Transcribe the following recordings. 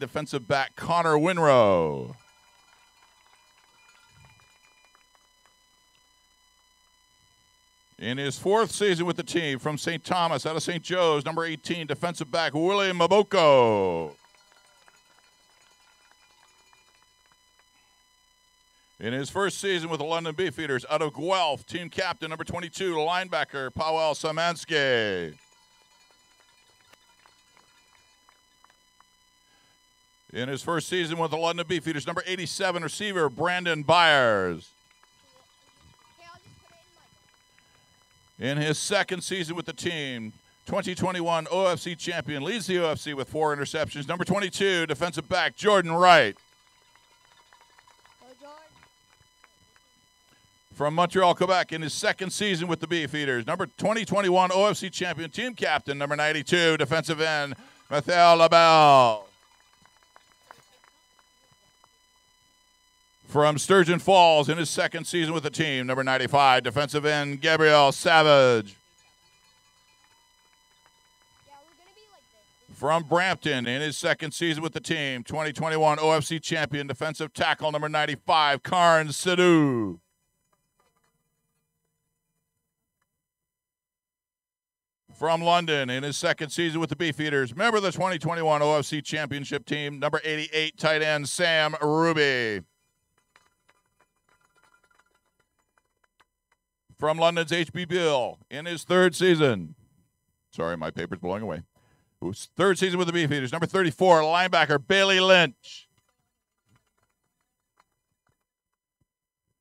defensive back Connor Winrow. In his fourth season with the team from St. Thomas out of St. Joe's, number 18, defensive back William Maboko. In his first season with the London Beefeaters out of Guelph, team captain number 22, linebacker Powell Samansky. In his first season with the London Beefeaters, number 87 receiver Brandon Byers. In his second season with the team, 2021 OFC champion, leads the OFC with four interceptions. Number 22, defensive back Jordan Wright. From Montreal, Quebec, in his second season with the Beefeaters, number 2021 OFC champion, team captain, number 92, defensive end Mathieu Labelle. From Sturgeon Falls in his second season with the team, number 95, defensive end Gabriel Savage. From Brampton in his second season with the team, 2021 OFC champion, defensive tackle number 95, Karn Sidhu. From London in his second season with the Beefeaters, member of the 2021 OFC championship team, number 88, tight end Sam Ruby. From London's HB Beal in his third season. Sorry, my paper's blowing away. Who's third season with the Beefeaters, number 34, linebacker Bailey Lynch.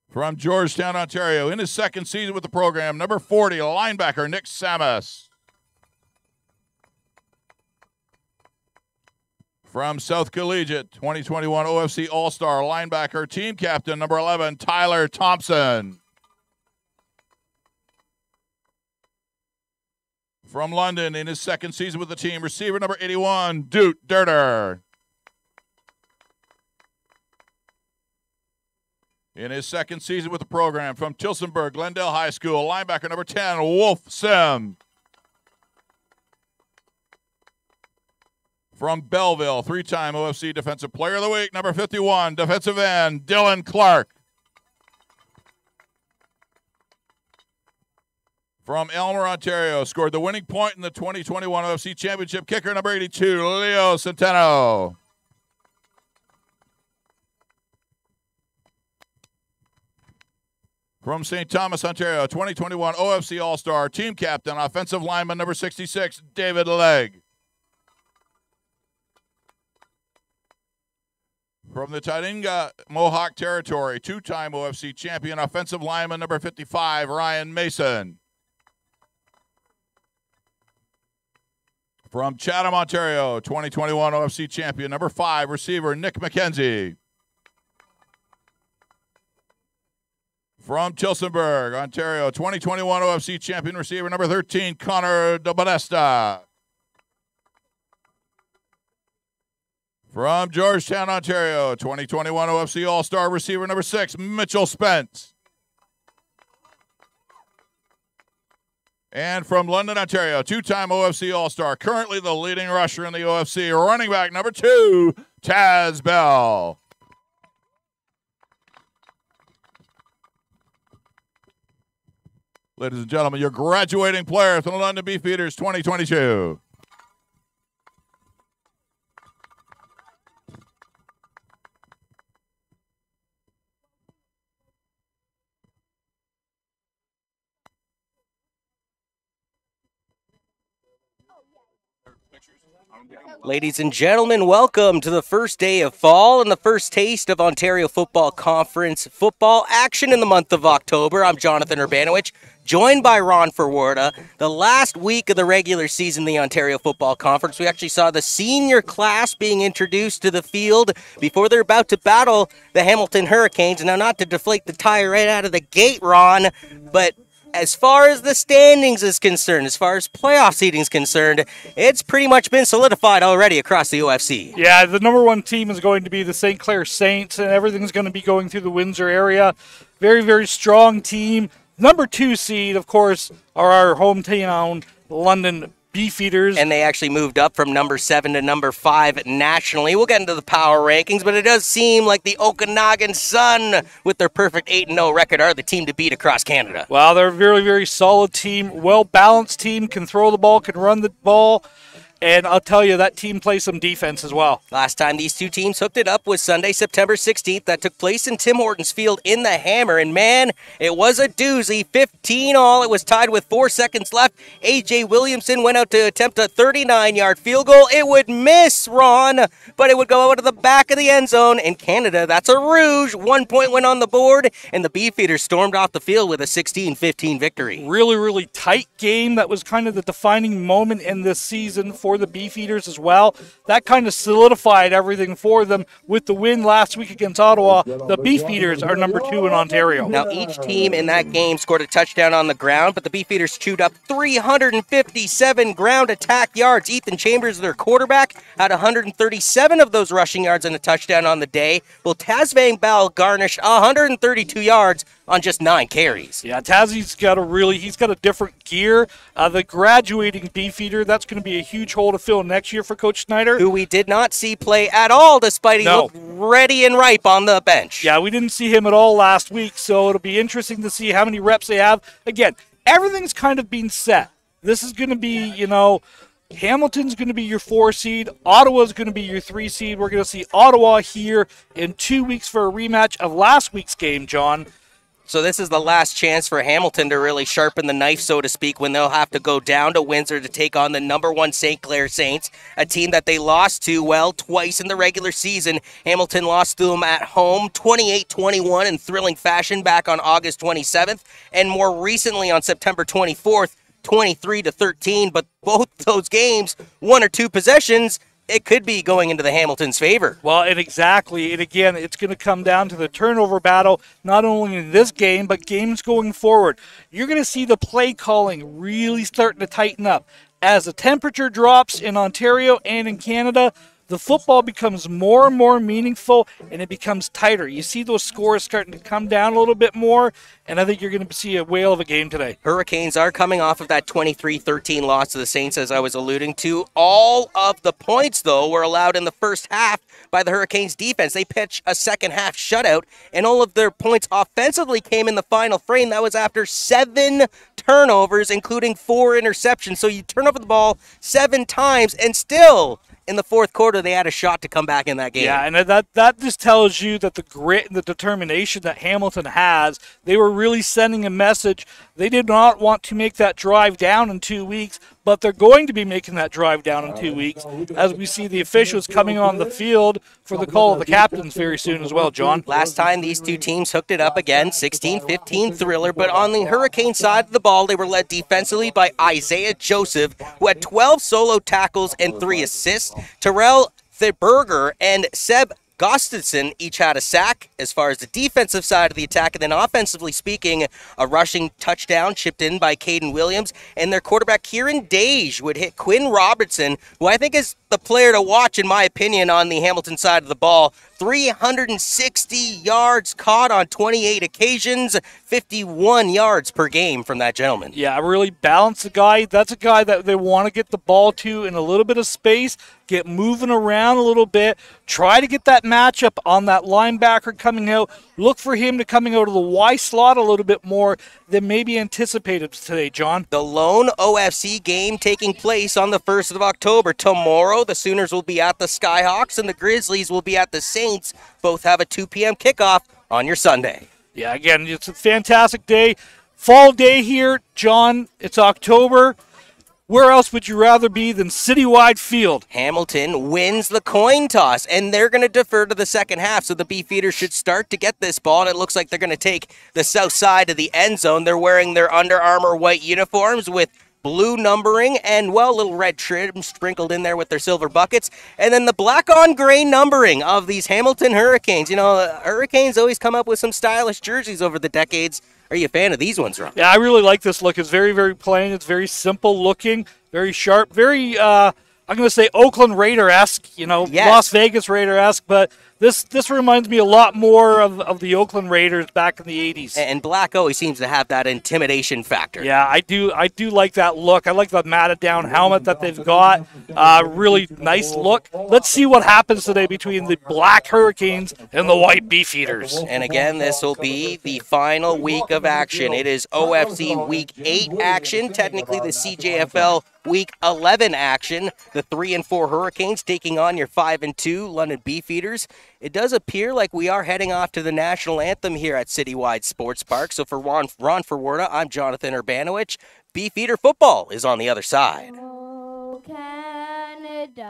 From Georgetown, Ontario, in his second season with the program, number 40, linebacker Nick Samus. From South Collegiate, 2021 OFC All Star linebacker, team captain, number 11, Tyler Thompson. From London, in his second season with the team, receiver number 81, Doot Durder. In his second season with the program, from Tillsonburg, Glendale High School, linebacker number 10, Wolf Sim. From Belleville, three time OFC Defensive Player of the Week, number 51, defensive end, Dylan Clark. From Elmira, Ontario, scored the winning point in the 2021 OFC Championship, kicker number 82, Leo Centeno. From St. Thomas, Ontario, 2021 OFC All Star, team captain, offensive lineman number 66, David Legg. From the Tyendinaga Mohawk Territory, two time OFC champion, offensive lineman number 55, Ryan Mason. From Chatham, Ontario, 2021 OFC champion, number five, receiver Nick McKenzie. From Tillsonburg, Ontario, 2021 OFC champion, receiver number 13, Connor DeBonesta. From Georgetown, Ontario, 2021 OFC All Star receiver number six, Mitchell Spence. And from London, Ontario, two time OFC All Star, currently the leading rusher in the OFC, running back number two, Taz Bell. Ladies and gentlemen, your graduating player from the London Beefeaters 2022. Ladies and gentlemen, welcome to the first day of fall and the first taste of Ontario Football Conference football action in the month of October. I'm Jonathan Urbanowicz, joined by Ron Forwarda. The last week of the regular season, the Ontario Football Conference, we actually saw the senior class being introduced to the field before they're about to battle the Hamilton Hurricanes. Now, not to deflate the tire right out of the gate, Ron, but as far as the standings is concerned, as far as playoff seeding is concerned, it's pretty much been solidified already across the OFC. Yeah, the number one team is going to be the St. Clair Saints, and everything's going to be going through the Windsor area. Very, very strong team. Number two seed, of course, are our hometown London Beefeaters. And they actually moved up from number seven to number five nationally. We'll get into the power rankings, but it does seem like the Okanagan Sun, with their perfect 8 0 record, are the team to beat across Canada. Well, they're a very, very solid team, well balanced team, can throw the ball, can run the ball. And I'll tell you, that team plays some defense as well. Last time these two teams hooked it up was Sunday, September 16th. That took place in Tim Hortons Field in the Hammer. And man, it was a doozy. 15 all. It was tied with four seconds left. A.J. Williamson went out to attempt a 39 yard field goal. It would miss, Ron, but it would go out to the back of the end zone. In Canada, that's a rouge. One point went on the board, and the Beefeaters stormed off the field with a 16 15 victory. Really, really tight game. That was kind of the defining moment in this season for the Beefeaters as well. That kind of solidified everything for them with the win last week against Ottawa. The Beefeaters are number two in Ontario. Now, each team in that game scored a touchdown on the ground, but the Beefeaters chewed up 357 ground attack yards. Ethan Chambers, their quarterback, had 137 of those rushing yards and a touchdown on the day. Well, Tasvang Bell garnished 132 yards on just nine carries. Yeah, Tassie's got a really, he's got a different gear. Uh, the graduating beefeater, that's going to be a huge hole to fill next year for Coach Snyder. Who we did not see play at all, despite he No. looked ready and ripe on the bench. Yeah, we didn't see him at all last week, so it'll be interesting to see how many reps they have. Again, everything's kind of been set. This is going to be, you know, Hamilton's going to be your four seed. Ottawa's going to be your three seed. We're going to see Ottawa here in two weeks for a rematch of last week's game, John. So this is the last chance for Hamilton to really sharpen the knife, so to speak, when they'll have to go down to Windsor to take on the number one St. Clair Saints, a team that they lost to, well, twice in the regular season. Hamilton lost to them at home 28-21 in thrilling fashion back on August 27th, and more recently on September 24th, 23 to 13. But both those games, one or two possessions, it could be going into the Hamilton's favor. Well, and exactly. And again, it's going to come down to the turnover battle, not only in this game, but games going forward. You're going to see the play calling really starting to tighten up. As the temperature drops in Ontario and in Canada, the football becomes more and more meaningful and it becomes tighter. You see those scores starting to come down a little bit more, and I think you're going to see a whale of a game today. Hurricanes are coming off of that 23-13 loss to the Saints, as I was alluding to. All of the points, though, were allowed in the first half by the Hurricanes defense. They pitched a second half shutout, and all of their points offensively came in the final frame. That was after seven turnovers, including four interceptions. So you turn over the ball seven times, and still in the fourth quarter they had a shot to come back in that game. Yeah, and that that just tells you that the grit and the determination that Hamilton has, they were really sending a message. They did not want to make that drive down in two weeks, but they're going to be making that drive down in two weeks as we see the officials coming on the field for the call of the captains very soon as well, John. Last time these two teams hooked it up again, 16-15 thriller, but on the Hurricane side of the ball, they were led defensively by Isaiah Joseph, who had 12 solo tackles and 3 assists. Terrell Thiberger and Seb Gustafson each had a sack as far as the defensive side of the attack, and then offensively speaking, a rushing touchdown chipped in by Caden Williams, and their quarterback Kieran Dage would hit Quinn Robertson, who I think is the player to watch, in my opinion, on the Hamilton side of the ball. 360 yards caught on 28 occasions, 51 yards per game from that gentleman. Yeah, really balance the guy. That's a guy that they want to get the ball to in a little bit of space, get moving around a little bit, try to get that matchup on that linebacker coming out. Look for him to coming out of the Y slot a little bit more than maybe anticipated today, John. The lone OFC game taking place on the 1st of October. Tomorrow, the Sooners will be at the Skyhawks and the Grizzlies will be at the Saints. Both have a 2 p.m. kickoff on your Sunday. Yeah, again, it's a fantastic day. Fall day here, John. It's October. Where else would you rather be than Citywide Field? Hamilton wins the coin toss, and they're going to defer to the second half. So the Beefeaters should start to get this ball, and it looks like they're going to take the south side of the end zone. They're wearing their Under Armour white uniforms with blue numbering and, well, little red trim sprinkled in there with their silver buckets. And then the black on gray numbering of these Hamilton Hurricanes. You know, uh, Hurricanes always come up with some stylish jerseys over the decades. Are you a fan of these ones, Ron? Yeah, I really like this look. It's very, very plain. It's very simple looking, very sharp, very, uh, I'm going to say Oakland Raider esque, you know, Yes. Las Vegas Raider esque, but this this reminds me a lot more of, of the Oakland Raiders back in the 80s. And black always seems to have that intimidation factor. Yeah, I do. I do like that look. I like the matted down helmet that they've got. Uh, really nice look. Let's see what happens today between the Black Hurricanes and the White Beefeaters. And again, this will be the final week of action. It is OFC Week 8 action, technically the CJFL Week 11 action. The 3 and 4 Hurricanes taking on your 5 and 2 London Beefeaters. It does appear like we are heading off to the national anthem here at Citywide Sports Park. So for Ron, Ron Forwarda, I'm Jonathan Urbanowicz. Beefeater football is on the other side. Oh, Canada,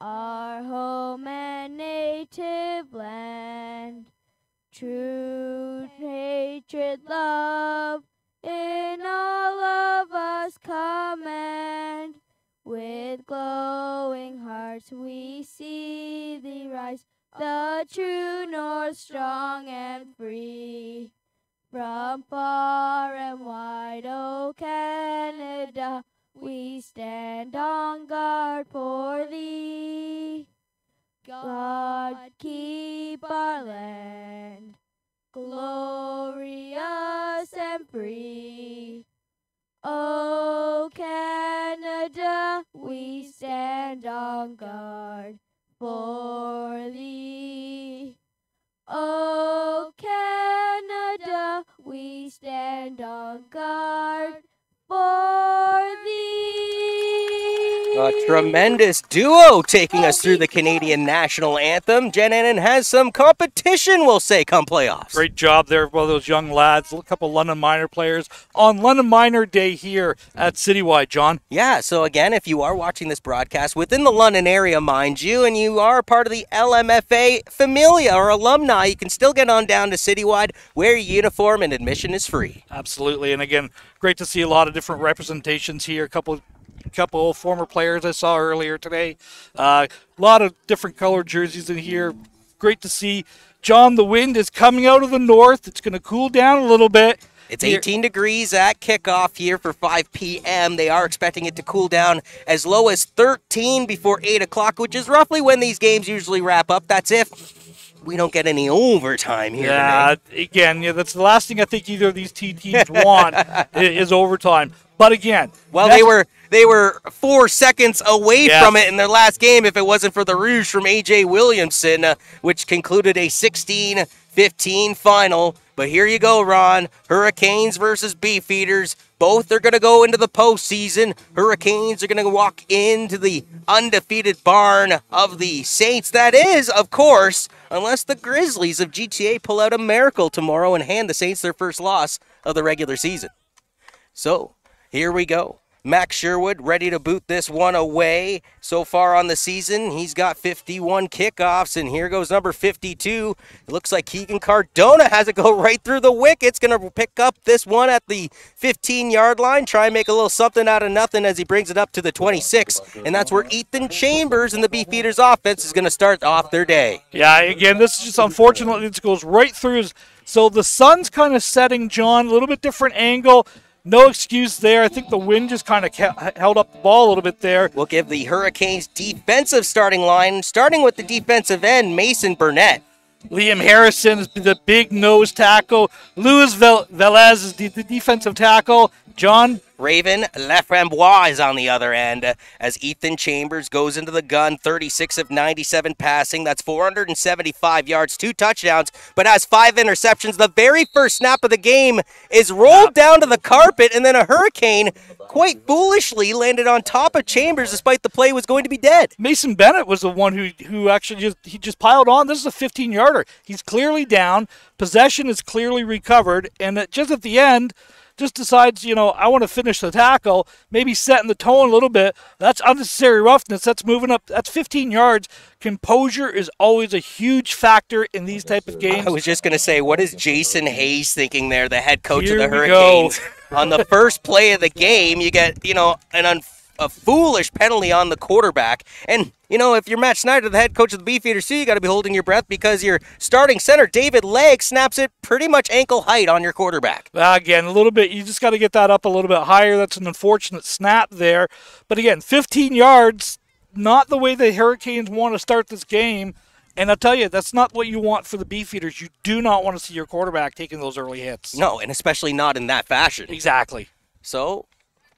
our home and native land. True hatred, love in all of us command. With glowing hearts we see thee rise, the true north, strong and free. From far and wide, O Canada, we stand on guard for thee. God keep our land, glorious and free. Oh, Canada, we stand on guard for thee. Oh, Canada, we stand on guard for thee. A tremendous duo taking us through the Canadian national anthem. Jen Annan has some competition, we'll say, come playoffs. Great job there by those young lads. A couple London Minor players on London Minor Day here at Citywide, John. Yeah, so again, if you are watching this broadcast within the London area, mind you, and you are part of the LMFA Familia or alumni, you can still get on down to Citywide, wear your uniform, and admission is free. Absolutely. And again, great to see a lot of different representations here. A couple couple of former players I saw earlier today. Uh, a lot of different colored jerseys in here. Great to see. John, the wind is coming out of the north. It's going to cool down a little bit. It's 18 degrees at kickoff here for 5 p.m. They are expecting it to cool down as low as 13 before 8 o'clock, which is roughly when these games usually wrap up. That's if we don't get any overtime here. Yeah, today. again, yeah, that's the last thing I think either of these two teams want is overtime. But again, Well, they were they were four seconds away Yes. from it in their last game if it wasn't for the Rouge from AJ Williamson, uh, which concluded a 16-15 final. But here you go, Ron. Hurricanes versus Beefeaters. Both are going to go into the postseason. Hurricanes are going to walk into the undefeated barn of the Saints. That is, of course, unless the Grizzlies of GTA pull out a miracle tomorrow and hand the Saints their first loss of the regular season. So, here we go. Max Sherwood ready to boot this one away. So far on the season, he's got 51 kickoffs, and here goes number 52. It looks like Keegan Cardona has it go right through the wickets. Going to pick up this one at the 15 yard line, try and make a little something out of nothing as he brings it up to the 26. And that's where Ethan Chambers and the Beefeaters offense is going to start off their day. Yeah, again, this is just unfortunately this goes right through. his- So the sun's kind of setting, John. A little bit different angle. No excuse there. I think the wind just kind of held up the ball a little bit there. We'll give the Hurricanes defensive starting line, starting with the defensive end, Mason Burnett. Liam Harrison is the big nose tackle. Luis Vel- Velez is the, the defensive tackle. John Raven Laframboise is on the other end uh, as Ethan Chambers goes into the gun, 36 of 97 passing. That's 475 yards, two touchdowns, but has five interceptions. The very first snap of the game is rolled down to the carpet, and then a hurricane quite foolishly landed on top of Chambers despite the play was going to be dead. Mason Bennett was the one who who actually just he just piled on. This is a 15 yarder. He's clearly down. Possession is clearly recovered, and just at the end, just decides you know I want to finish the tackle. Maybe setting the tone a little bit. That's unnecessary roughness. That's moving up. That's 15 yards. Composure is always a huge factor in these type of games. I was just going to say, what is Jason Hayes thinking there, the head coach Here of the. Hurricanes? on the first play of the game, you get, you know, an un- a foolish penalty on the quarterback. And, you know, if you're Matt Snyder, the head coach of the Beefeaters, too, you got to be holding your breath because your starting center, David Legg, snaps it pretty much ankle height on your quarterback. Again, a little bit. You just got to get that up a little bit higher. That's an unfortunate snap there. But again, 15 yards, not the way the Hurricanes want to start this game. And I'll tell you, that's not what you want for the Beefeaters. You do not want to see your quarterback taking those early hits. No, and especially not in that fashion. Exactly. So,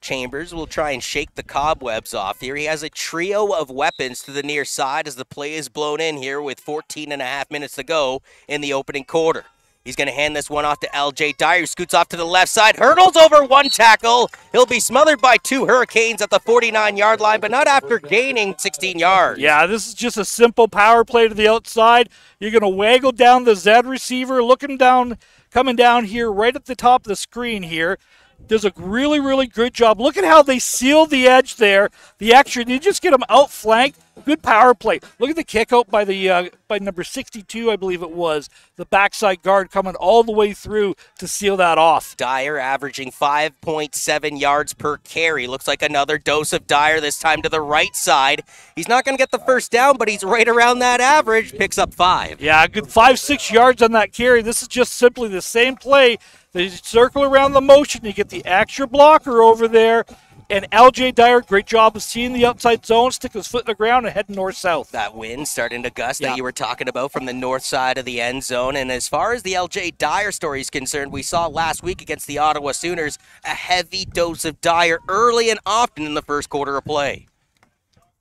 Chambers will try and shake the cobwebs off here. He has a trio of weapons to the near side as the play is blown in here with 14 and a half minutes to go in the opening quarter. He's going to hand this one off to LJ Dyer, who scoots off to the left side, hurdles over one tackle. He'll be smothered by two Hurricanes at the 49 yard line, but not after gaining 16 yards. Yeah, this is just a simple power play to the outside. You're going to waggle down the Z receiver, looking down, coming down here right at the top of the screen here. Does a really, really good job. Look at how they seal the edge there. The extra, you just get them outflanked. Good power play. Look at the kick out by the uh, by number 62, I believe it was. The backside guard coming all the way through to seal that off. Dyer averaging 5.7 yards per carry. Looks like another dose of Dyer, this time to the right side. He's not going to get the first down, but he's right around that average. Picks up five. Yeah, good five, six yards on that carry. This is just simply the same play. They circle around the motion. You get the extra blocker over there. And LJ Dyer, great job of seeing the outside zone, sticking his foot in the ground and heading north south. That wind starting to gust Yeah. that you were talking about from the north side of the end zone. And as far as the LJ Dyer story is concerned, we saw last week against the Ottawa Sooners a heavy dose of Dyer early and often in the first quarter of play.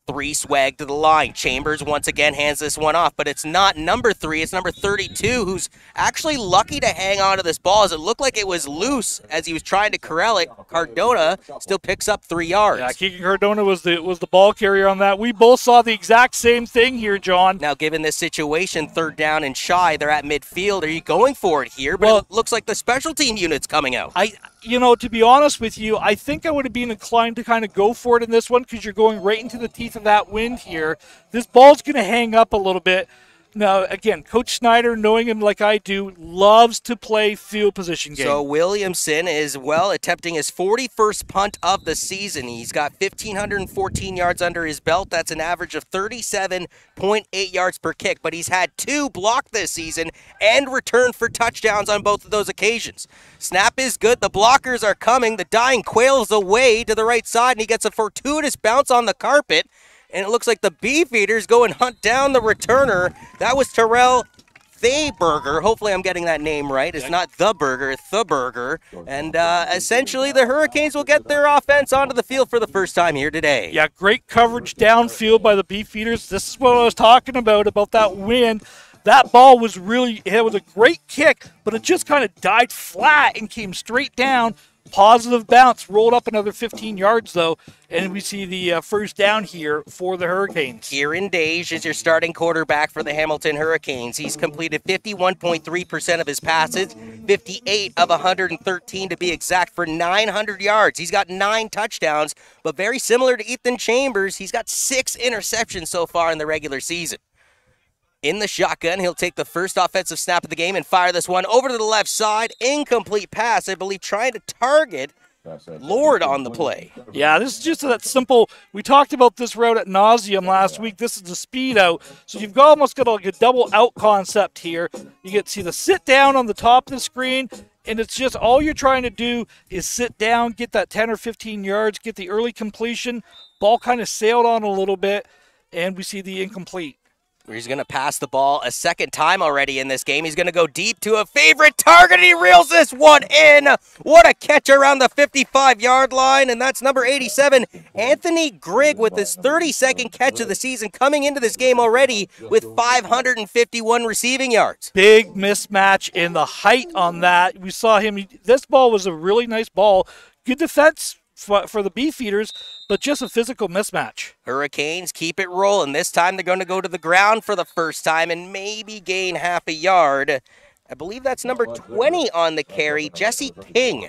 Three swag to the line. Chambers once again hands this one off, but it's not number three, it's number 32, who's actually lucky to hang on to this ball as it looked like it was loose as he was trying to corral it. Cardona still picks up three yards. Yeah, Keegan Cardona was the was the ball carrier on that. We both saw the exact same thing here, John. Now, given this situation, third down and shy, they're at midfield. Are you going for it here? But Well- it looks like the special team unit's coming out. I, you know, to be honest with you, I think I would have been inclined to kind of go for it in this one because you're going right into the teeth of that wind here. This ball's going to hang up a little bit. Now, again, Coach Snyder, knowing him like I do, loves to play field position game. So Williamson is well attempting his 41st punt of the season. He's got 1514 yards under his belt. That's an average of 37.8 yards per kick, but he's had two blocked this season and returned for touchdowns on both of those occasions. Snap is good. The blockers are coming. The dying quails away to the right side and he gets a fortuitous bounce on the carpet. And it looks like the Beefeaters go and hunt down the returner. That was Terrell Thayberger. Hopefully, I'm getting that name right. It's not the burger, it's the burger. And uh, essentially, the Hurricanes will get their offense onto the field for the first time here today. Yeah, great coverage downfield by the Beefeaters. This is what I was talking about, about that win. That ball was really, it was a great kick, but it just kind of died flat and came straight down. Positive bounce, rolled up another 15 yards though, and we see the uh, first down here for the Hurricanes. Kieran Dage is your starting quarterback for the Hamilton Hurricanes. He's completed 51.3% of his passes, 58 of 113 to be exact, for 900 yards. He's got nine touchdowns, but very similar to Ethan Chambers, he's got six interceptions so far in the regular season. In the shotgun, he'll take the first offensive snap of the game and fire this one over to the left side. Incomplete pass, I believe, trying to target Lord on the play. Yeah, this is just that simple. We talked about this route at nauseum last week. This is the speed out. So you've got, almost got like a double out concept here. You get to see the sit down on the top of the screen, and it's just all you're trying to do is sit down, get that 10 or 15 yards, get the early completion. Ball kind of sailed on a little bit, and we see the incomplete. He's going to pass the ball a second time already in this game. He's going to go deep to a favorite target. He reels this one in. What a catch around the 55 yard line. And that's number 87, Anthony Grigg, with his 32nd catch of the season, coming into this game already with 551 receiving yards. Big mismatch in the height on that. We saw him. This ball was a really nice ball. Good defense for, for the Beefeaters, but just a physical mismatch. Hurricanes keep it rolling. This time they're going to go to the ground for the first time and maybe gain half a yard. I believe that's number 20 on the carry, Jesse King.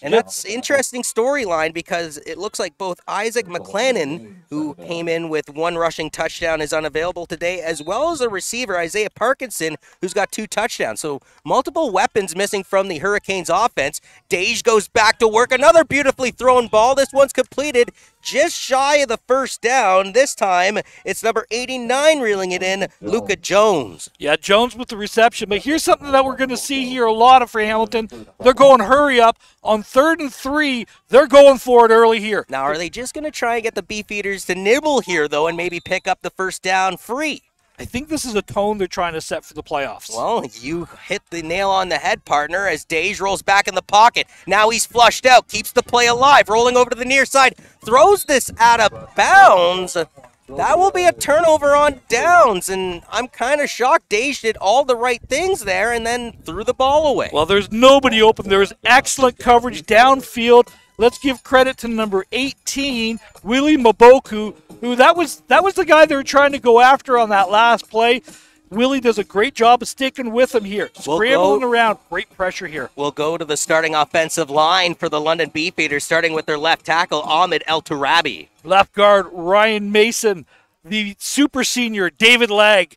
And that's interesting storyline because it looks like both Isaac McLennan, who came in with one rushing touchdown, is unavailable today, as well as a receiver, Isaiah Parkinson, who's got two touchdowns. So multiple weapons missing from the Hurricanes offense. Dage goes back to work. Another beautifully thrown ball. This one's completed just shy of the first down. This time it's number 89 reeling it in, oh, Luca Jones. Yeah, Jones with the reception. But here's something that we're going to see here a lot of for Hamilton. They're going hurry up on third and three. They're going for it early here. Now, are they just going to try and get the Beefeaters to nibble here, though, and maybe pick up the first down free? I think this is a tone they're trying to set for the playoffs. Well, you hit the nail on the head, partner, as Dage rolls back in the pocket. Now he's flushed out, keeps the play alive, rolling over to the near side, throws this out of bounds. That will be a turnover on downs, and I'm kind of shocked. Dage did all the right things there and then threw the ball away. Well, there's nobody open. There's excellent coverage downfield. Let's give credit to number 18, Willie Maboku, who that was that was the guy they were trying to go after on that last play. Willie does a great job of sticking with him here, We'll scrambling go- around. Great pressure here. We'll go to the starting offensive line for the London Beefeaters, starting with their left tackle, Ahmed El Turabi. Left guard Ryan Mason, the super senior David Legg,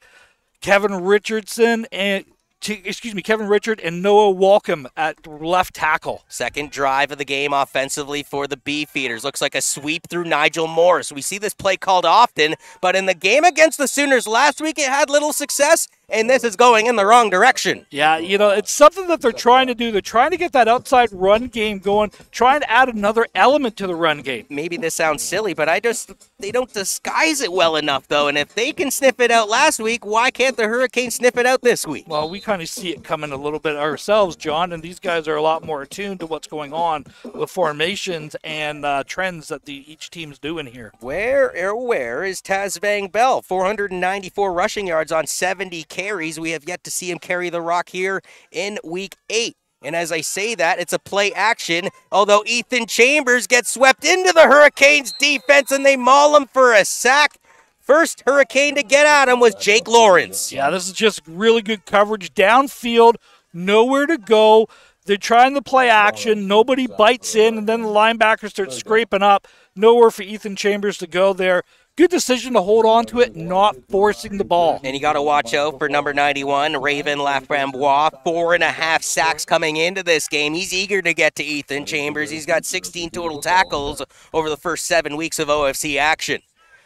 Kevin Richardson, and excuse me, Kevin Richard and Noah Walcom at left tackle. Second drive of the game offensively for the Beefeaters. Looks like a sweep through Nigel Morris. We see this play called often, but in the game against the Sooners last week, it had little success. And this is going in the wrong direction. Yeah, you know, it's something that they're trying to do. They're trying to get that outside run game going, trying to add another element to the run game. Maybe this sounds silly, but I just they don't disguise it well enough though. And if they can sniff it out last week, why can't the Hurricanes sniff it out this week? Well, we kind of see it coming a little bit ourselves, John, and these guys are a lot more attuned to what's going on with formations and uh, trends that the, each team's doing here. Where or where is Taz Van Bell? 494 rushing yards on 70 carries. We have yet to see him carry the rock here in week eight. And as I say that, it's a play action. Although Ethan Chambers gets swept into the Hurricanes defense and they maul him for a sack. First Hurricane to get at him was Jake Lawrence. Yeah, this is just really good coverage downfield, nowhere to go. They're trying to play action. Nobody bites in, and then the linebackers start scraping up. Nowhere for Ethan Chambers to go there. Good decision to hold on to it, not forcing the ball. And you got to watch out for number 91, Raven Laframbois. Four and a half sacks coming into this game. He's eager to get to Ethan Chambers. He's got 16 total tackles over the first seven weeks of OFC action.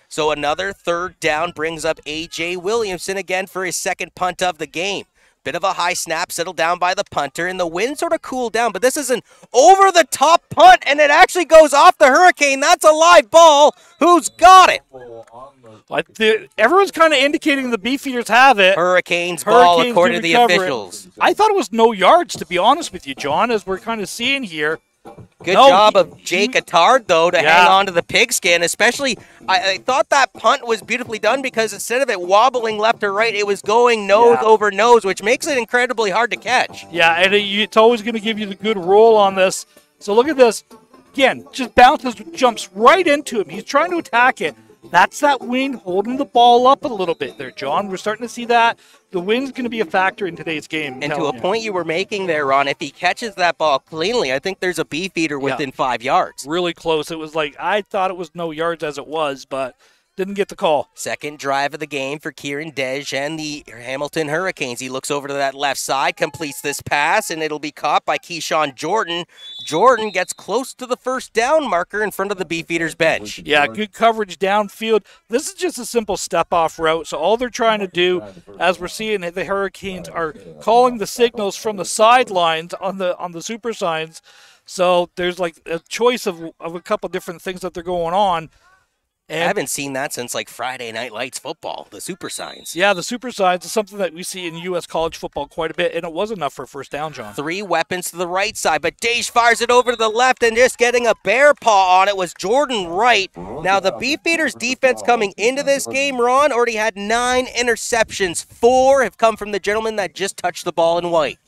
So another third down brings up A.J. Williamson again for his second punt of the game. Bit of a high snap, settled down by the punter, and the wind sort of cooled down. But this is an over the top punt, and it actually goes off the Hurricane. That's a live ball. Who's got it? Like the, everyone's kind of indicating the Beefeaters have it. Hurricanes ball, according to the recover it. officials. I thought it was no yards, to be honest with you, John, as we're kind of seeing here. Good No, job of Jake Attard, though, to hang on to the pigskin. Especially, I, I thought that punt was beautifully done because instead of it wobbling left or right, it was going nose Yeah. over nose, which makes it incredibly hard to catch. Yeah, and it, it's always going to give you the good roll on this. So look at this. Again, just bounces, jumps right into him. He's trying to attack it. That's that wind holding the ball up a little bit there, John. We're starting to see that. The wind's going to be a factor in today's game. And to a you. point you were making there, Ron, if he catches that ball cleanly, I think there's a beefeater Yeah. within five yards. really close. It was like I thought it was no yards as it was, but didn't get the call. Second drive of the game for Kieran Dej and the Hamilton Hurricanes. He looks over to that left side, completes this pass, and it'll be caught by Keyshawn Jordan. Jordan gets close to the first down marker in front of the Beefeaters bench. Yeah, good coverage downfield. This is just a simple step off route. So all they're trying to do, as we're seeing, the Hurricanes are calling the signals from the sidelines on the on the super signs. So there's like a choice of of a couple different things that they're going on. I haven't seen that since like Friday Night Lights football, the super signs. yeah, the super signs is something that we see in U.S. college football quite a bit, and it was enough for a first down, John. Three weapons to the right side, but Dage fires it over to the left and just getting a bear paw on it was Jordan Wright. Now, the Beefeaters defense coming into this game, Ron, already had nine interceptions. Four have come from the gentleman that just touched the ball in white.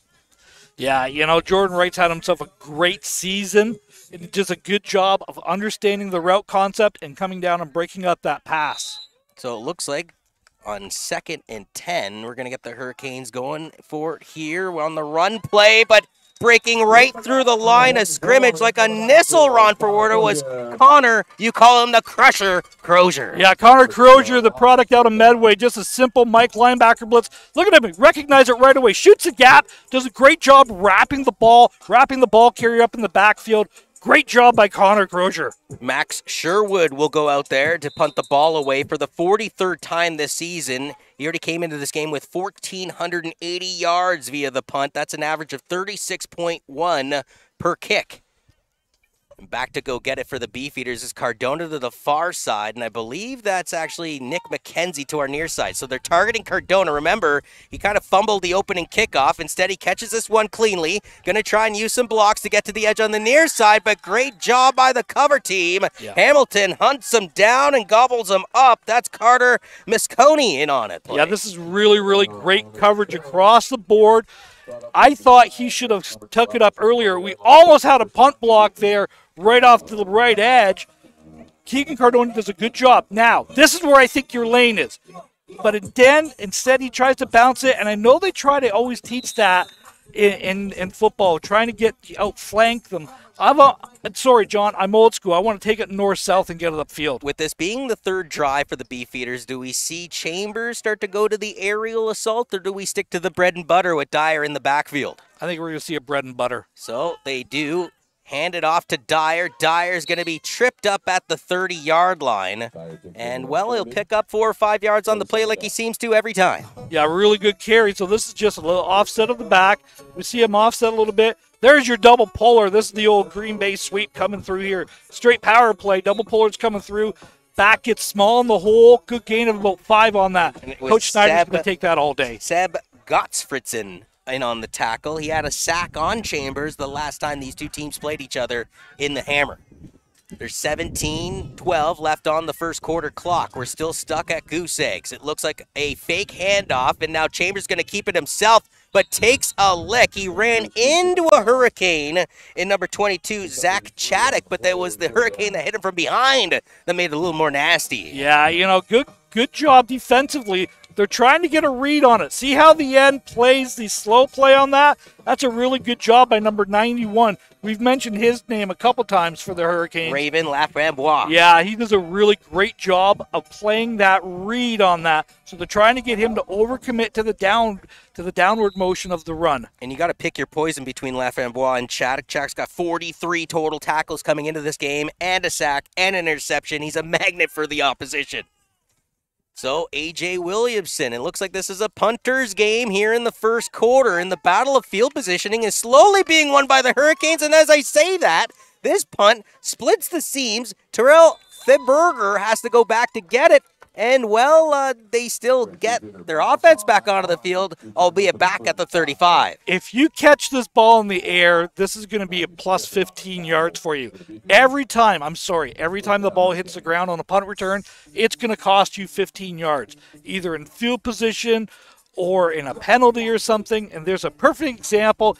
Yeah, you know, Jordan Wright's had himself a great season. And does a good job of understanding the route concept and coming down and breaking up that pass. So it looks like on second and 10, we're going to get the Hurricanes going for it here on the run play, but breaking right through the line of scrimmage like a missile, Ron Ferwerda was Connor. You call him the Crusher Crozier. Yeah, Connor Crozier, the product out of Medway, just a simple Mike linebacker blitz. Look at him, recognize it right away, shoots a gap, does a great job wrapping the ball, wrapping the ball carrier up in the backfield. Great job by Connor Crozier. Max Sherwood will go out there to punt the ball away for the 43rd time this season. He already came into this game with 1,480 yards via the punt. That's an average of 36.1 per kick. And back to go get it for the Beefeaters is Cardona to the far side, and I believe that's actually Nick McKenzie to our near side. So they're targeting Cardona. Remember, he kind of fumbled the opening kickoff. Instead, he catches this one cleanly. Gonna try and use some blocks to get to the edge on the near side, but great job by the cover team. Yeah. Hamilton hunts him down and gobbles him up. That's Carter Misconi in on it. Yeah, this is really, really great coverage across the board. I thought he should have took it up earlier. We almost had a punt block there right off to the right edge. Keegan Cardona does a good job. Now, this is where I think your lane is. But then instead he tries to bounce it, and I know they try to always teach that in, in, in football, trying to get outflank them. I'm a, sorry, John, I'm old school. I want to take it north south and get it upfield. With this being the third drive for the Beefeaters, do we see Chambers start to go to the aerial assault, or do we stick to the bread and butter with Dyer in the backfield? I think we're going to see a bread and butter. So they do Handed off to Dyer. Dyer's going to be tripped up at the 30 yard line. And, well, he'll pick up four or five yards on the play like he seems to every time. Yeah, really good carry. So this is just a little offset of the back. We see him offset a little bit. There's your double puller. This is the old Green Bay sweep coming through here. Straight power play. Double puller's coming through. Back gets small in the hole. Good gain of about five on that. And it Coach Snyder's Seb- going to take that all day. Seb Gottsfritzen in on the tackle. He had a sack on Chambers the last time these two teams played each other in the hammer. There's 17 12 left on the first quarter clock. We're still stuck at goose eggs. It looks like a fake handoff, and now Chambers going to keep it himself, but takes a lick. He ran into a hurricane in number 22, Zach Chaddock, but that was the hurricane that hit him from behind that made it a little more nasty. Yeah, you know, good good job defensively. They're trying to get a read on it. See how the end plays the slow play on that? That's a really good job by number 91. We've mentioned his name a couple times for the Hurricanes. Raven Laframbois. Yeah, he does a really great job of playing that read on that. So they're trying to get him to overcommit to the down to the downward motion of the run. And you got to pick your poison between Laframbois and Chaddock. Chaddock's got 43 total tackles coming into this game, and a sack, and an interception. He's a magnet for the opposition. So, AJ Williamson, it looks like this is a punter's game here in the first quarter, and the battle of field positioning is slowly being won by the Hurricanes. And as I say that, this punt splits the seams. Terrell Thiberger has to go back to get it. And, well, uh, they still get their offense back onto the field, albeit back at the 35. If you catch this ball in the air, this is going to be a plus 15 yards for you. Every time, I'm sorry, every time the ball hits the ground on a punt return, it's going to cost you 15 yards, either in field position or in a penalty or something. And there's a perfect example.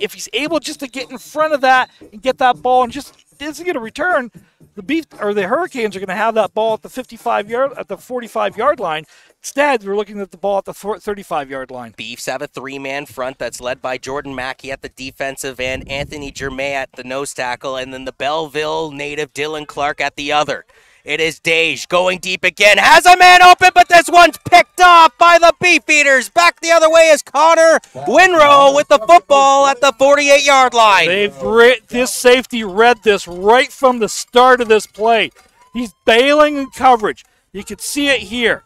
If he's able just to get in front of that and get that ball and just isn't going to return, the beef or the Hurricanes are going to have that ball at the 55 yard at the 45 yard line. Instead, we're looking at the ball at the 35 yard line. Beefs have a three man front that's led by Jordan Mackey at the defensive end, Anthony Germain at the nose tackle, and then the Belleville native Dylan Clark at the other. It is Dage going deep again. Has a man open, but this one's picked off by the Beefeaters. Back the other way is Connor Winrow with the football at the 48 yard line. They've re- this safety read this right from the start of this play. He's bailing in coverage. You can see it here.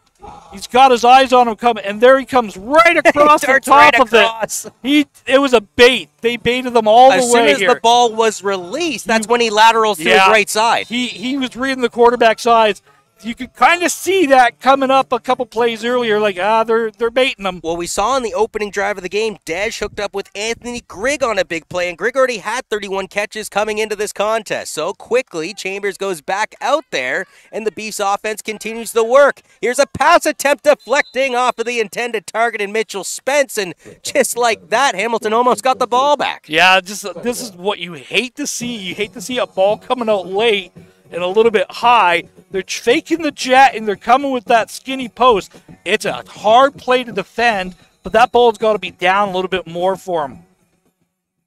He's got his eyes on him coming, and there he comes right across the top right of across. it. He it was a bait. They baited them all As the way as soon here. the ball was released, that's when he laterals to his right side. He he was reading the quarterback's eyes. You could kind of see that coming up a couple plays earlier. Like ah, they're they're baiting them. Well, we saw in the opening drive of the game, Dej hooked up with Anthony Grigg on a big play, and Grigg already had 31 catches coming into this contest. So quickly, Chambers goes back out there, and the Beefs offense continues the work. Here's a pass attempt deflecting off of the intended target in Mitchell Spence, and just like that, Hamilton almost got the ball back. Yeah, just this is what you hate to see. You hate to see a ball coming out late and a little bit high. They're faking the jet and they're coming with that skinny post. It's a hard play to defend, but that ball's got to be down a little bit more for him.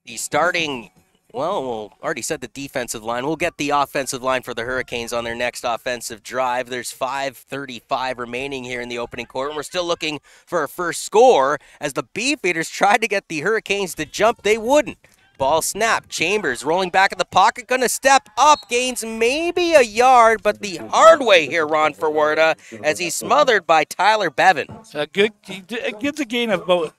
The starting, well, we'll already said the defensive line. We'll get the offensive line for the Hurricanes on their next offensive drive. There's 5:35 remaining here in the opening quarter, and we're still looking for a first score as the Beefeaters tried to get the Hurricanes to jump. They wouldn't. Ball snap. Chambers rolling back in the pocket, gonna step up, gains maybe a yard, but the hard way here, Ron Ferwerda, as he's smothered by Tyler Bevan. A good, he gets a gain of about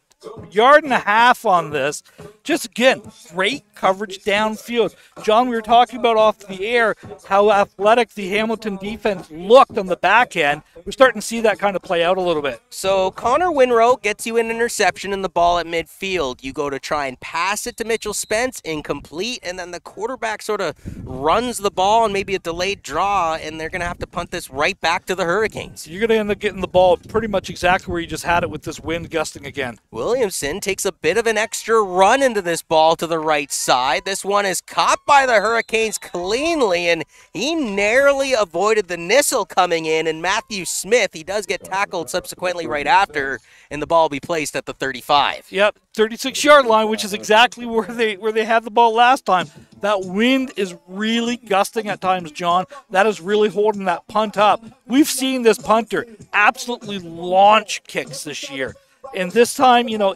yard and a half on this. Just again, great coverage downfield. John, we were talking about off the air how athletic the Hamilton defense looked on the back end. We're starting to see that kind of play out a little bit. So Connor Winrow gets you an interception in the ball at midfield. You go to try and pass it to Mitchell Spence, incomplete, and then the quarterback sort of runs the ball and maybe a delayed draw, and they're going to have to punt this right back to the Hurricanes. You're going to end up getting the ball pretty much exactly where you just had it with this wind gusting again. Williamson takes a bit of an extra run into this ball to the right side. This one is caught by the Hurricanes cleanly, and he narrowly avoided the Nissel coming in. And Matthew Smith, he does get tackled subsequently right after, and the ball will be placed at the 35. Yep, 36 yard line, which is exactly where they where they had the ball last time. That wind is really gusting at times, John. That is really holding that punt up. We've seen this punter absolutely launch kicks this year. And this time, you know,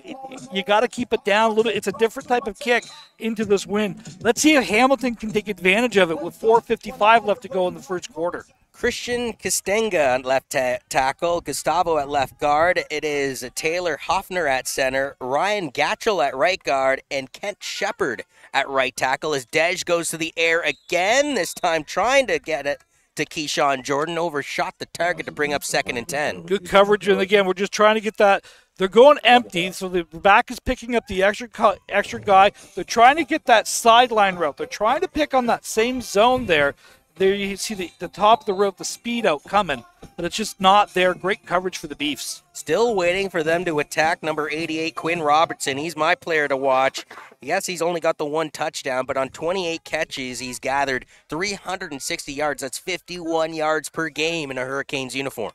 you got to keep it down a little. Bit. It's a different type of kick into this win. Let's see if Hamilton can take advantage of it with 4:55 left to go in the first quarter. Christian Castenga on left ta- tackle, Gustavo at left guard. It is Taylor Hoffner at center, Ryan Gatchell at right guard, and Kent Shepard at right tackle as Dej goes to the air again, this time trying to get it to Keyshawn Jordan. Overshot the target to bring up second and 10. Good coverage, and again, we're just trying to get that. They're going empty, so the back is picking up the extra extra guy. They're trying to get that sideline route. They're trying to pick on that same zone there. There you see the, the top of the route, the speed out coming, but it's just not there. Great coverage for the Beefs. Still waiting for them to attack number 88, Quinn Robertson. He's my player to watch. Yes, he's only got the one touchdown, but on 28 catches, he's gathered 360 yards. That's 51 yards per game in a Hurricanes uniform.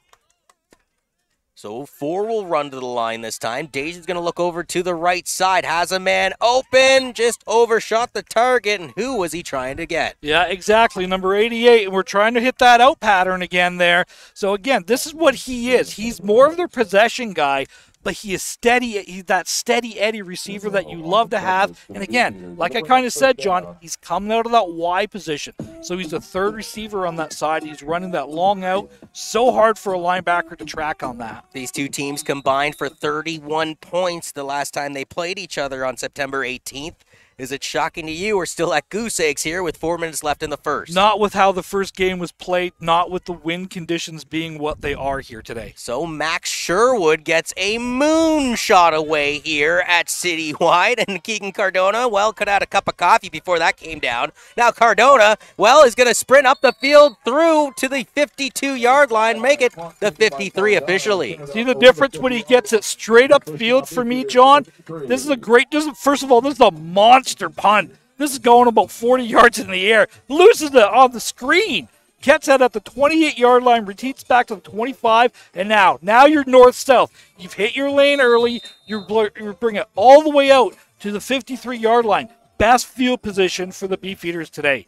So four will run to the line this time. Daisy's going to look over to the right side. Has a man open, just overshot the target. And who was he trying to get? Yeah, exactly. Number 88. And we're trying to hit that out pattern again there. So, again, this is what he is. He's more of the possession guy, but he is steady. He's that steady Eddie receiver that you love to have. And again, like I kind of said, John, he's coming out of that Y position. So he's the third receiver on that side. He's running that long out. So hard for a linebacker to track on that. These two teams combined for 31 points the last time they played each other on September 18th. Is it shocking to you? We're still at goose eggs here with four minutes left in the first. Not with how the first game was played, not with the wind conditions being what they are here today. So Max Sherwood gets a moonshot away here at Citywide, and Keegan Cardona, well, could have had a cup of coffee before that came down. Now Cardona, well, is going to sprint up the field through to the 52-yard line, make it the 53 officially. See the difference when he gets it straight up field for me, John? This is a great, this is, first of all, this is a monster punt. This is going about 40 yards in the air. Loses it on the screen. Gets that at the 28 yard line, retreats back to the 25, and now, now you're north south. You've hit your lane early. You're, you're bringing it all the way out to the 53 yard line. Best field position for the Beefeaters today.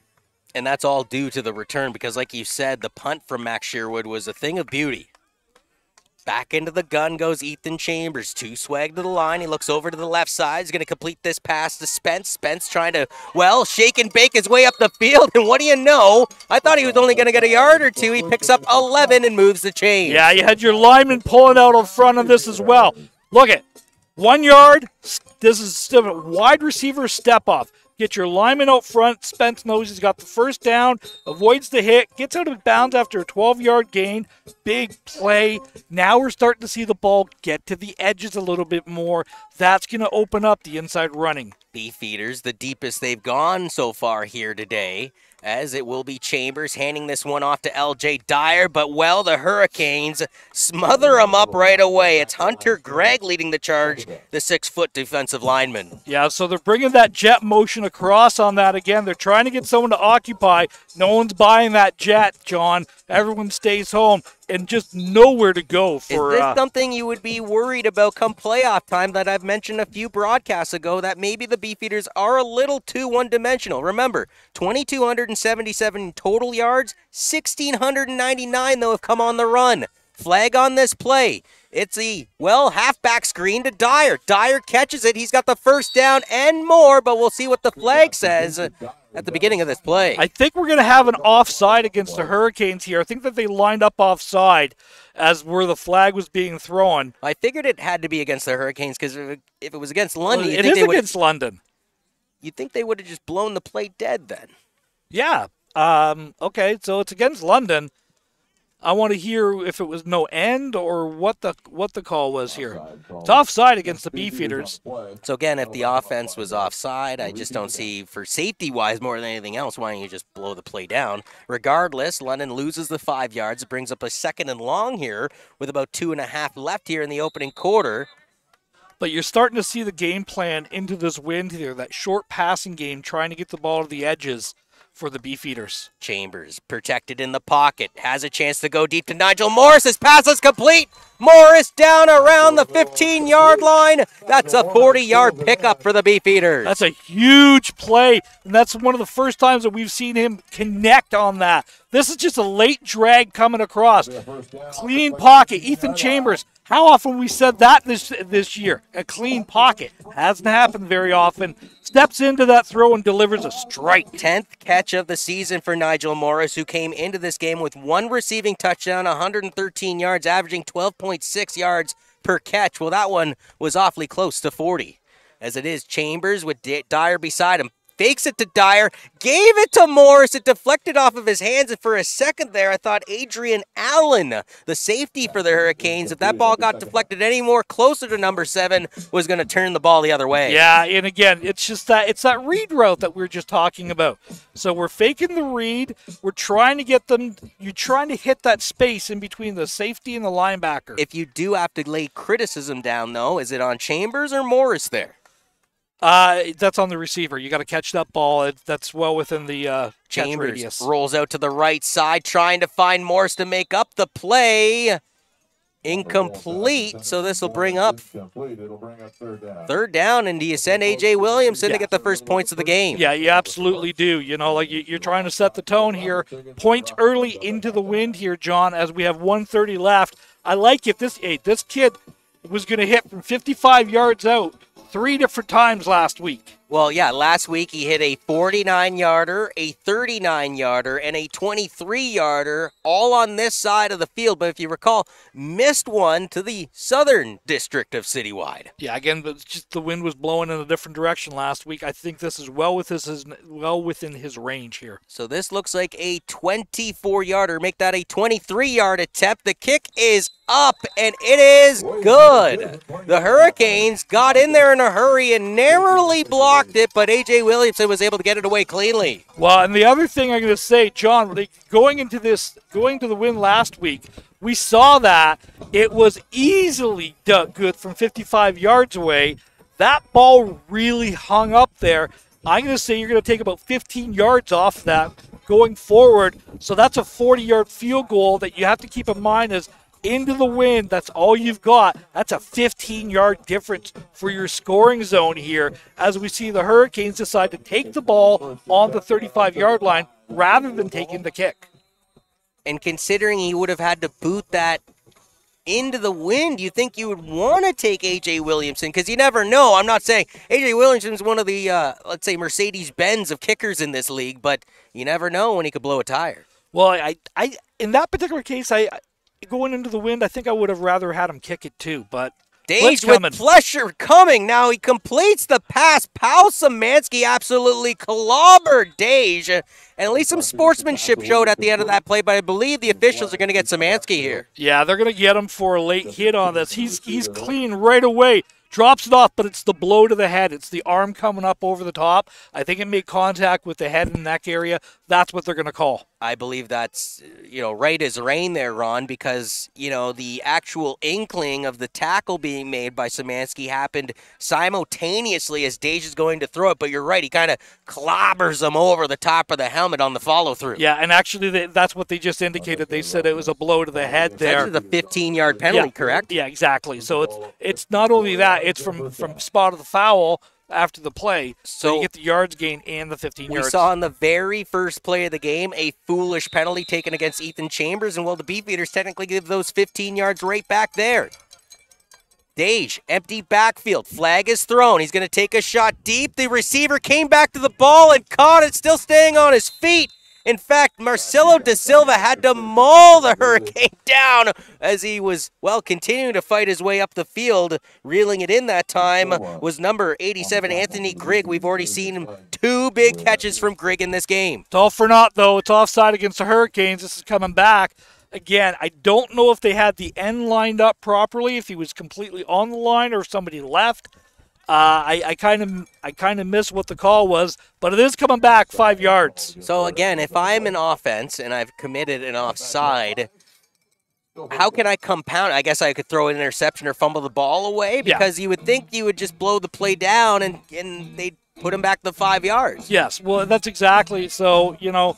And that's all due to the return because, like you said, the punt from Max Sherwood was a thing of beauty. Back into the gun goes Ethan Chambers. Two swag to the line. He looks over to the left side. He's going to complete this pass to Spence. Spence trying to, well, shake and bake his way up the field. And what do you know? I thought he was only going to get a yard or two. He picks up 11 and moves the chain. Yeah, you had your lineman pulling out in front of this as well. Look at one yard. This is still a wide receiver step off. Get your lineman out front. Spence knows he's got the first down, avoids the hit, gets out of bounds after a 12 yard gain. Big play. Now we're starting to see the ball get to the edges a little bit more. That's going to open up the inside running. Beefeaters, the deepest they've gone so far here today, as it will be Chambers handing this one off to LJ Dyer. But, well, the Hurricanes smother him up right away. It's Hunter Gregg leading the charge, the six foot defensive lineman. Yeah, so they're bringing that jet motion across on that again. They're trying to get someone to occupy. No one's buying that jet, John. Everyone stays home and just nowhere to go for. Is this uh, something you would be worried about come playoff time that I've mentioned a few broadcasts ago that maybe the Beefeaters are a little too one dimensional? Remember, 2,277 total yards, 1,699 though have come on the run. Flag on this play. It's a, well, halfback screen to Dyer. Dyer catches it. He's got the first down and more, but we'll see what the flag says at the beginning of this play. I think we're going to have an offside against the Hurricanes here. I think that they lined up offside as where the flag was being thrown. I figured it had to be against the Hurricanes because if it was against London, you'd it think is they would against London. you'd think they would have just blown the play dead then. Yeah. Um, okay, so it's against London. I want to hear if it was no end or what the what the call was here. It's offside against the Beefeaters. So again, if the offense was offside, I just don't see for safety wise more than anything else why don't you just blow the play down. Regardless, London loses the five yards, brings up a second and long here with about two and a half left here in the opening quarter. But you're starting to see the game plan into this wind here, that short passing game, trying to get the ball to the edges for the Beefeaters. Chambers protected in the pocket, has a chance to go deep to Nigel Morris. His pass is complete. Morris down around the 15 yard line. That's a 40 yard pickup for the Beefeaters. That's a huge play, and that's one of the first times that we've seen him connect on that. This is just a late drag coming across. Clean pocket. Ethan Chambers How often we said that this this year? A clean pocket hasn't happened very often. Steps into that throw and delivers a strike. 10th catch of the season for Nigel Morris, who came into this game with one receiving touchdown, 113 yards, averaging 12.6 yards per catch. Well, that one was awfully close to 40. As it is, Chambers with Dyer beside him. Fakes it to Dyer, gave it to Morris. It deflected off of his hands, and for a second there, I thought Adrian Allen, the safety for the Hurricanes, if that ball got deflected any more closer to number seven, was going to turn the ball the other way. Yeah, and again, it's just that it's that read route that we are just talking about. So we're faking the read. We're trying to get them. You're trying to hit that space in between the safety and the linebacker. If you do have to lay criticism down, though, is it on Chambers or Morris there? Uh, that's on the receiver. You got to catch that ball. It, that's well within the uh, Chambers radius. rolls out to the right side, trying to find Morris to make up the play. Incomplete. So this will bring up third down, and do you send AJ Williamson to get the first points of the game? Yeah, you absolutely do. You know, like you- you're trying to set the tone here. Point early into the wind here, John. As we have 130 left. I like if this hey, this kid was going to hit from 55 yards out three different times last week. Well, yeah, last week he hit a 49 yarder, a 39 yarder, and a 23 yarder, all on this side of the field. But if you recall, missed one to the southern district of Citywide. Yeah, again, but just the wind was blowing in a different direction last week. I think this is well within his well within his range here. So this looks like a 24 yarder. Make that a 23 yard attempt. The kick is up and it is good. The Hurricanes got in there in a hurry and narrowly blocked it, but AJ Williamson was able to get it away cleanly. Well, and the other thing I'm going to say, John, going into this, going to the win last week, we saw that it was easily good from 55 yards away. That ball really hung up there. I'm going to say you're going to take about 15 yards off that going forward. So that's a 40 yard field goal that you have to keep in mind is into the wind. That's all you've got. That's a 15 yard difference for your scoring zone here as we see the Hurricanes decide to take the ball on the 35 yard line rather than taking the kick. And considering he would have had to boot that into the wind, you think you would want to take AJ Williamson because you never know. I'm not saying AJ Williamson's one of the, uh, let's say, Mercedes Benz of kickers in this league, but you never know when he could blow a tire. Well, I, I, in that particular case, I, going into the wind, I think I would have rather had him kick it too, but Blitz with coming. Fletcher coming. Now he completes the pass. Paul Samansky absolutely clobbered Dage. And at least some sportsmanship showed at the end of that play, but I believe the officials are going to get Samansky here. Yeah, they're gonna get him for a late hit on this. He's he's clean right away. Drops it off, but it's the blow to the head. It's the arm coming up over the top. I think it made contact with the head and neck area. That's what they're gonna call. I believe that's, you know, right as rain there, Ron, because, you know, the actual inkling of the tackle being made by Samansky happened simultaneously as Dage is going to throw it. But you're right, he kind of clobbers him over the top of the helmet on the follow through. Yeah, and actually they, that's what they just indicated. They said it was a blow to the head there. That's the 15 yard penalty, yeah, correct? Yeah, exactly. So it's it's not only that; it's from from spot of the foul after the play. So, So- you get the yards gain and the 15 We yards. saw in the very first play of the game a foolish penalty taken against Ethan Chambers, and well, the Beefeaters technically give those 15 yards right back there. Dage, empty backfield. Flag is thrown. He's going to take a shot deep. The receiver came back to the ball and caught it, still staying on his feet. In fact, Marcelo da Silva had to maul the Hurricane down as he was, well, continuing to fight his way up the field. Reeling it in that time was number 87, Anthony Grigg. We've already seen two big catches from Grigg in this game. It's all for naught, though. It's offside against the Hurricanes. This is coming back. Again, I don't know if they had the end lined up properly, if he was completely on the line or if somebody left. Uh, I kind of I kind of miss what the call was, but it is coming back five yards. So again, if I'm an offense and I've committed an offside, how can I compound? I guess I could throw an interception or fumble the ball away Yeah. because you would think you would just blow the play down and and they'd put him back the five yards. Yes, well, that's exactly. So you know,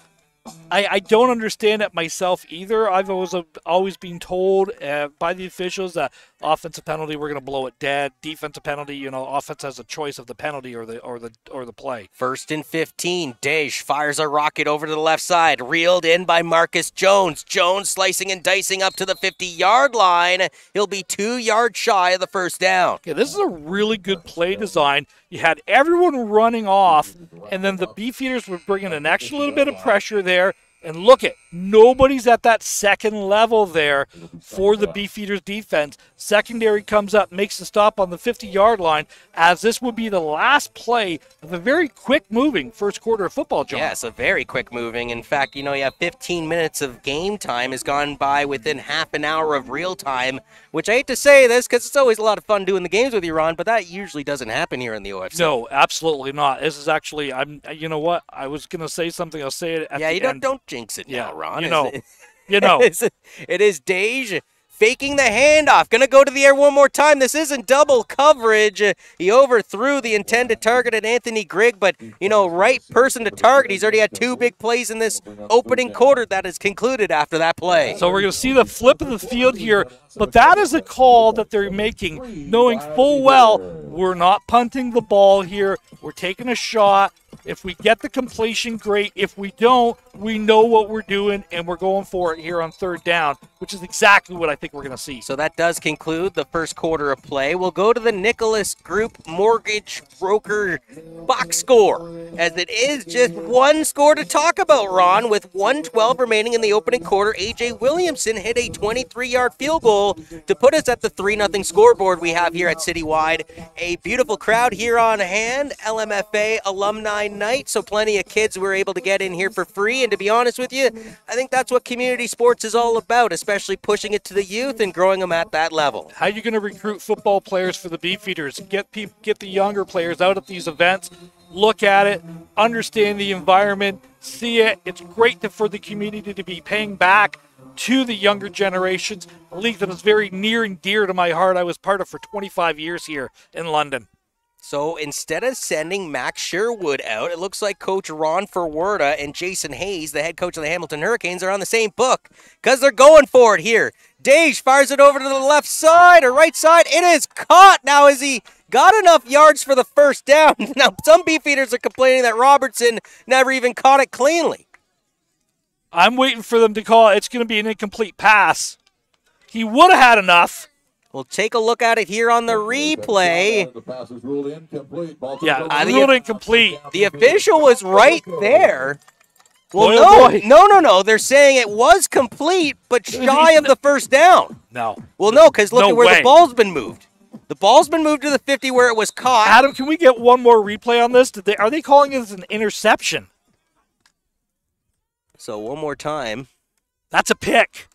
I, I don't understand it myself either. I've always always been told uh, by the officials that Offensive penalty, we're going to blow it dead. Defensive penalty, you know, offense has a choice of the penalty or the or the or the play. First and 15. Dej fires a rocket over to the left side. Reeled in by Marcus Jones. Jones slicing and dicing up to the 50 yard line. He'll be two yards shy of the first down. Okay, this is a really good play design. You had everyone running off, and then the Beefeaters were bringing an extra little bit of pressure there. And look at nobody's at that second level there for the Beefeaters defense. Secondary comes up, makes the stop on the 50 yard line, as this would be the last play of a very quick moving first quarter of football, John. Yes, a very quick moving. In fact, you know, you have 15 minutes of game time has gone by within half an hour of real time, which I hate to say this because it's always a lot of fun doing the games with you, Ron, but that usually doesn't happen here in the OFC. No, absolutely not. This is actually, I'm. You know what? I was gonna say something. I'll say it at yeah, the you don't end. don't jinx it Yeah, now, Ron. you know. it- You know. it is, Dej faking the handoff. Gonna go to the air one more time. This isn't double coverage. He overthrew the intended target at Anthony Grigg, but you know, right person to target. He's already had two big plays in this opening quarter that is concluded after that play. So we're going to see the flip of the field here, but that is a call that they're making, knowing full well we're not punting the ball here. We're taking a shot. If we get the completion, great. If we don't, we know what we're doing, and we're going for it here on third down, which is exactly what I think we're going to see. So that does conclude the first quarter of play. We'll go to the Nicholas Group Mortgage Broker box score, as it is just one score to talk about, Ron. With 112 remaining in the opening quarter, AJ Williamson hit a 23-yard field goal to put us at the 3-0 scoreboard we have here at Citywide. A beautiful crowd here on hand, LMFA Alumni Night, so plenty of kids were able to get in here for free. And to be honest with you, I think that's what community sports is all about, especially pushing it to the youth and growing them at that level. How are you going to recruit football players for the Beefeaters? Get people, get the younger players out at these events, look at it, understand the environment, see it. It's great to, for the community to be paying back to the younger generations. A league that is very near and dear to my heart. I was part of for 25 years here in London. So instead of sending Max Sherwood out, it looks like Coach Ron Ferwerda and Jason Hayes, the head coach of the Hamilton Hurricanes, are on the same book because they're going for it here. Dage fires it over to the left side or right side. It is caught. Now, is he got enough yards for the first down? Now, some beefeaters are complaining that Robertson never even caught it cleanly. I'm waiting for them to call. It's going to be an incomplete pass. He would have had enough. We'll take a look at it here on the replay. The pass is ruled incomplete. Ball Yeah, comes I over. ruled incomplete. The official was right there. Well, Boy, oh no, oh boy. no, no, no. They're saying it was complete, but shy of the first down. No. Well, no, because look No at where way. the ball's been moved. The ball's been moved to the 50 where it was caught. Adam, can we get one more replay on this? Did they, are they calling this an interception? So one more time. That's a pick.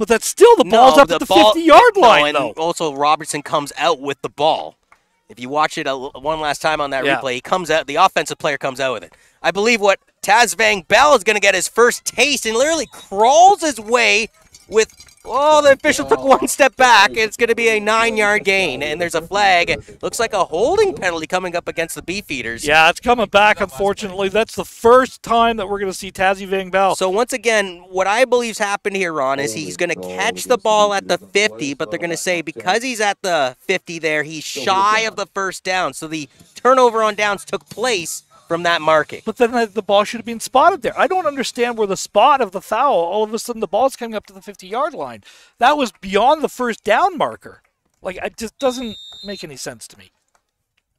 But that's still the ball's No, up at the ball- 50 yard no, line, and though. Also, Robertson comes out with the ball. If you watch it a, one last time on that Yeah. replay, he comes out. The offensive player comes out with it. I believe what Taz Van Bell is going to get his first taste and literally crawls his way with. Oh, the official took one step back. It's going to be a nine-yard gain, and there's a flag. Looks like a holding penalty coming up against the Beefeaters. Yeah, it's coming back, unfortunately. That's the first time that we're going to see Tazzy Van Bell. So once again, what I believe's happened here, Ron, is he's going to catch the ball at the 50, but they're going to say because he's at the 50 there, he's shy of the first down. So the turnover on downs took place from that marking. But then the, ball should have been spotted there. I don't understand where the spot of the foul, all of a sudden the ball's coming up to the 50 yard line. That was beyond the first down marker. Like, it just doesn't make any sense to me.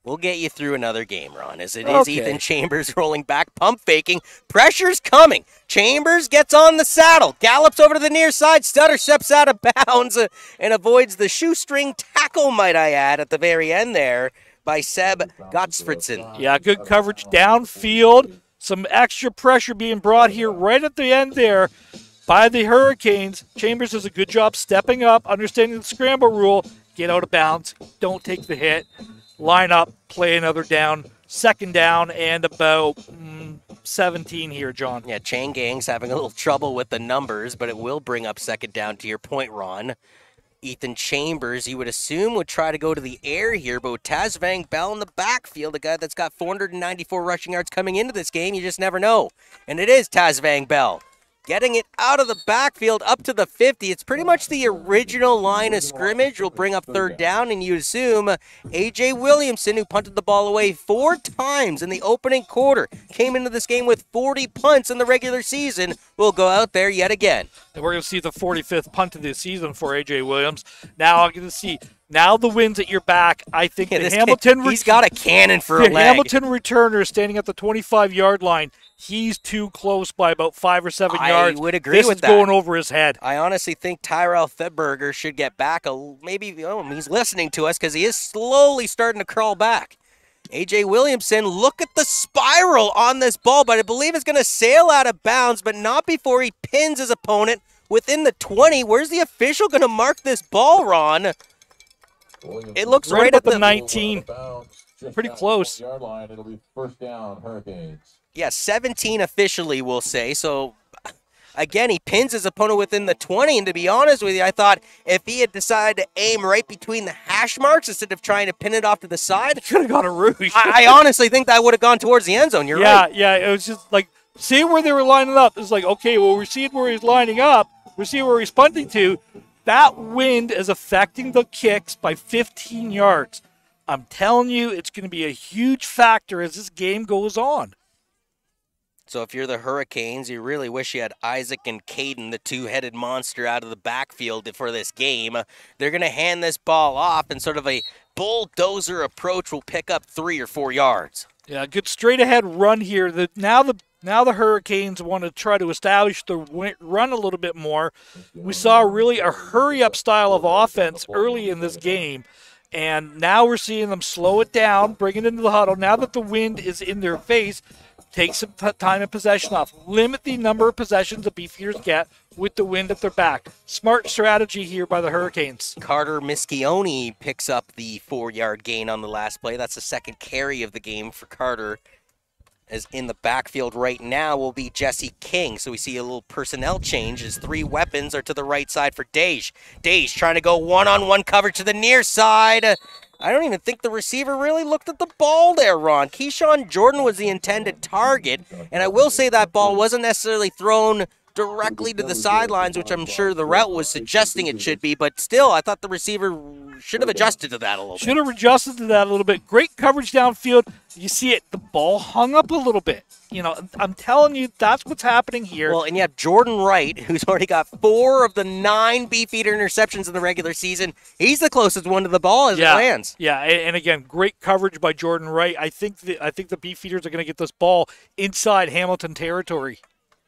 We'll get you through another game, Ron, as it is Okay. Ethan Chambers rolling back, pump faking. Pressure's coming. Chambers gets on the saddle, gallops over to the near side. Stutter steps out of bounds uh, and avoids the shoestring tackle, might I add, at the very end there by Seb Gottfriedson. Yeah, good coverage downfield. Some extra pressure being brought here right at the end there by the Hurricanes. Chambers does a good job stepping up, understanding the scramble rule. Get out of bounds. Don't take the hit. Line up, play another down. Second down and about mm, 17 here, John. Yeah, Chain Gang's having a little trouble with the numbers, but it will bring up second down to your point, Ron. Ethan Chambers, you would assume, would try to go to the air here, but with Taz Van Bell in the backfield, a guy that's got 494 rushing yards coming into this game, you just never know. And it is Taz Van Bell. Getting it out of the backfield up to the 50. It's pretty much the original line of scrimmage. We'll bring up third down, and you assume AJ Williamson, who punted the ball away four times in the opening quarter, came into this game with 40 punts in the regular season, will go out there yet again. And we're going to see the 45th punt of the season for AJ Williams. Now I'm going to see now the wind's at your back. I think Yeah, the Hamilton. kid, he's got a cannon for a leg. Hamilton returner standing at the 25 yard line. He's too close by about five or seven I yards. would agree this with is that. going over his head. I honestly think Tyrell Thedberger should get back. A, maybe oh, he's listening to us because he is slowly starting to crawl back. AJ Williamson, look at the spiral on this ball, but I believe it's going to sail out of bounds, but not before he pins his opponent within the 20. Where's the official going to mark this ball, Ron? It looks Right right, at the the 19. Pretty close. Yard line. It'll be first down, Hurricanes. Yeah, 17 officially, we'll say. So, again, he pins his opponent within the 20. And to be honest with you, I thought if he had decided to aim right between the hash marks instead of trying to pin it off to the side, he could have got a rouge. I, I honestly think that would have gone towards the end zone. You're yeah, right. Yeah, yeah. It was just like seeing where they were lining up. It's like okay, well we're seeing where he's lining up. We're seeing where he's punting to. That wind is affecting the kicks by 15 yards. I'm telling you, it's going to be a huge factor as this game goes on. So if you're the Hurricanes, you really wish you had Isaac and Caden, the two-headed monster, out of the backfield for this game. They're going to hand this ball off, and sort of a bulldozer approach will pick up three or four yards. Yeah, good straight ahead run here. The now the now the Hurricanes want to try to establish the run a little bit more. We saw really a hurry up style of offense early in this game. And now we're seeing them slow it down, bring it into the huddle. Now that the wind is in their face, take some t- time and possession off. Limit the number of possessions the Beefeaters get with the wind at their back. Smart strategy here by the Hurricanes. Carter Mischione picks up the four-yard gain on the last play. That's the second carry of the game for Carter. As in the backfield right now will be Jesse King. So we see a little personnel change. His three weapons are to the right side for Dage. Dage trying to go one-on-one cover to the near side. I don't even think the receiver really looked at the ball there, Ron. Keyshawn Jordan was the intended target, and I will say that ball wasn't necessarily thrown directly to the sidelines, which I'm sure the route was suggesting it should be, but still, I thought the receiver should have adjusted to that a little bit. Should have adjusted to that a little bit. Great coverage downfield. You see it, the ball hung up a little bit. You know, I'm telling you, that's what's happening here. Well, and you have Jordan Wright, who's already got four of the nine Beefeater interceptions in the regular season. He's the closest one to the ball as yeah, it lands. yeah, and, and again, great coverage by Jordan Wright. I think the, I think the Beefeaters are going to get this ball inside Hamilton territory.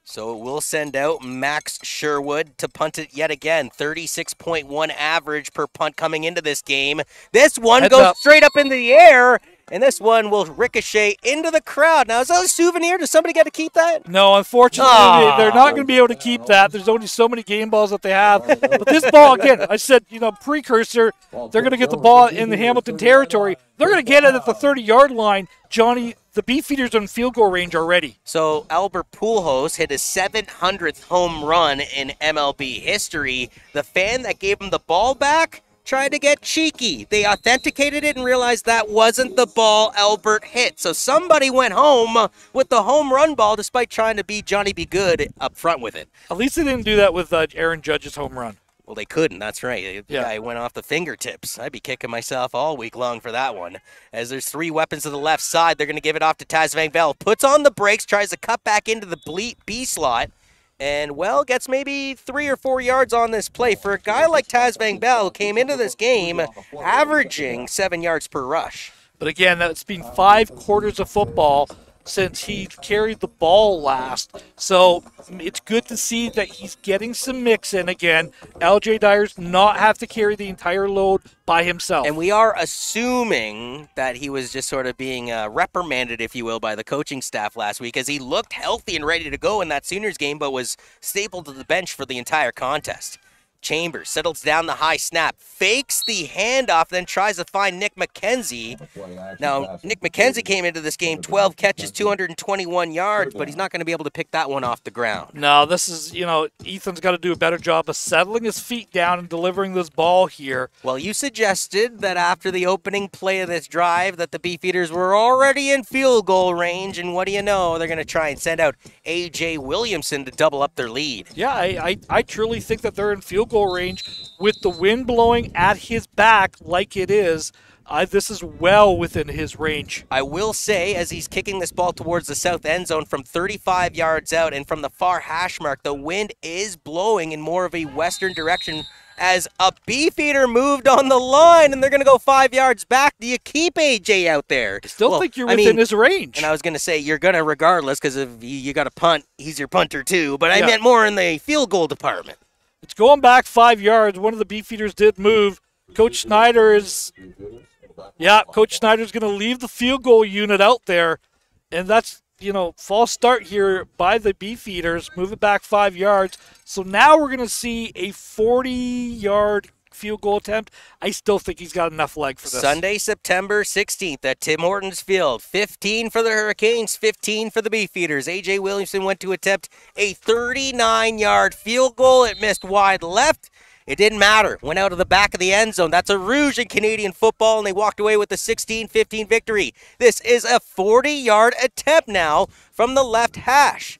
So it will send out Max Sherwood to punt it yet again. 36.1 average per punt coming into this game. This one Heads goes up. straight up into the air, and this one will ricochet into the crowd. Now, is that a souvenir? Does somebody get to keep that? No, unfortunately, Ah. they're not going to be able to keep that. There's only so many game balls that they have. But this ball, again, I said, you know, precursor, they're going to get the ball in the Hamilton territory. They're going to get it at the 30 yard line. Johnny, the Beefeaters are in field goal range already. So Albert Pujols hit his 700th home run in MLB history. The fan that gave him the ball back tried to get cheeky. They authenticated it and realized that wasn't the ball Albert hit. So somebody went home with the home run ball despite trying to be Johnny Be Good up front with it. At least they didn't do that with uh, Aaron Judge's home run. Well, they couldn't. That's right. The Yeah. guy went off the fingertips. I'd be kicking myself all week long for that one. As there's three weapons to the left side, they're going to give it off to Taz Van Bell. Puts on the brakes, tries to cut back into the ble- B slot, and well, gets maybe three or four yards on this play. For a guy like Taz Van Bell, who came into this game averaging seven yards per rush. But again, that's been five quarters of football since he carried the ball last. So it's good to see that he's getting some mix in again. LJ Dyer's not have to carry the entire load by himself. And we are assuming that he was just sort of being uh, reprimanded, if you will, by the coaching staff last week as he looked healthy and ready to go in that Sooners game, but was stapled to the bench for the entire contest. Chambers settles down the high snap, fakes the handoff, then tries to find Nick McKenzie. Now, Nick McKenzie came into this game 12 catches, 221 yards, but he's not going to be able to pick that one off the ground. No, this is, you know, Ethan's got to do a better job of settling his feet down and delivering this ball here. Well, you suggested that after the opening play of this drive that the Beefeaters were already in field goal range, and what do you know? They're going to try and send out A.J. Williamson to double up their lead. Yeah, I, I, I truly think that they're in field goal range with the wind blowing at his back like it is. I, this is well within his range. I will say, as he's kicking this ball towards the south end zone from 35 yards out and from the far hash mark, the wind is blowing in more of a western direction as a beefeater moved on the line and they're going to go five yards back. Do you keep AJ out there? I still Well, think you're I within mean, his range. And I was going to say you're going to regardless because if you, you got a punt, he's your punter too. But I Yeah. meant more in the field goal department. It's going back five yards. One of the beefeaters did move. Coach Snyder is, yeah, Coach Snyder's going to leave the field goal unit out there, and that's you know false start here by the beefeaters. Move it back five yards. So now we're going to see a 40-yard field goal attempt. I still think he's got enough leg for this. Sunday, September 16th at Tim Hortons Field. 15 for the Hurricanes, 15 for the Beefeaters. AJ Williamson went to attempt a 39 yard field goal. It missed wide left. It didn't matter. Went out of the back of the end zone. That's a rouge in Canadian football, and they walked away with a 16 15 victory. This is a 40 yard attempt now from the left hash.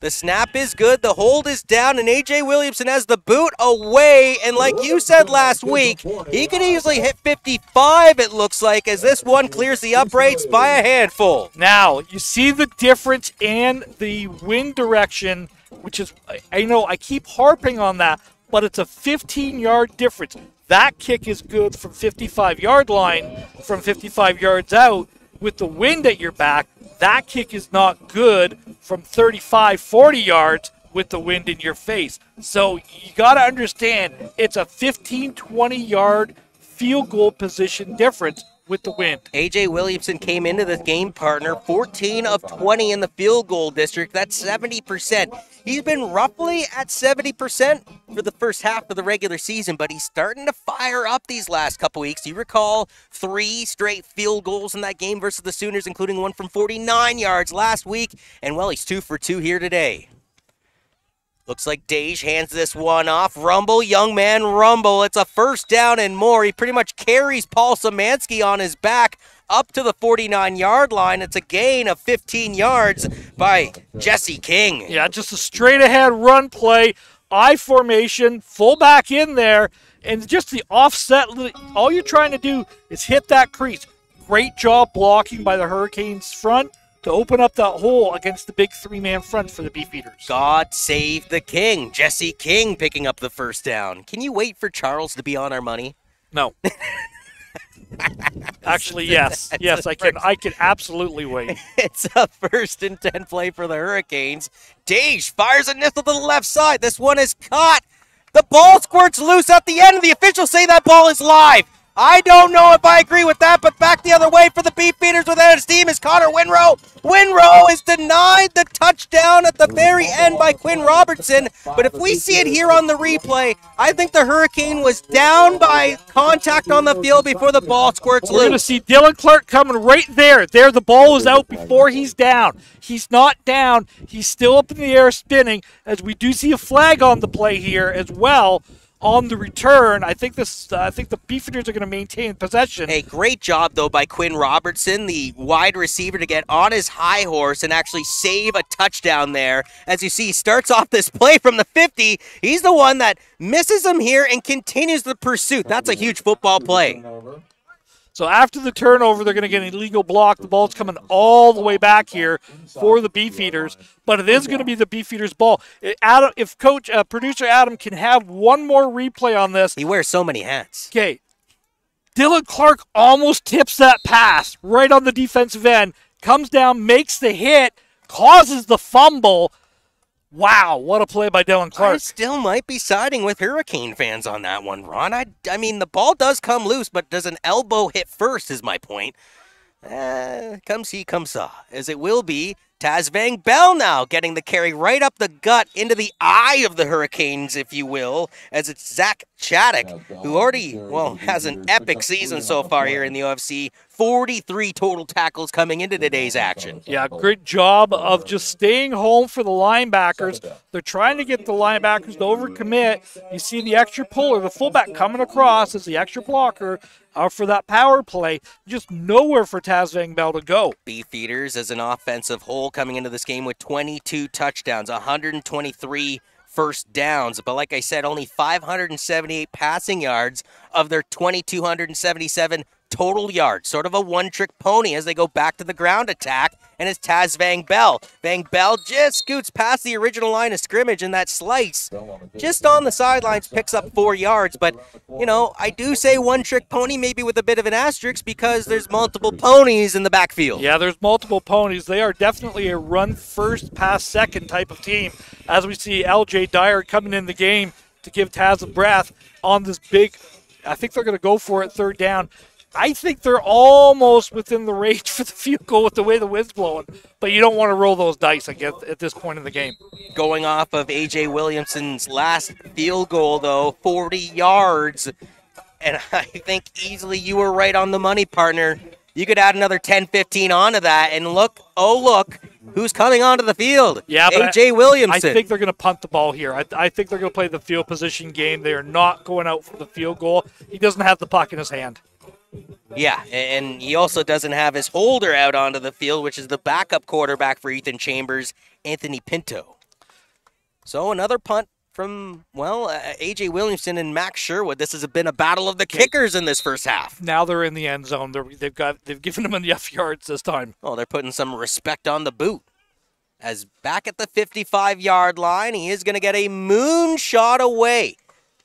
The snap is good. The hold is down, and AJ Williamson has the boot away. And like you said last week, he could easily hit 55, it looks like, as this one clears the uprights by a handful. Now, you see the difference in the wind direction, which is, I- know I keep harping on that, but it's a 15 yard difference. That kick is good from 55 yard line, from 55 yards out. With the wind at your back, that kick is not good from 35, 40 yards with the wind in your face. So you got to understand it's a 15, 20 yard field goal position difference with the wind. AJ Williamson came into this game partner 14 of 20 in the field goal district. That's 70%. He's been roughly at 70% for the first half of the regular season, but he's starting to fire up these last couple weeks. You recall three straight field goals in that game versus the Sooners, including one from 49 yards last week. And well, he's two for two here today. Looks like Dage hands this one off. Rumble, young man, rumble. It's a first down and more. He pretty much carries Paul Samansky on his back up to the 49 yard line. It's a gain of 15 yards by Jesse King. Yeah, just a straight ahead run play, I formation, fullback in there, and just the offset. All you're trying to do is hit that crease. Great job blocking by the Hurricanes front to open up that hole against the big three man front for the Beefeaters. God save the king. Jesse King picking up the first down. Can you wait for Charles to be on our money? No. Actually, yes, yes, I can. I can absolutely wait. It's a first and 10 play for the Hurricanes. Dage fires a missile to the left side. This one is caught. The ball squirts loose at the end, and the officials say that ball is live. I don't know if I agree with that, but back the other way for the Beefeaters without his team is Connor Winrow. Winrow is denied the touchdown at the very end by Quinn Robertson. But if we see it here on the replay, I think the Hurricane was down by contact on the field before the ball squirts We're going to see Dylan Clark coming right there. There, the ball is out before he's down. He's not down. He's still up in the air spinning, as we do see a flag on the play here as well on the return. I think this. Uh, I think the Beefeaters are going to maintain possession. Hey, great job though by Quinn Robertson, the wide receiver, to get on his high horse and actually save a touchdown there. As you see, he starts off this play from the 50. He's the one that misses him here and continues the pursuit. That's a huge football play. So after the turnover, they're going to get an illegal block. The ball's coming all the way back here for the Beefeaters, but it is going to be the Beefeaters' ball. Adam, if Coach uh, producer Adam can have one more replay on this, He wears so many hats. Okay. Dylan Clark almost tips that pass right on the defensive end, comes down, makes the hit, causes the fumble. Wow, what a play by Dylan Clark. I still might be siding with Hurricane fans on that one, Ron. I, I mean, the ball does come loose, but does an elbow hit first, is my point. Uh, come see, come saw, as it will be Taz Van Bell now getting the carry right up the gut into the eye of the Hurricanes, if you will, as it's Zach Chaddock, who already, well, has an epic season so far here in the OFC. 43 total tackles coming into today's action. Yeah, great job of just staying home for the linebackers. They're trying to get the linebackers to overcommit. You see the extra puller, the fullback coming across as the extra blocker uh, for that power play. Just nowhere for Taz Van Bell to go. Beefeaters as an offensive whole coming into this game with 22 touchdowns, 123 first downs. But like I said, only 578 passing yards of their 2,277 total yards. Sort of a one trick pony as they go back to the ground attack. And it's Taz Van Bell. Van Bell just scoots past the original line of scrimmage in that slice. Just on the sidelines, picks up four yards. But, you know, I do say one trick pony, maybe with a bit of an asterisk, because there's multiple ponies in the backfield. Yeah, there's multiple ponies. They are definitely a run first, pass second type of team. As we see LJ Dyer coming in the game to give Taz a breath on this big, I think they're going to go for it third down. I think they're almost within the range for the field goal with the way the wind's blowing. But you don't want to roll those dice, I guess, at this point in the game. Going off of AJ Williamson's last field goal, though, 40 yards. And I think easily you were right on the money, partner. You could add another 10 15 onto that. And look, oh, look, who's coming onto the field? Yeah, AJ Williamson. I think they're going to punt the ball here. I, I think they're going to play the field position game. They are not going out for the field goal. He doesn't have the puck in his hand. Yeah, and he also doesn't have his holder out onto the field, which is the backup quarterback for Ethan Chambers, Anthony Pinto. So another punt from, well, uh, A.J. Williamson and Max Sherwood. This has been a battle of the kickers in this first half. Now they're in the end zone. They're, they've got they've given them enough yards this time. Oh, they're putting some respect on the boot. As back at the 55 yard line, he is going to get a moonshot away.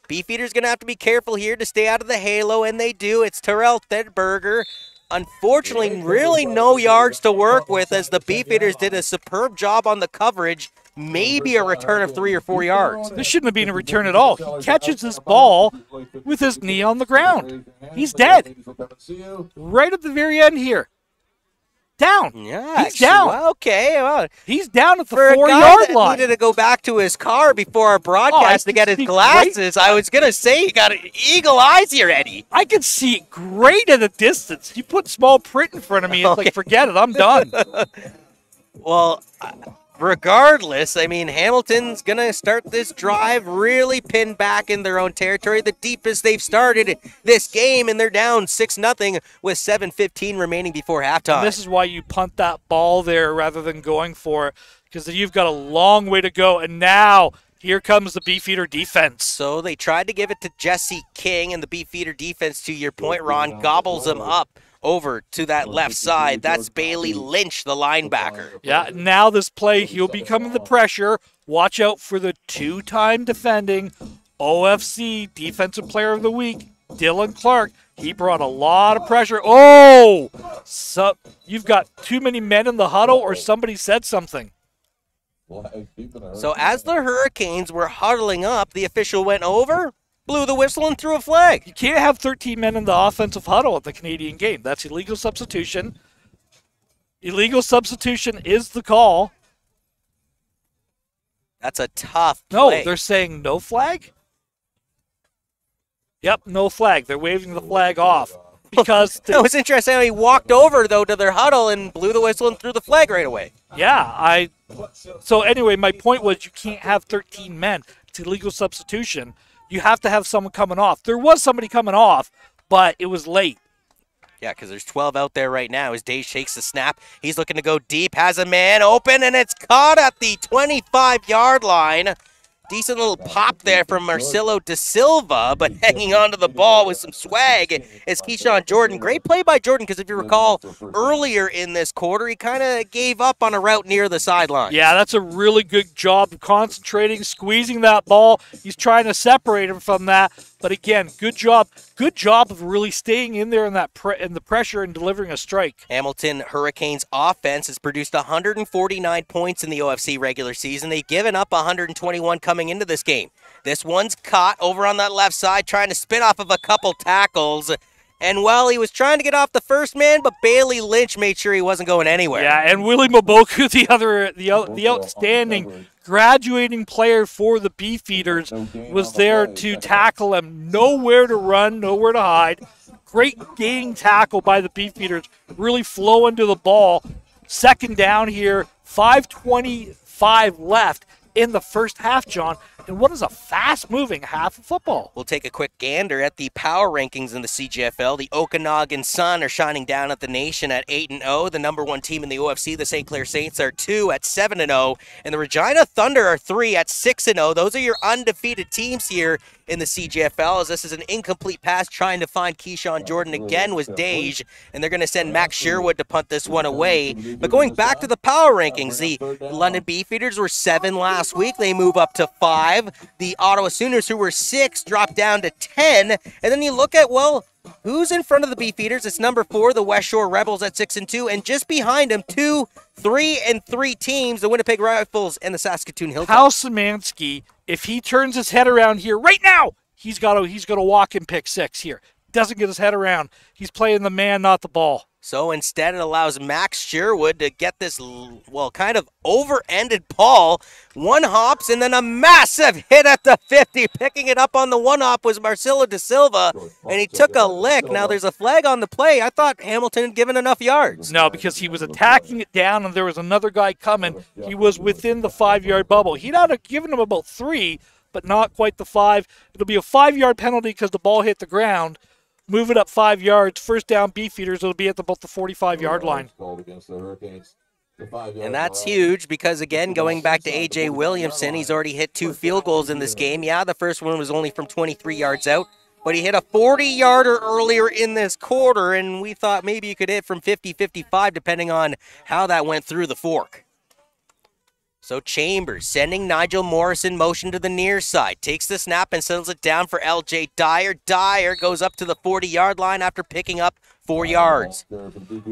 Beefeater's going to have to be careful here to stay out of the halo, and they do. It's Terrell Thedberger. Unfortunately, really no yards to work with as the Beefeaters did a superb job on the coverage. Maybe a return of three or four yards. This shouldn't have been a return at all. He catches this ball with his knee on the ground. He's dead. Right at the very end here. Down. Yeah, He's actually, down. well, okay, well, He's down at the for a four guy yard that line. needed to go back to his car before our broadcast to get his glasses, I was gonna say you got eagle eyes here, Eddie. I can see great at a distance. You put small print in front of me, it's Okay. like, forget it, I'm done. Well, uh, regardless, I mean, Hamilton's going to start this drive really pinned back in their own territory, the deepest they've started this game, and they're down 6 0 with 7.15 remaining before halftime. This is why you punt that ball there rather than going for it, because you've got a long way to go. And now here comes the Beefeater defense. so they tried to give it to Jesse King, and the Beefeater defense, to your point, Ron, gobbles him up over to that left side. That's Bailey Lynch, the linebacker. Yeah, now this play, he'll be coming the pressure. Watch out for the two time defending OFC Defensive Player of the Week, Dylan Clark. He brought a lot of pressure. Oh! So, you've got too many men in the huddle, or somebody said something. So as the Hurricanes were huddling up, the official went over, blew the whistle, and threw a flag. You can't have 13 men in the offensive huddle at the Canadian game. That's illegal substitution. Illegal substitution is the call. That's a tough No, they're saying no flag? Yep, no flag. They're waving the flag off because It was interesting how he walked over though to their huddle and blew the whistle and threw the flag right away. yeah, I So anyway, my point was you can't have 13 men. It's illegal substitution. You have to have someone coming off. There was somebody coming off, but it was late. Yeah, because there's 12 out there right now. As Dave shakes the snap, he's looking to go deep, has a man open, and it's caught at the 25 yard line. Decent little pop there from Marcelo De Silva, but hanging on to the ball with some swag is Keyshawn Jordan. Great play by Jordan, because if you recall, earlier in this quarter, he kind of gave up on a route near the sideline. Yeah, that's a really good job concentrating, squeezing that ball. He's trying to separate him from that, but again, good job, good job of really staying in there in that pre- in the pressure and delivering a strike. Hamilton Hurricanes offense has produced 149 points in the OFC regular season. They've given up 121 coming into this game. This one's caught over on that left side, trying to spin off of a couple tackles. And well, he was trying to get off the first man, but Bailey Lynch made sure he wasn't going anywhere. Yeah, and Willie Maboku, the other, the the outstanding graduating player for the Beefeaters, was there to tackle him. Nowhere to run, nowhere to hide. Great gaining tackle by the Beefeaters, really flowing to the ball. Second down here, 5:25 left in the first half, John. And what is a fast-moving half of football? We'll take a quick gander at the power rankings in the CJFL. The Okanagan Sun are shining down at the nation at 8 and 0. The number 1 team in the OFC, the St. Clair Saints are 2 at 7 and 0, and the Regina Thunder are 3 at 6 and 0. Those are your undefeated teams here in the CJFL as this is an incomplete pass trying to find Keyshawn Jordan again was Dage, and they're going to send Max Sherwood to punt this one away. But going back to the power rankings, the London Beefeaters were 7 last week. They move up to 5. The Ottawa Sooners, who were 6, drop down to 10. And then you look at, well, Who's in front of the Beefeaters? It's number four, the West Shore Rebels at six and two, and just behind them, two, three, and three teams, the Winnipeg Rifles and the Saskatoon Hilltops. Hal Szymanski, if he turns his head around here right now, he's got to he's going to walk and pick six here. Doesn't get his head around. He's playing the man, not the ball. So instead, it allows Max Sherwood to get this, well, kind of over-ended Paul. One hops and then a massive hit at the 50. Picking it up on the one hop was Marcelo De Silva, and he took a lick. Now there's a flag on the play. I thought Hamilton had given enough yards. No, because he was attacking it down and there was another guy coming. He was within the five yard bubble. He'd have given him about three, but not quite the five. It'll be a five yard penalty because the ball hit the ground. Move it up five yards. First down, Beef Beefeaters. It'll be at about the 45 yard line. Called against the Hurricanes. The five-yard And that's huge because, again, going back to A.J. Williamson, he's already hit two field goals in this game. Yeah, the first one was only from 23 yards out, but he hit a 40 yarder earlier in this quarter, and we thought maybe you could hit from 50 55, depending on how that went through the fork. So Chambers sending Nigel Morris in motion to the near side. Takes the snap and settles it down for LJ Dyer. Dyer goes up to the 40 yard line after picking up four yards.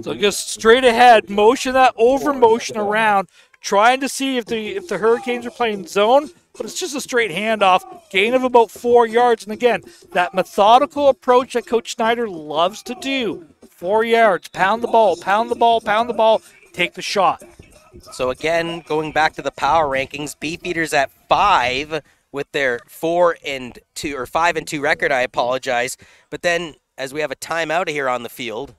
So just straight ahead, motion that over motion around, trying to see if the if the Hurricanes are playing zone, but it's just a straight handoff, gain of about four yards. And again, that methodical approach that Coach Snyder loves to do. Four yards, pound the ball, pound the ball, pound the ball, take the shot. So again, going back to the power rankings, Beefeaters at five with their four and two or five and two record. I apologize, but then as we have a timeout here on the field,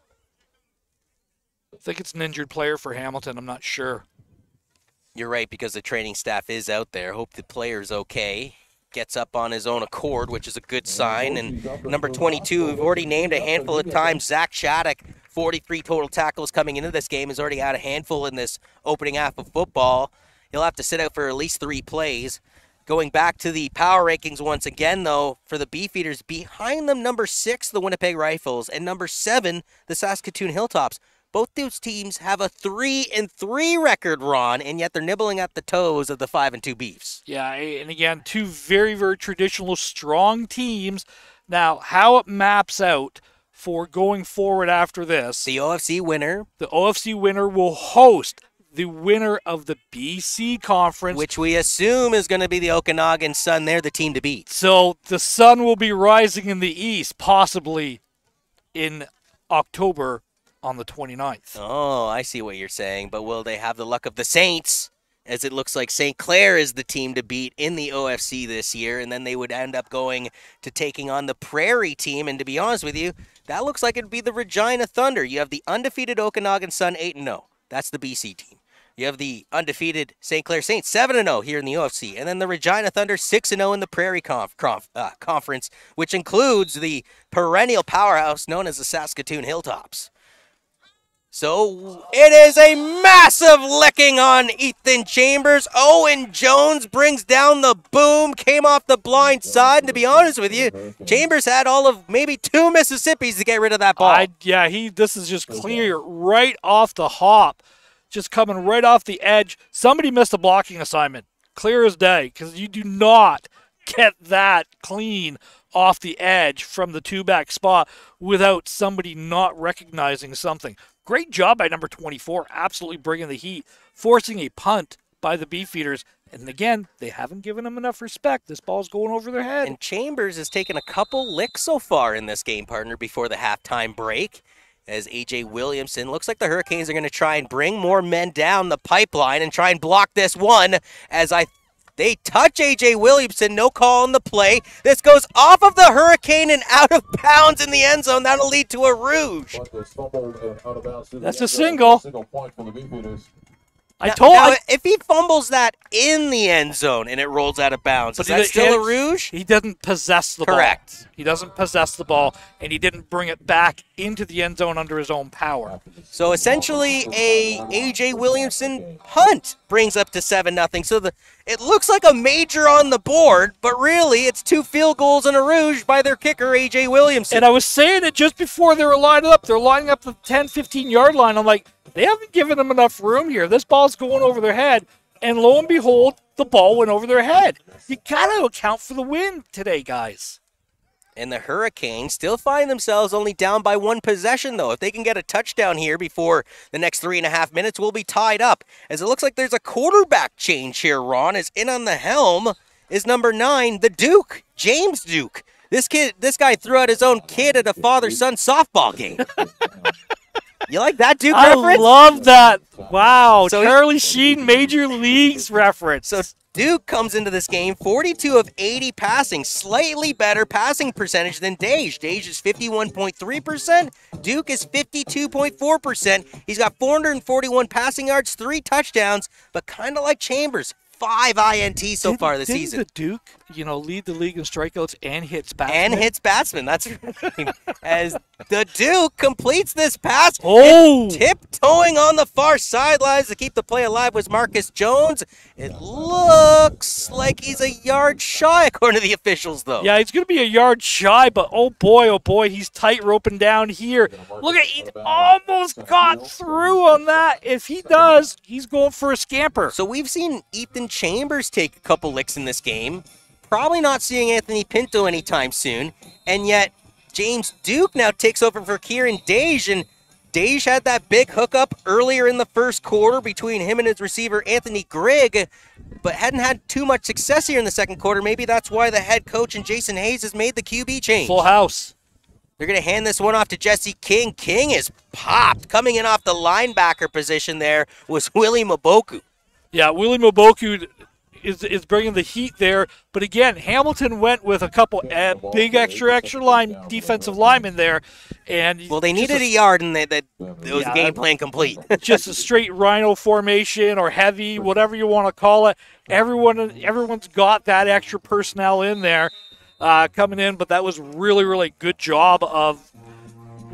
I think it's an injured player for Hamilton. I'm not sure. you're right because the training staff is out there. Hope the player's okay. Gets up on his own accord, which is a good sign. And number 22, we've already named a handful of times. Zach Shattuck, 43 total tackles coming into this game, has already had a handful in this opening half of football. He'll have to sit out for at least three plays. Going back to the power rankings once again, though, for the Beefeaters, behind them, number six, the Winnipeg Rifles, and number seven, the Saskatoon Hilltops. Both those teams have a three and three record, Ron, and yet they're nibbling at the toes of the five and two Beefs. Yeah, and again, two very, very traditional, strong teams. Now, how it maps out for going forward after this, The OFC winner, the OFC winner will host the winner of the BC conference. which we assume is going to be the Okanagan Sun, they're the team to beat. so the sun will be rising in the east, possibly in October on the 29th. Oh, I see what you're saying. But will they have the luck of the Saints? As it looks like St. Clair is the team to beat in the OFC this year, and then they would end up going to taking on the Prairie team. And to be honest with you, that looks like it'd be the Regina Thunder. You have the undefeated Okanagan Sun 8 0. That's the BC team. You have the undefeated St. Clair Saints 7 0 here in the OFC, and then the Regina Thunder 6 0 in the Prairie conf- conf- uh, Conference, which includes the perennial powerhouse known as the Saskatoon Hilltops. So it is a massive licking on Ethan Chambers. Owen Jones brings down the boom, came off the blind side. And to be honest with you, Chambers had all of maybe two Mississippis to get rid of that ball. I, yeah, he. This is just clear right off the hop, just coming right off the edge. Somebody missed a blocking assignment, clear as day, because you do not get that clean off the edge from the two back spot without somebody not recognizing something. Great job by number 24, absolutely bringing the heat, forcing a punt by the Beefeaters, And again, they haven't given him enough respect. This ball's going over their head. And Chambers has taken a couple licks so far in this game, partner, before the halftime break. As AJ Williamson looks like the Hurricanes are going to try and bring more men down the pipeline and try and block this one. As I they touch AJ Williamson, no call on the play. This goes off of the Hurricane and out of bounds in the end zone. That'll lead to a rouge. But they stumbled and out of bounds to the That's a single. Single point for the Beefeaters. I told now, I- if he fumbles that in the end zone and it rolls out of bounds, is But that still a rouge? He doesn't possess the ball. Correct. He doesn't possess the ball, and he didn't bring it back into the end zone under his own power. So essentially, a AJ Williamson punt brings up to seven nothing. So the it looks like a major on the board, but really it's two field goals and a rouge by their kicker AJ Williamson. And I was saying it just before they were lining up. They're lining up the 10, 15 yard line. I'm like, they haven't given them enough room here. This ball's going over their head. And lo and behold, the ball went over their head. You got to account for the wind today, guys. And the Hurricanes still find themselves only down by one possession, though. If they can get a touchdown here before the next three and a half minutes, we'll be tied up. As it looks like there's a quarterback change here, Ron, is in on the helm is number nine, the Duke, James Duke. This kid, this guy threw out his own kid at a father-son softball game. you like that Duke I reference? love that. Wow. So Charlie Sheen Major Leagues reference. So Duke comes into this game 42 of 80 passing, slightly better passing percentage than Dage. Dage is 51.3%, Duke is 52.4%. He's got 441 passing yards, three touchdowns, but kind of like Chambers, five INT so Didn't- far this season. the Duke, you know, lead the league in strikeouts and hits batsmen? and hits batsman. That's right. As the Duke completes this pass. Oh! Tiptoeing on the far sidelines to keep the play alive was Marcus Jones. It looks like he's a yard shy, according to the officials, though. Yeah, he's going to be a yard shy, but oh boy, oh boy, he's tight roping down here. Look at he almost got through on that. If he does, he's going for a scamper. So we've seen Ethan Chambers take a couple licks in this game. Probably not seeing Anthony Pinto anytime soon. And yet, James Duke now takes over for Kieran Dage. And Dage had that big hookup earlier in the first quarter between him and his receiver, Anthony Grigg, but hadn't had too much success here in the second quarter. Maybe that's why the head coach and Jason Hayes has made the QB change. Full house. They're going to hand this one off to Jesse King. King is popped. Coming in off the linebacker position there was Willie Maboku. Yeah, Willie Moboku is is bringing the heat there. But again, Hamilton went with a couple uh, big extra extra line defensive linemen there, and Well, they needed a a yard, and they, they, it was Yeah, game plan complete. just a straight rhino formation or heavy, whatever you want to call it. Everyone, everyone's got that extra personnel in there uh, coming in, but that was really, really good job of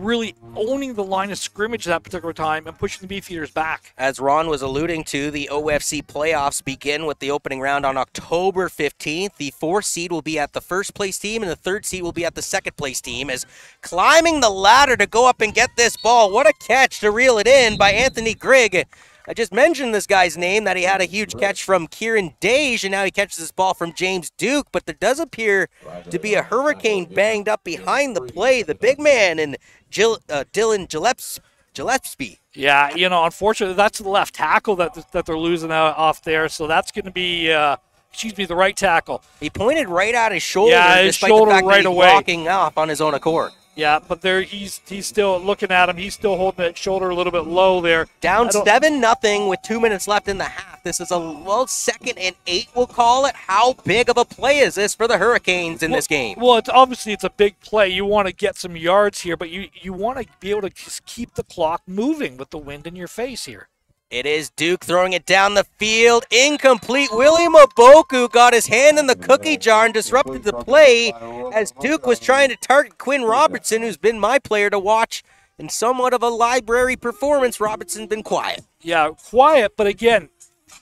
really owning the line of scrimmage at that particular time and pushing the Beefeaters back. As Ron was alluding to, the OFC playoffs begin with the opening round on October 15th. The fourth seed will be at the first place team, and the third seed will be at the second place team. As climbing the ladder to go up and get this ball, what a catch to reel it in by Anthony Grigg. I just mentioned this guy's name that he had a huge catch from Kieran Dage, and now he catches this ball from James Duke. But there does appear to be a hurricane banged up behind the play. The big man and Jill, uh, Dylan Gilleps, Gillespie. Yeah, you know, unfortunately, that's the left tackle that that they're losing out off there. So that's going to be, uh, excuse me, the right tackle. He pointed right at his shoulder, Yeah, his despite shoulder the fact right that he's away. walking off on his own accord. Yeah, but there he's he's still looking at him. He's still holding that shoulder a little bit low there. Down seven nothing with two minutes left in the half. This is a well second and eight, we'll call it. How big of a play is this for the Hurricanes in this game? Well, it's obviously it's a big play. You want to get some yards here, but you you want to be able to just keep the clock moving with the wind in your face here. It is Duke throwing it down the field. Incomplete. William Oboku got his hand in the cookie jar and disrupted the play as Duke was trying to target Quinn Robertson, who's been my player to watch in somewhat of a library performance. Robertson's been quiet. Yeah, quiet, but again,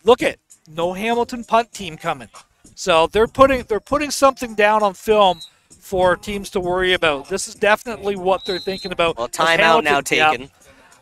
look at no Hamilton punt team coming. So they're putting they're putting something down on film for teams to worry about. This is definitely what they're thinking about. Well, timeout now Hamilton- yeah. taken.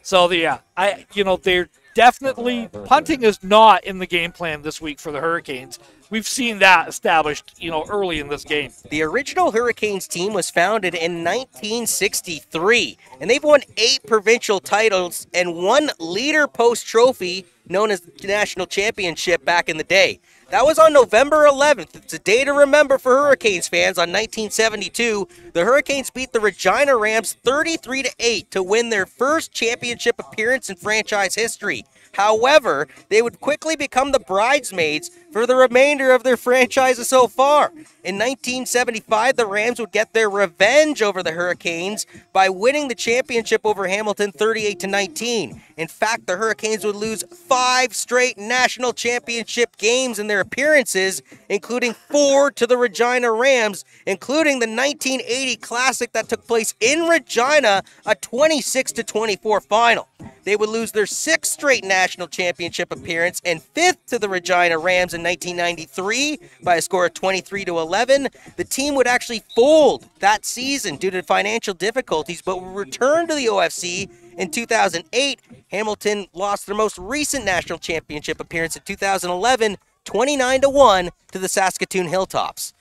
So the, yeah, I you know they're definitely punting is not in the game plan this week for the Hurricanes. We've seen that established, you know, early in this game. The original Hurricanes team was founded in 1963, and they've won eight provincial titles and one Leader-Post Trophy known as the national championship back in the day. That was on November 11th. It's a day to remember for Hurricanes fans. On 1972, the Hurricanes beat the Regina Rams 33 to 8 to win their first championship appearance in franchise history. However, they would quickly become the bridesmaids for the remainder of their franchises so far. In 1975, the Rams would get their revenge over the Hurricanes by winning the championship over Hamilton 38 to 19. In fact, the Hurricanes would lose five straight national championship games in their appearances, including four to the Regina Rams, including the 1980 Classic that took place in Regina, a 26 to 24 final. They would lose their sixth straight national championship appearance and fifth to the Regina Rams in 1993 by a score of 23 to 11. The team would actually fold that season due to financial difficulties, but would return to the OFC in 2008. Hamilton lost their most recent national championship appearance in 2011, 29 to 1 to the Saskatoon Hilltops.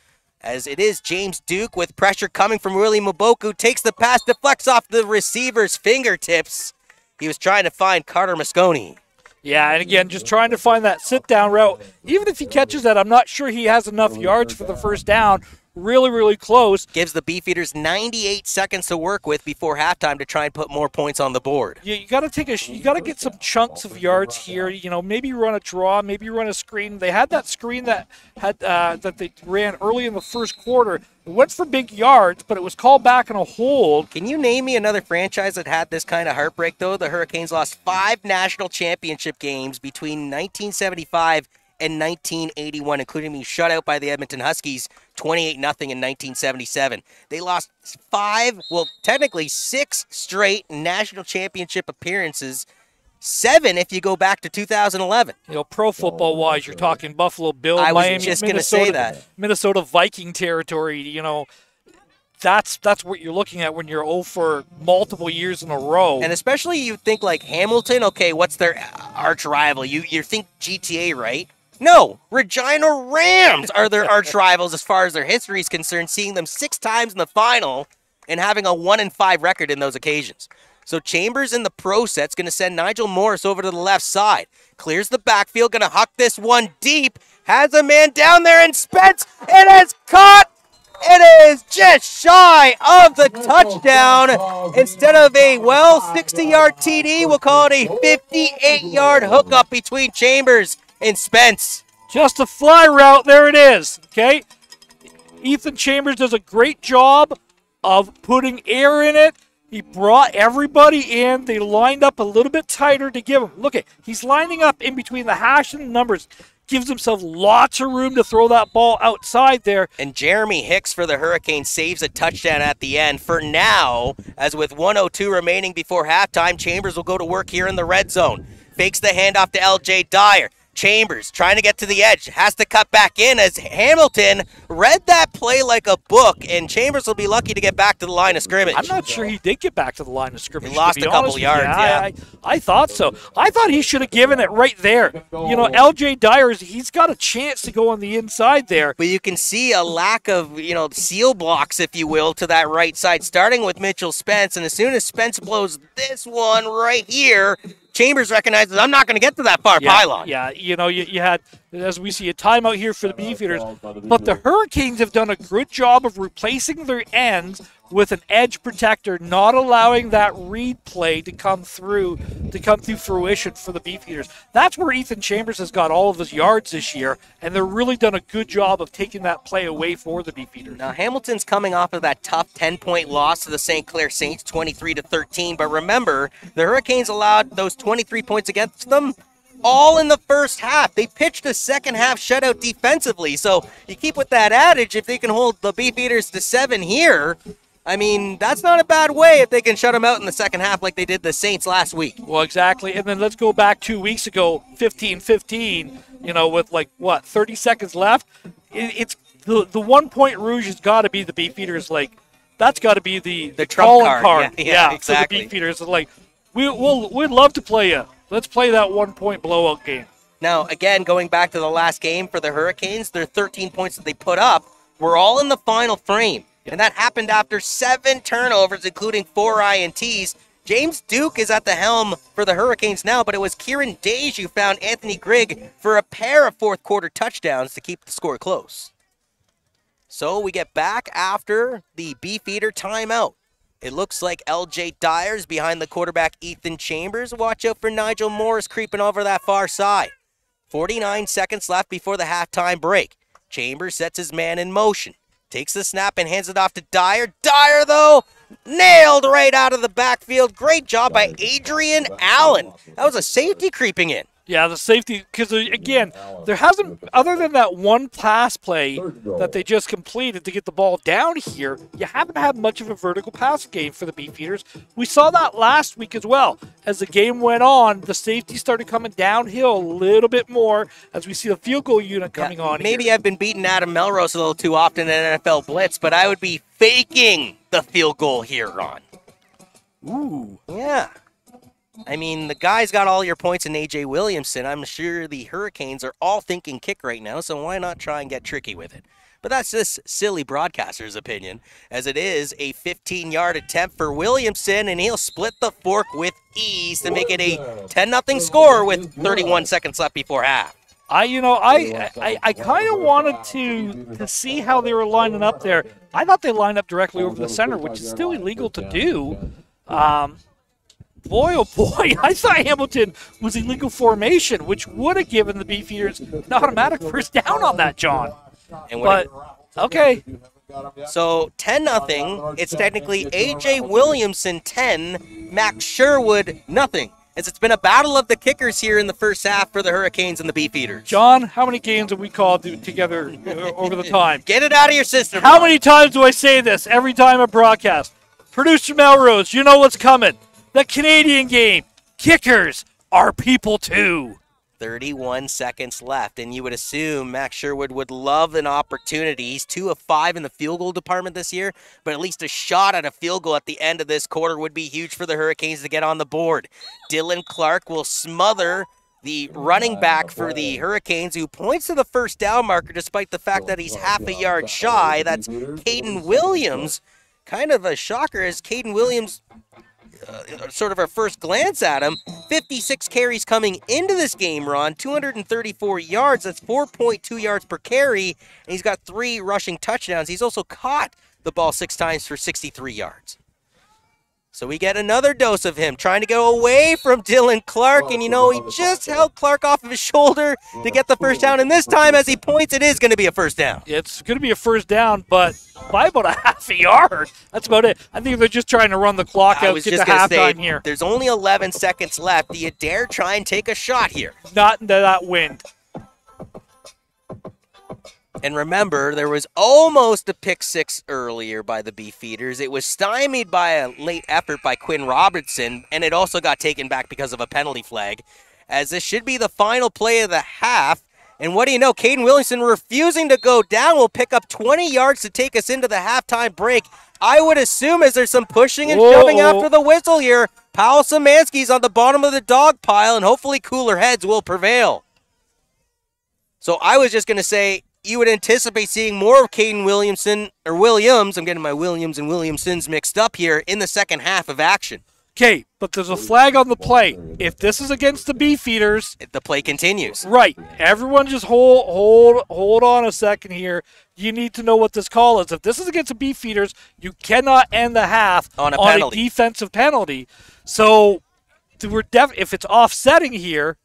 As it is James Duke with pressure coming from Willie Moboku takes the pass, deflects off the receiver's fingertips. He was trying to find Carter Moscone. Yeah, and again, just trying to find that sit down route. Even if he catches that, I'm not sure he has enough yards for the first down. Really, really close. Gives the Beefeaters 98 seconds to work with before halftime to try and put more points on the board. Yeah, you got to take a, you got to get some chunks of yards here. You know, maybe run a draw, maybe run a screen. They had that screen that had uh, that they ran early in the first quarter. Went for big yards, but it was called back in a hold. Can you name me another franchise that had this kind of heartbreak, though? The Hurricanes lost five national championship games between 1975 and 1981, including being shut out by the Edmonton Huskies 28 0 in 1977. They lost five, well, technically six straight national championship appearances. Seven if you go back to 2011. You know, pro football oh, wise, you're talking Buffalo Bills, I was Miami, just gonna Minnesota, say that. Minnesota Viking territory. You know, that's that's what you're looking at when you're 0 for multiple years in a row. And especially you think like Hamilton, okay, what's their arch rival? You you think GTA, right? No, Regina Rams are their arch rivals as far as their history is concerned, seeing them six times in the final and having a one in five record in those occasions. So Chambers in the pro set's going to send Nigel Morris over to the left side. Clears the backfield, going to huck this one deep. Has a man down there, and Spence, it is caught. It is just shy of the touchdown. Instead of a well 60 yard TD, we'll call it a 58 yard hookup between Chambers and Spence. Just a fly route, there it is. Okay, Ethan Chambers does a great job of putting air in it. He brought everybody in. They lined up a little bit tighter to give him. Look at he's lining up in between the hash and the numbers. Gives himself lots of room to throw that ball outside there. And Jeremy Hicks for the Hurricanes saves a touchdown at the end. For now, as with 102 remaining before halftime, Chambers will go to work here in the red zone. Fakes the handoff to LJ Dyer. Chambers trying to get to the edge, has to cut back in as Hamilton read that play like a book, and Chambers will be lucky to get back to the line of scrimmage. I'm not sure he did get back to the line of scrimmage. He lost a couple honest with you. yards, yeah. I, I, I thought so. I thought he should have given it right there. You know, LJ Dyer's he's got a chance to go on the inside there. But you can see a lack of, you know, seal blocks, if you will, to that right side, starting with Mitchell Spence. And as soon as Spence blows this one right here, Chambers recognizes I'm not going to get to that far Yeah, pylon. yeah, you know, you, you had as we see a timeout here for the Beefeaters, but the Hurricanes have done a good job of replacing their ends with an edge protector, not allowing that read play to come through to come through fruition for the Beefeaters. That's where Ethan Chambers has got all of his yards this year, and they're really done a good job of taking that play away for the Beefeaters. Now Hamilton's coming off of that tough 10-point loss to the St. Clair Saints, 23 to 13. But remember, the Hurricanes allowed those 23 points against them all in the first half. They pitched a second half shutout defensively. So you keep with that adage, if they can hold the Beefeaters to seven here, I mean, that's not a bad way if they can shut them out in the second half like they did the Saints last week. Well, exactly. And then let's go back two weeks ago, 15 15, you know, with like, what, 30 seconds left? It's the, the one point rouge has got to be the Beefeaters. Like, that's got to be the, The trump calling card. Yeah, yeah, for exactly. the Beefeaters. Like, we, we'll, we'd love to play you. Let's play that one point blowout game. Now, again, going back to the last game for the Hurricanes, their 13 points that they put up were all in the final frame. And that happened after seven turnovers, including four INTs. James Duke is at the helm for the Hurricanes now, but it was Kieran Dage who found Anthony Grigg for a pair of fourth quarter touchdowns to keep the score close. So we get back after the Beefeater timeout. It looks like LJ Dyer's behind the quarterback Ethan Chambers. Watch out for Nigel Morris creeping over that far side. 49 seconds left before the halftime break. Chambers sets his man in motion. Takes the snap and hands it off to Dyer. Dyer, though, nailed right out of the backfield. Great job by Adrian Allen. That was a safety creeping in. Yeah, the safety because again, there hasn't other than that one pass play that they just completed to get the ball down here. You haven't had much of a vertical pass game for the Beefeaters. We saw that last week as well. As the game went on, the safety started coming downhill a little bit more as we see the field goal unit coming Yeah, on. Maybe here. I've been beating Adam Melrose a little too often in NFL Blitz, but I would be faking the field goal here, Ron. Ooh. Yeah. I mean, the guy's got all your points in AJ Williamson. I'm sure the Hurricanes are all thinking kick right now, so why not try and get tricky with it? But that's just silly broadcaster's opinion, as it is a 15 yard attempt for Williamson, and he'll split the fork with ease to make it a 10 0 score with 31 seconds left before half. I, you know, I, I, I kind of wanted to to see how they were lining up there. I thought they lined up directly over the center, which is still illegal to do. Um, boy, oh boy, I thought Hamilton was illegal formation, which would have given the Beefeaters an automatic first down on that, John. And But okay, So 10 nothing. It's technically AJ Williamson 10, Max Sherwood nothing. As it's been a battle of the kickers here in the first half for the Hurricanes and the Beefeaters. John, how many games have we called together uh, over the time? Get it out of your system. How Ron. many times do I say this every time I broadcast? Producer Melrose, you know what's coming. The Canadian game. Kickers are people too. 31 seconds left, and you would assume Max Sherwood would love an opportunity. He's two of five in the field goal department this year, but at least a shot at a field goal at the end of this quarter would be huge for the Hurricanes to get on the board. Dylan Clark will smother the running back for the Hurricanes, who points to the first down marker despite the fact that he's half a yard shy. That's Caden Williams. Kind of a shocker as Caden Williams uh, sort of our first glance at him, 56 carries coming into this game, Ron, 234 yards. That's 4.2 yards per carry, and he's got three rushing touchdowns. He's also caught the ball six times for 63 yards. So we get another dose of him trying to go away from Dylan Clark, and you know, he just held Clark off of his shoulder to get the first down, and this time, as he points, it is going to be a first down. It's going to be a first down, but by about a half a yard. That's about it. I think they're just trying to run the clock I out, was get just to going to say, halftime here. there's only 11 seconds left. Do you dare try and take a shot here? Not into that wind. And remember, there was almost a pick six earlier by the Beefeaters. It was stymied by a late effort by Quinn Robertson, and it also got taken back because of a penalty flag. As this should be the final play of the half. And what do you know? Caden Williamson refusing to go down will pick up 20 yards to take us into the halftime break. I would assume as there's some pushing and shoving after the whistle here, Powell Samansky's on the bottom of the dog pile, and hopefully cooler heads will prevail. So I was just going to say you would anticipate seeing more of Caden Williamson or Williams. I'm getting my Williams and Williamsons mixed up here in the second half of action. Okay, but there's a flag on the play. If this is against the Beefeaters, The play continues. right, everyone just hold hold hold on a second here. You need to know what this call is. If this is against the Beefeaters, you cannot end the half On a on penalty. a defensive penalty. So we're def- if it's offsetting here,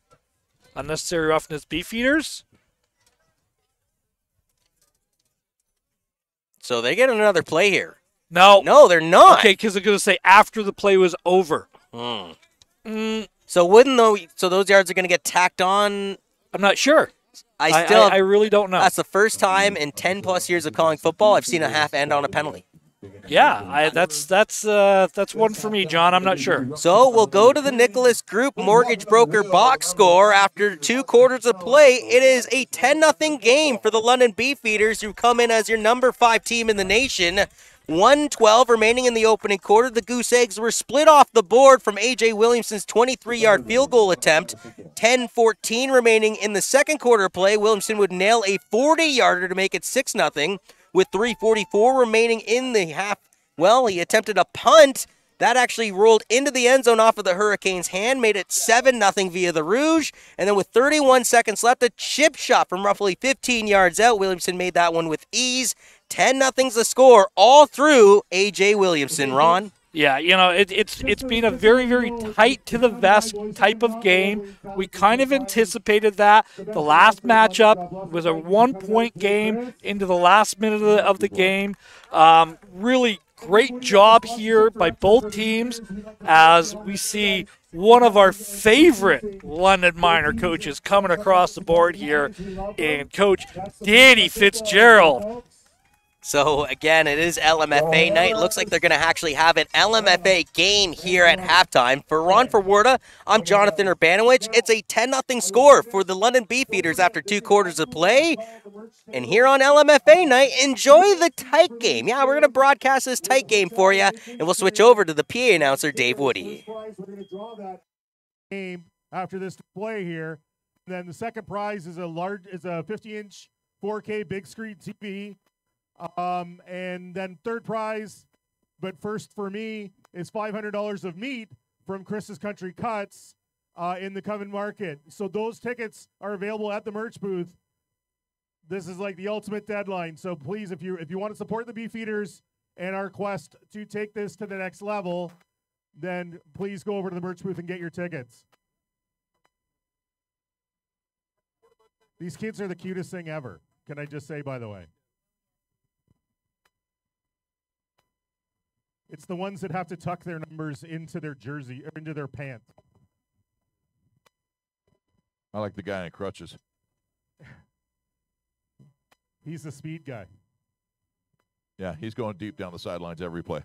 unnecessary roughness Beefeaters. So they get another play here. No, No, they're not. okay, because they're going to say after the play was over. Hmm. Mm, So wouldn't though? So those yards are going to get tacked on. I'm not sure. I still. I, I really don't know. that's the first time in 10 plus years of calling football I've seen a half end on a penalty. Yeah, I, that's that's uh, that's one for me, John. I'm not sure. So we'll go to the Nicholas Group Mortgage Broker box score after two quarters of play. It is a 10 0 game for the London Beefeaters, who come in as your number five team in the nation. 112 remaining in the opening quarter. The Goose Eggs were split off the board from A.J. Williamson's 23 yard field goal attempt. 10 14 remaining in the second quarter play. Williamson would nail a 40 yarder to make it 6 0 with 344 remaining in the half. Well, he attempted a punt That actually rolled into the end zone off of the Hurricanes' hand, made it 7 0 via the Rouge. And then with 31 seconds left, a chip shot from roughly 15 yards out. Williamson made that one with ease. 10 0's the score, all through A.J. Williamson, Ron. Yeah, you know, it, it's it's been a very very tight to the vest type of game. We kind of anticipated that. The last matchup was a one point game into the last minute of the, of the game. Um, really great job here by both teams as we see one of our favorite London Minor coaches coming across the board here, and Coach Danny Fitzgerald. So again, it is LMFA oh. night. Looks like they're going to actually have an LMFA game here at oh. halftime. For Ron Ferwerda, I'm oh Jonathan Urbanowicz. It's a 10 0 score for the London Beefeaters after two quarters of play. And here on LMFA night, enjoy the tight game. Yeah, we're going to broadcast this tight game for you, and we'll switch over to the PA announcer, Dave Woody. We're going to draw that game after this play here. then the second prize is a large is a 50 inch 4K big screen TV. Um, and then third prize, but first for me is $500 of meat from Chris's Country Cuts uh, in the Covent Market. So those tickets are available at the merch booth. This is like the ultimate deadline. So please, if you if you want to support the Beefeaters and our quest to take this to the next level, then please go over to the merch booth and get your tickets. These kids are the cutest thing ever. Can I just say, by the way? It's the ones that have to tuck their numbers into their jersey or into their pants. I like the guy in crutches. He's the speed guy. Yeah, he's going deep down the sidelines every play.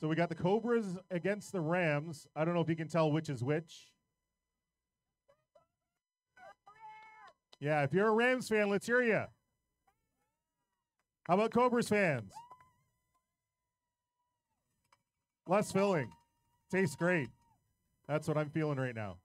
So we got the Cobras against the Rams. I don't know if you can tell which is which. Yeah, if you're a Rams fan, let's hear you. How about Cobras fans? Less filling. Tastes great. That's what I'm feeling right now.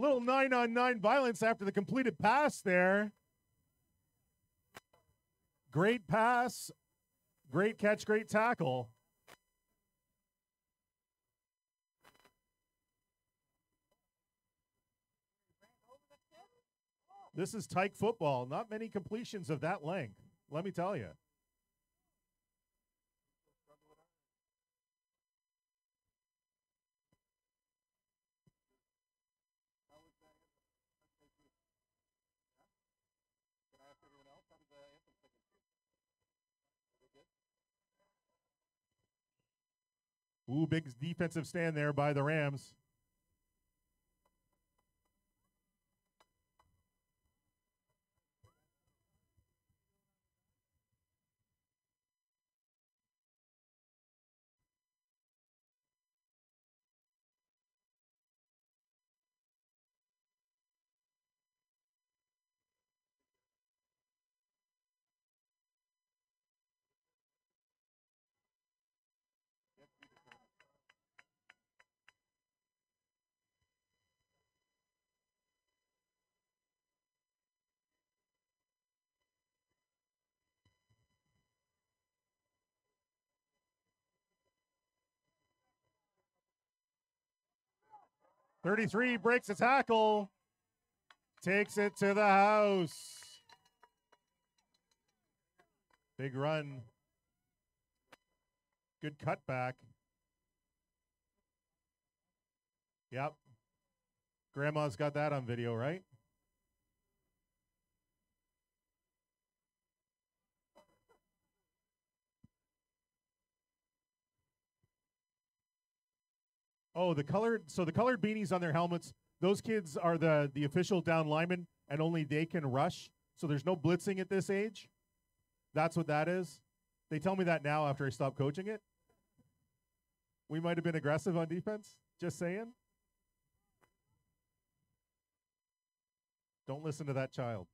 A little nine on nine violence after the completed pass there. Great pass, great catch, great tackle. This is Tyke football. Not many completions of that length. Let me tell you. Ooh, big defensive stand there by the Rams. Thirty-three breaks a tackle, takes it to the house. Big run. Good cutback. Yep. Grandma's got that on video, right? Oh, the colored so the colored beanies on their helmets, those kids are the the official down linemen and only they can rush. So there's no blitzing at this age. That's what that is. They tell me that now after I stopped coaching it. We might have been aggressive on defense, just saying. Don't listen to that child.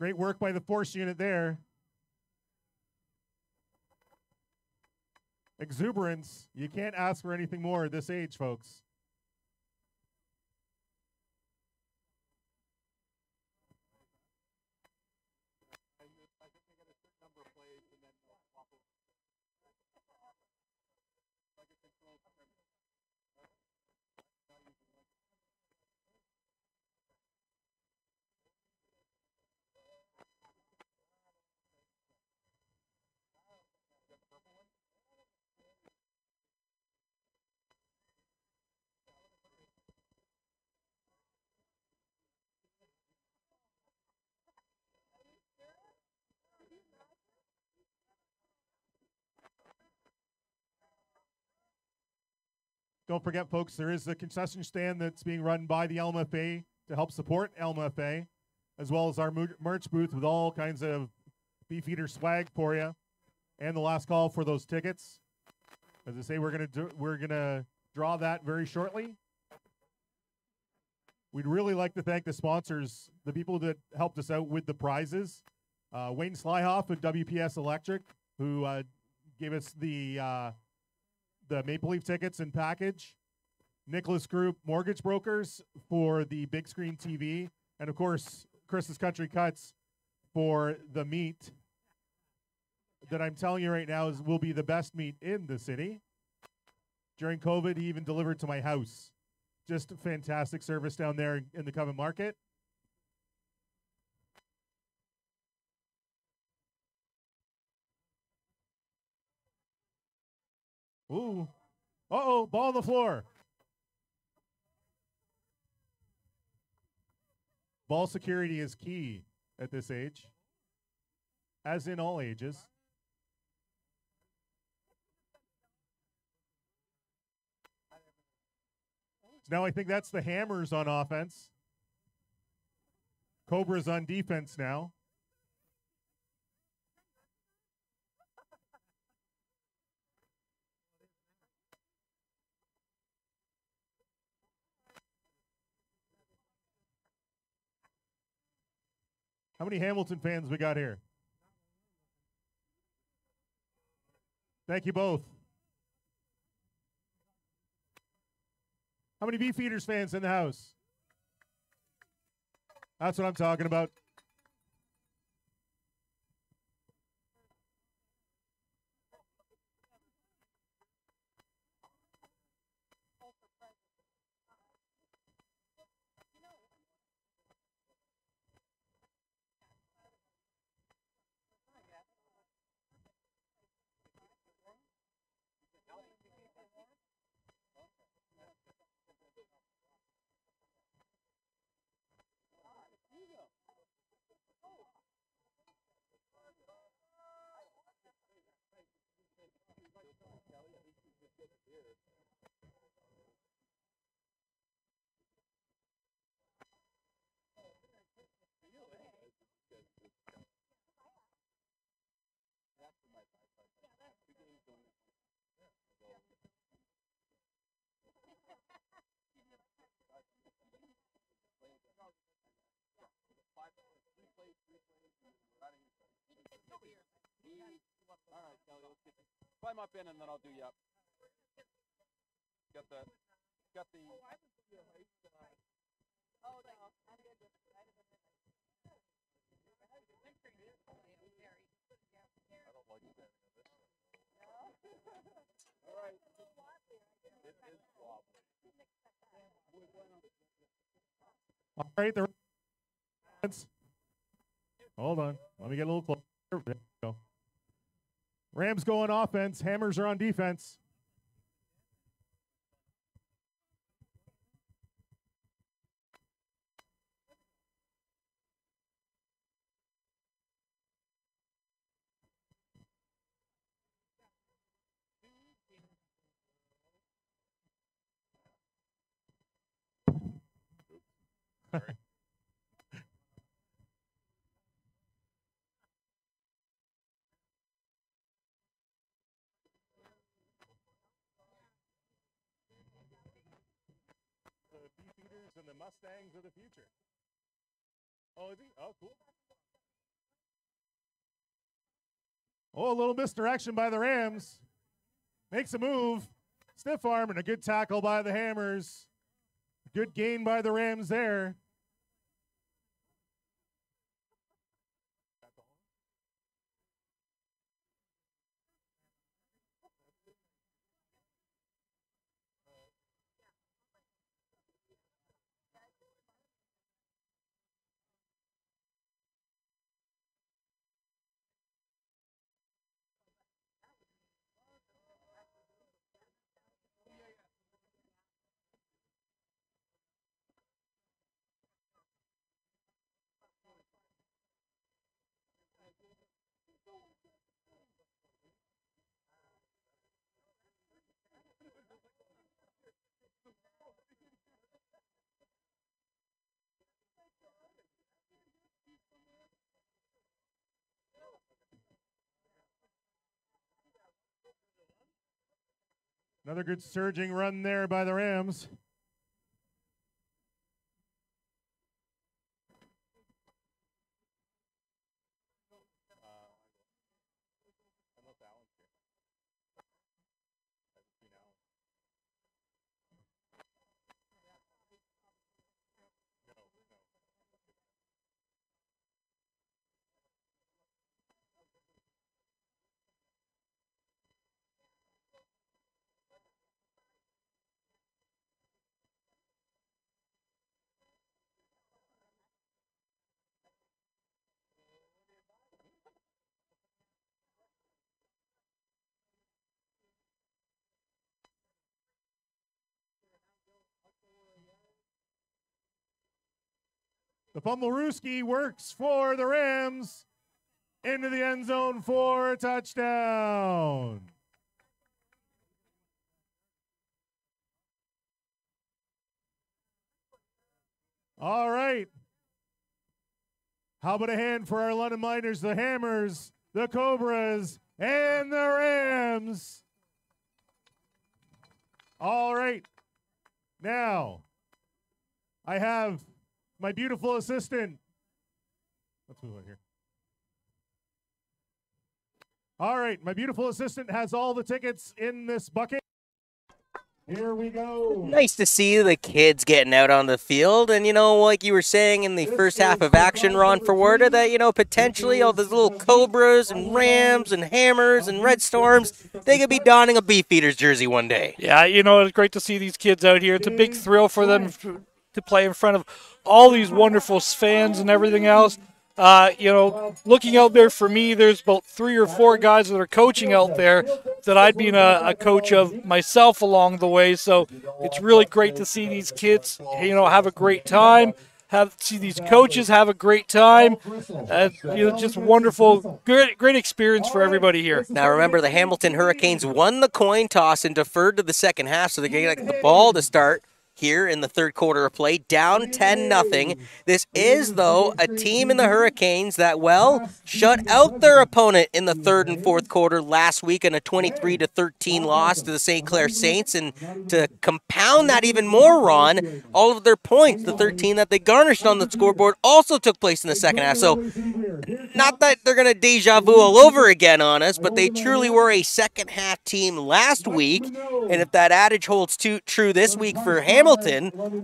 Great work by the force unit there. Exuberance. You can't ask for anything more at this age, folks. Don't forget, folks, there is a concession stand that's being run by the LMFA to help support LMFA, as well as our merch booth with all kinds of Beefeater swag for you, and the last call for those tickets. As I say, we're gonna do, we're gonna draw that very shortly. We'd really like to thank the sponsors, the people that helped us out with the prizes. Uh, Wayne Slyhoff of WPS Electric, who uh, gave us the uh, the Maple Leaf tickets and package. Nicholas Group Mortgage Brokers for the big screen TV, and of course Chris's Country Cuts for the meat that I'm telling you right now is will be the best meat in the city. During COVID, he even delivered to my house. Just fantastic service down there in the Covent Market. Ooh. Uh oh, ball on the floor. Ball security is key at this age, as in all ages. Now I think that's the Hammers on offense. Cobra's on defense now. How many Hamilton fans we got here? Thank you both. How many Beefeaters fans in the house? That's what I'm talking about. Climb up in and then I'll do you up. Got the got the All right, the Rams. Hold on. Let me get a little closer. There we go. Rams go on offense. Hammers are on defense. The Beefeaters and the Mustangs of the future. Oh, is he? Oh, cool. Oh, a little misdirection by the Rams. Makes a move. Stiff arm and a good tackle by the Hammers. Good gain by the Rams there. Another good surging run there by the Rams. The works for the Rams into the end zone for a touchdown. All right. How about a hand for our London Miners, the Hammers, the Cobras, and the Rams? All right. Now, I have my beautiful assistant. Let's move on here. All right, my beautiful assistant has all the tickets in this bucket. Here we go. Nice to see the kids getting out on the field, and you know, like you were saying in the first half of action, Ron Ferwerda, that you know potentially all those little Cobras and Rams and Hammers and Red Storms, they could be donning a Beefeaters jersey one day. Yeah, you know, it's great to see these kids out here. It's a big thrill for them f- to play in front of all these wonderful fans and everything else. Uh, you know, looking out there for me, there's about three or four guys that are coaching out there that I'd been a, a coach of myself along the way. So it's really great to see these kids, you know, have a great time. Have see these coaches have a great time. Uh, you know, just wonderful, great, great experience for everybody here. Now remember, the Hamilton Hurricanes won the coin toss and deferred to the second half, so they're going to the ball to start here in the third quarter of play, down 10 nothing. This is, though, a team in the Hurricanes that, well, shut out their opponent in the third and fourth quarter last week in a 23 to 13 loss to the St. Clair Saints. And to compound that even more, Ron, all of their points, the 13 that they garnished on the scoreboard, also took place in the second half. So, not that they're going to deja vu all over again on us, but they truly were a second half team last week. And if that adage holds to, true this week for Hamilton,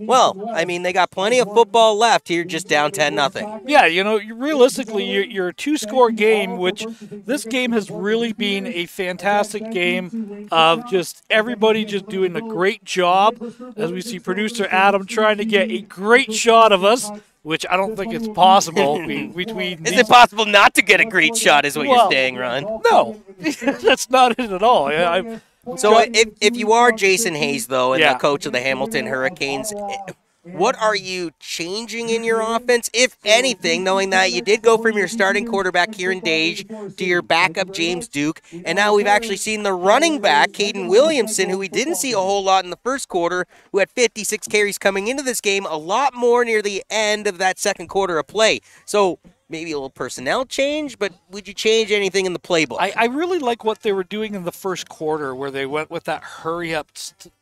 well, I mean, they got plenty of football left here, just down 10 nothing. Yeah, you know, realistically, you're, a two score game, which this game has really been a fantastic game of just everybody just doing a great job. As we see producer Adam trying to get a great shot of us, which I don't think it's possible be- between. Is it possible not to get a great shot, is what you're saying, Ron? No, that's not it at all. Yeah, I, So if, if you are Jason Hayes, though, and Yeah. the coach of the Hamilton Hurricanes, eh, what are you changing in your offense, if anything, knowing that you did go from your starting quarterback, Kieran Dage, to your backup, James Duke, and now we've actually seen the running back, Caden Williamson, who we didn't see a whole lot in the first quarter, who had 56 carries coming into this game, a lot more near the end of that second quarter of play. So maybe a little personnel change, but would you change anything in the playbook? I, I really like what they were doing in the first quarter, where they went with that hurry up,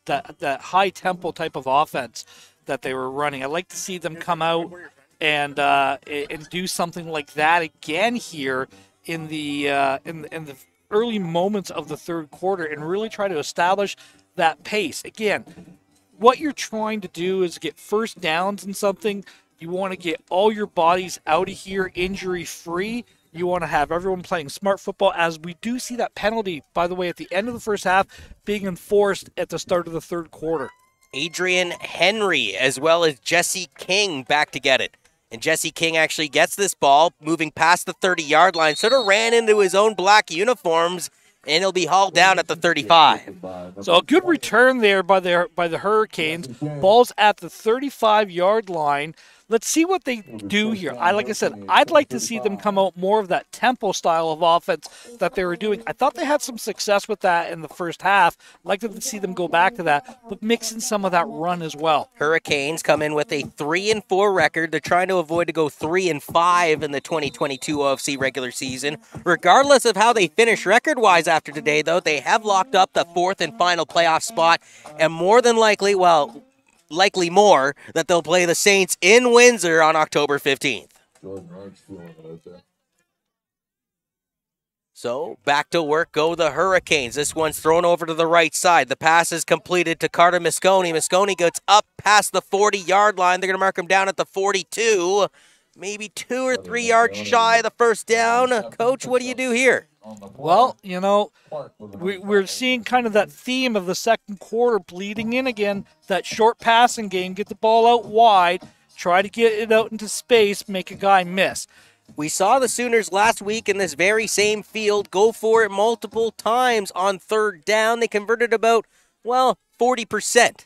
that that high tempo type of offense that they were running. I like to see them come out and uh, and do something like that again here in the uh, in in the early moments of the third quarter, and really try to establish that pace again. What you're trying to do is get first downs and something. You want to get all your bodies out of here injury free. You want to have everyone playing smart football, as we do see that penalty, by the way, at the end of the first half being enforced at the start of the third quarter. Adrian Henry as well as Jesse King back to get it. And Jesse King actually gets this ball moving past the 30 yard line, sort of ran into his own black uniforms, and he'll be hauled down at the 35. So a good return there by the by the Hurricanes. Ball's at the 35 yard line. Let's see what they do here. I like I said, I'd like to see them come out more of that tempo style of offense that they were doing. I thought they had some success with that in the first half. I'd like to see them go back to that, but mix in some of that run as well. Hurricanes come in with a 3 and 4 record. They're trying to avoid to go 3 and 5 in the 2022 OFC regular season. Regardless of how they finish record-wise after today though, they have locked up the fourth and final playoff spot and more than likely, well, likely more that they'll play the Saints in Windsor on October 15th. Jordan Wright's feeling it out there. So back to work go the Hurricanes. This one's thrown over to the right side. The pass is completed to Carter Moscone. Moscone gets up past the 40 yard line. They're going to mark him down at the 42. Maybe two or three yards shy of the first down. Coach, what do you do here? Well, you know, we, we're seeing kind of that theme of the second quarter bleeding in again. That short passing game, get the ball out wide, try to get it out into space, make a guy miss. We saw the Sooners last week in this very same field go for it multiple times on third down. They converted about, well, 40%.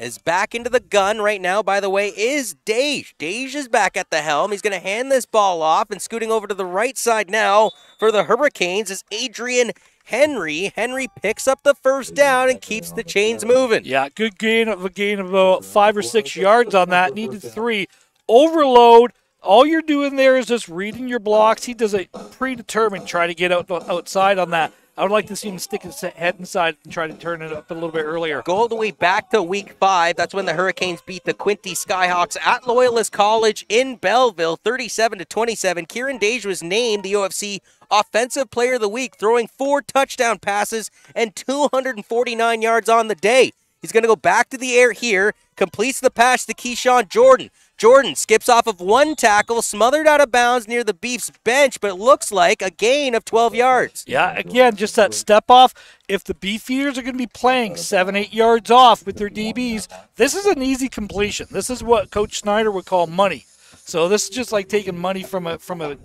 Is back into the gun right now, by the way, is Dage. Dage is back at the helm. He's going to hand this ball off and scooting over to the right side now for the Hurricanes is Adrian Henry. Henry picks up the first down and keeps the chains moving. Yeah, good gain of a gain of about five or six yards on that. Needed three. Overload. All you're doing there is just reading your blocks. He does a predetermined. Try to get out outside on that. I would like to see him stick his head inside and try to turn it up a little bit earlier. Go all the way back to week five. That's when the Hurricanes beat the Quinte Skyhawks at Loyalist College in Belleville, 37 to 27. Kieran Dage was named the OFC Offensive Player of the Week, throwing four touchdown passes and 249 yards on the day. He's going to go back to the air here, completes the pass to Keyshawn Jordan. Jordan skips off of one tackle, smothered out of bounds near the Beefs bench, but it looks like a gain of 12 yards. Yeah, again, just that step off. If the Beefeaters are going to be playing seven, eight yards off with their DBs, this is an easy completion. This is what Coach Snyder would call money. So this is just like taking money from a from a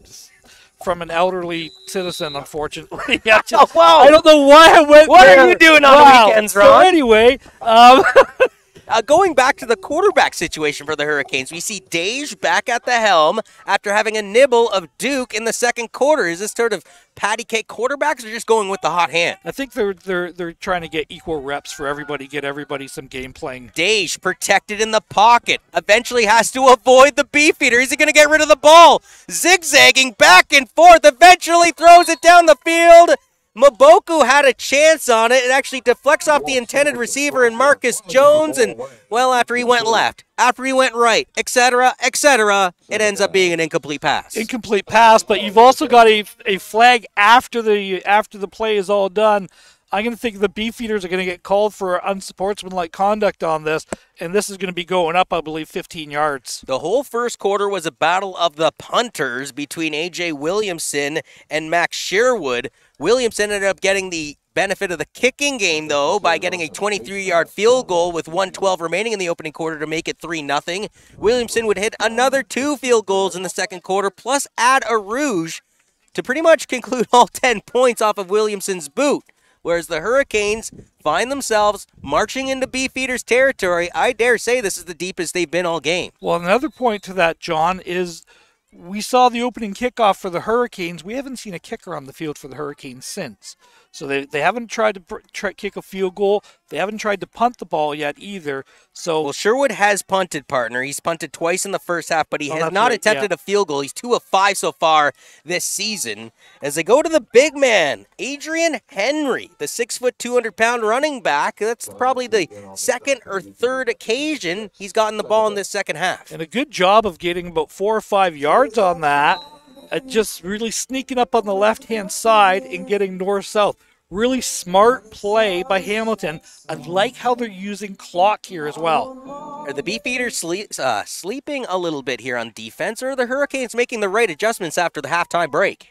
from an elderly citizen, unfortunately. I, just, Oh, wow. I don't know why I went What are you doing on the Wow. weekends, So anyway, um, Uh, going back to the quarterback situation for the Hurricanes, we see Dage back at the helm after having a nibble of Duke in the second quarter. Is this sort of patty cake quarterbacks or just going with the hot hand? I think they're they're they're trying to get equal reps for everybody, get everybody some game playing. Dage protected in the pocket. Eventually has to avoid the beefeater. Is he going to get rid of the ball? Zigzagging back and forth. Eventually throws it down the field. Maboku had a chance on it. It actually deflects off the intended receiver and Marcus Jones. And, well, after he went left, after he went right, etc., etc., it ends up being an incomplete pass. incomplete pass, but you've also got a, a flag after the after the play is all done. I'm going to think the beefeaters are going to get called for unsportsmanlike conduct on this, and this is going to be going up, I believe, 15 yards. The whole first quarter was a battle of the punters between A.J. Williamson and Max Sherwood. Williamson ended up getting the benefit of the kicking game, though, by getting a 23-yard field goal with 112 remaining in the opening quarter to make it 3-0. Williamson would hit another two field goals in the second quarter, plus add a rouge to pretty much conclude all 10 points off of Williamson's boot. Whereas the Hurricanes find themselves marching into Beefeaters territory. I dare say this is the deepest they've been all game. Well, another point to that, John, is we saw the opening kickoff for the Hurricanes. We haven't seen a kicker on the field for the Hurricanes since. So they, they haven't tried to pr- try, kick a field goal. They haven't tried to punt the ball yet either. So Well, Sherwood has punted, partner. He's punted twice in the first half, but he Oh, has not right, attempted yeah. a field goal. He's two of five so far this season. As they go to the big man, Adrian Henry, the six foot, 200 pound running back. That's probably the second or third occasion he's gotten the ball in this second half. and a good job of getting about four or five yards on that. Uh, just really sneaking up on the left hand side and getting north south. Really smart play by Hamilton. I like how they're using clock here as well. Are the Beefeaters sleep, uh, sleeping a little bit here on defense, or are the Hurricanes making the right adjustments after the halftime break?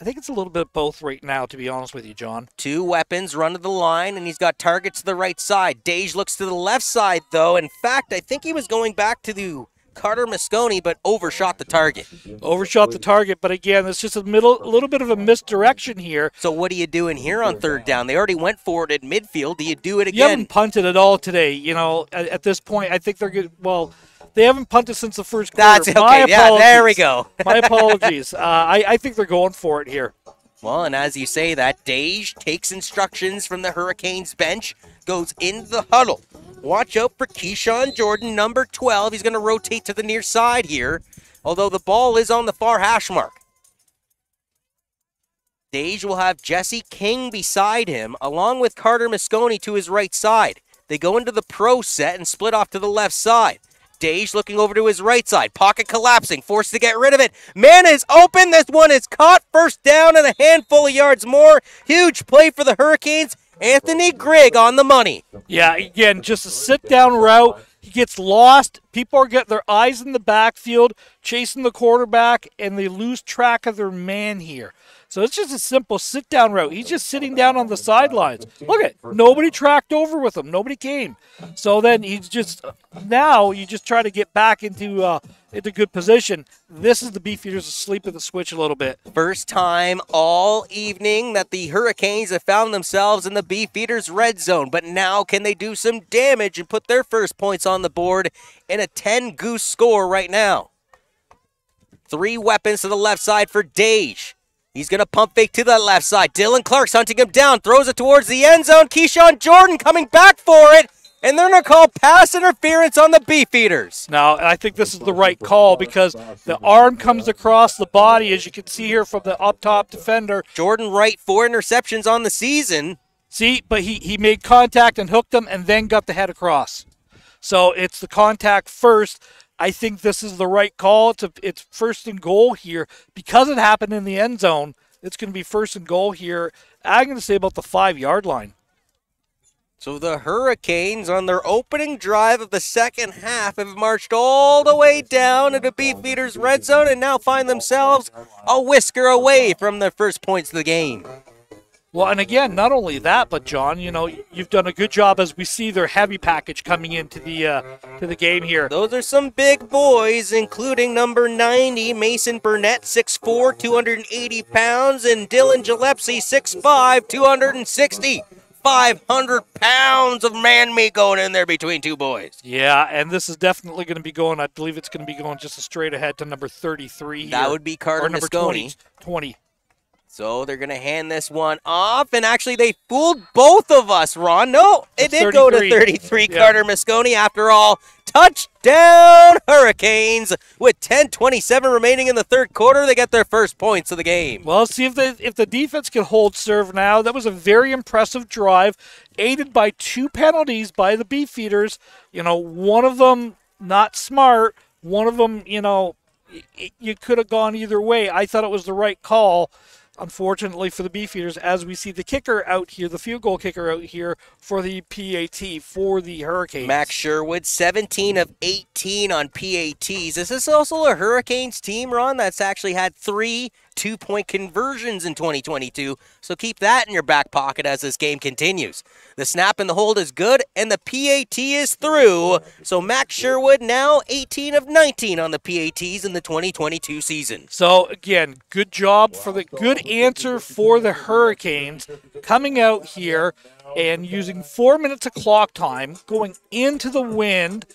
I think it's a little bit of both right now, to be honest with you, John. Two weapons run to the line, and he's got targets to the right side. Dage looks to the left side, though. In fact, I think he was going back to the Carter Moscone, but overshot the target. Overshot the target, but again, it's just a middle, a little bit of a misdirection here. So what are you doing here on third down? They already went for it at midfield. Do you do it again? You haven't punted at all today. You know, at, at this point, I think they're good. Well, they haven't punted since the first quarter. That's My apologies. Yeah, there we go. My apologies. Uh, I, I think they're going for it here. Well, and as you say that, Dage takes instructions from the Hurricanes bench, goes into the huddle. Watch out for Keyshawn Jordan, number 12. He's going to rotate to the near side here, although the ball is on the far hash mark. Dage will have Jesse King beside him, along with Carter Moscone to his right side. They go into the pro set and split off to the left side. Dage looking over to his right side. Pocket collapsing, forced to get rid of it. Man is open. This one is caught. First down and a handful of yards more. Huge play for the Hurricanes. Anthony Grigg on the money. Yeah, again, just a sit down route. He gets lost. People are getting their eyes in the backfield, chasing the quarterback, and they lose track of their man here. So it's just a simple sit down route. He's just sitting down on the sidelines. Look at nobody tracked over with him. Nobody came. So then he's just now you just try to get back into uh, into good position. This is the Beefeaters asleep at the switch a little bit. First time all evening that the Hurricanes have found themselves in the Beefeaters red zone. But now can they do some damage and put their first points on the board in a 10 goose score right now? Three weapons to the left side for Dage. He's going to pump fake to the left side. Dylan Clark's hunting him down, throws it towards the end zone. Keyshawn Jordan coming back for it. And they're going to call pass interference on the Beefeaters. Now, I think this is the right call because the arm comes across the body, as you can see here from the up top defender. Jordan Wright, four interceptions on the season. See, but he, he made contact and hooked him and then got the head across. So it's the contact first. I think this is the right call. It's, a, it's first and goal here. Because it happened in the end zone, it's going to be first and goal here. I'm going to say about the five yard line. So the Hurricanes, on their opening drive of the second half, have marched all the way down into Beefeaters' red zone and now find themselves a whisker away from their first points of the game. Well, and again, not only that, but John, you know, you've done a good job as we see their heavy package coming into the uh, to the game here. Those are some big boys, including number 90, Mason Burnett, 6'4", 280 pounds, and Dylan Gillespie, 6'5", 260. 500 pounds of man meat going in there between two boys. Yeah, and this is definitely going to be going. I believe it's going to be going just straight ahead to number 33. That would be Carter or number Moscone. 20. 20. So they're going to hand this one off, and actually they fooled both of us, Ron. No, it It's did go to 33. 33, Yeah. Carter Moscone. After all, touchdown Hurricanes. With 10:27 remaining in the third quarter, they get their first points of the game. Well, see if the if the defense can hold serve now. That was a very impressive drive, aided by two penalties by the beef Beefeaters. You know, one of them not smart. One of them, you know, you could have gone either way. I thought it was the right call. Unfortunately for the Beefeaters, as we see the kicker out here, the field goal kicker out here for the PAT for the Hurricanes. Max Sherwood, 17 of 18 on PATs. Is this also a Hurricanes team, Ron, that's actually had three two point conversions in 2022. So keep that in your back pocket as this game continues. The snap and the hold is good, and the PAT is through. So Max Sherwood now 18 of 19 on the PATs in the 2022 season. So again, good job for the good answer for the Hurricanes coming out here and using four minutes of clock time, going into the wind.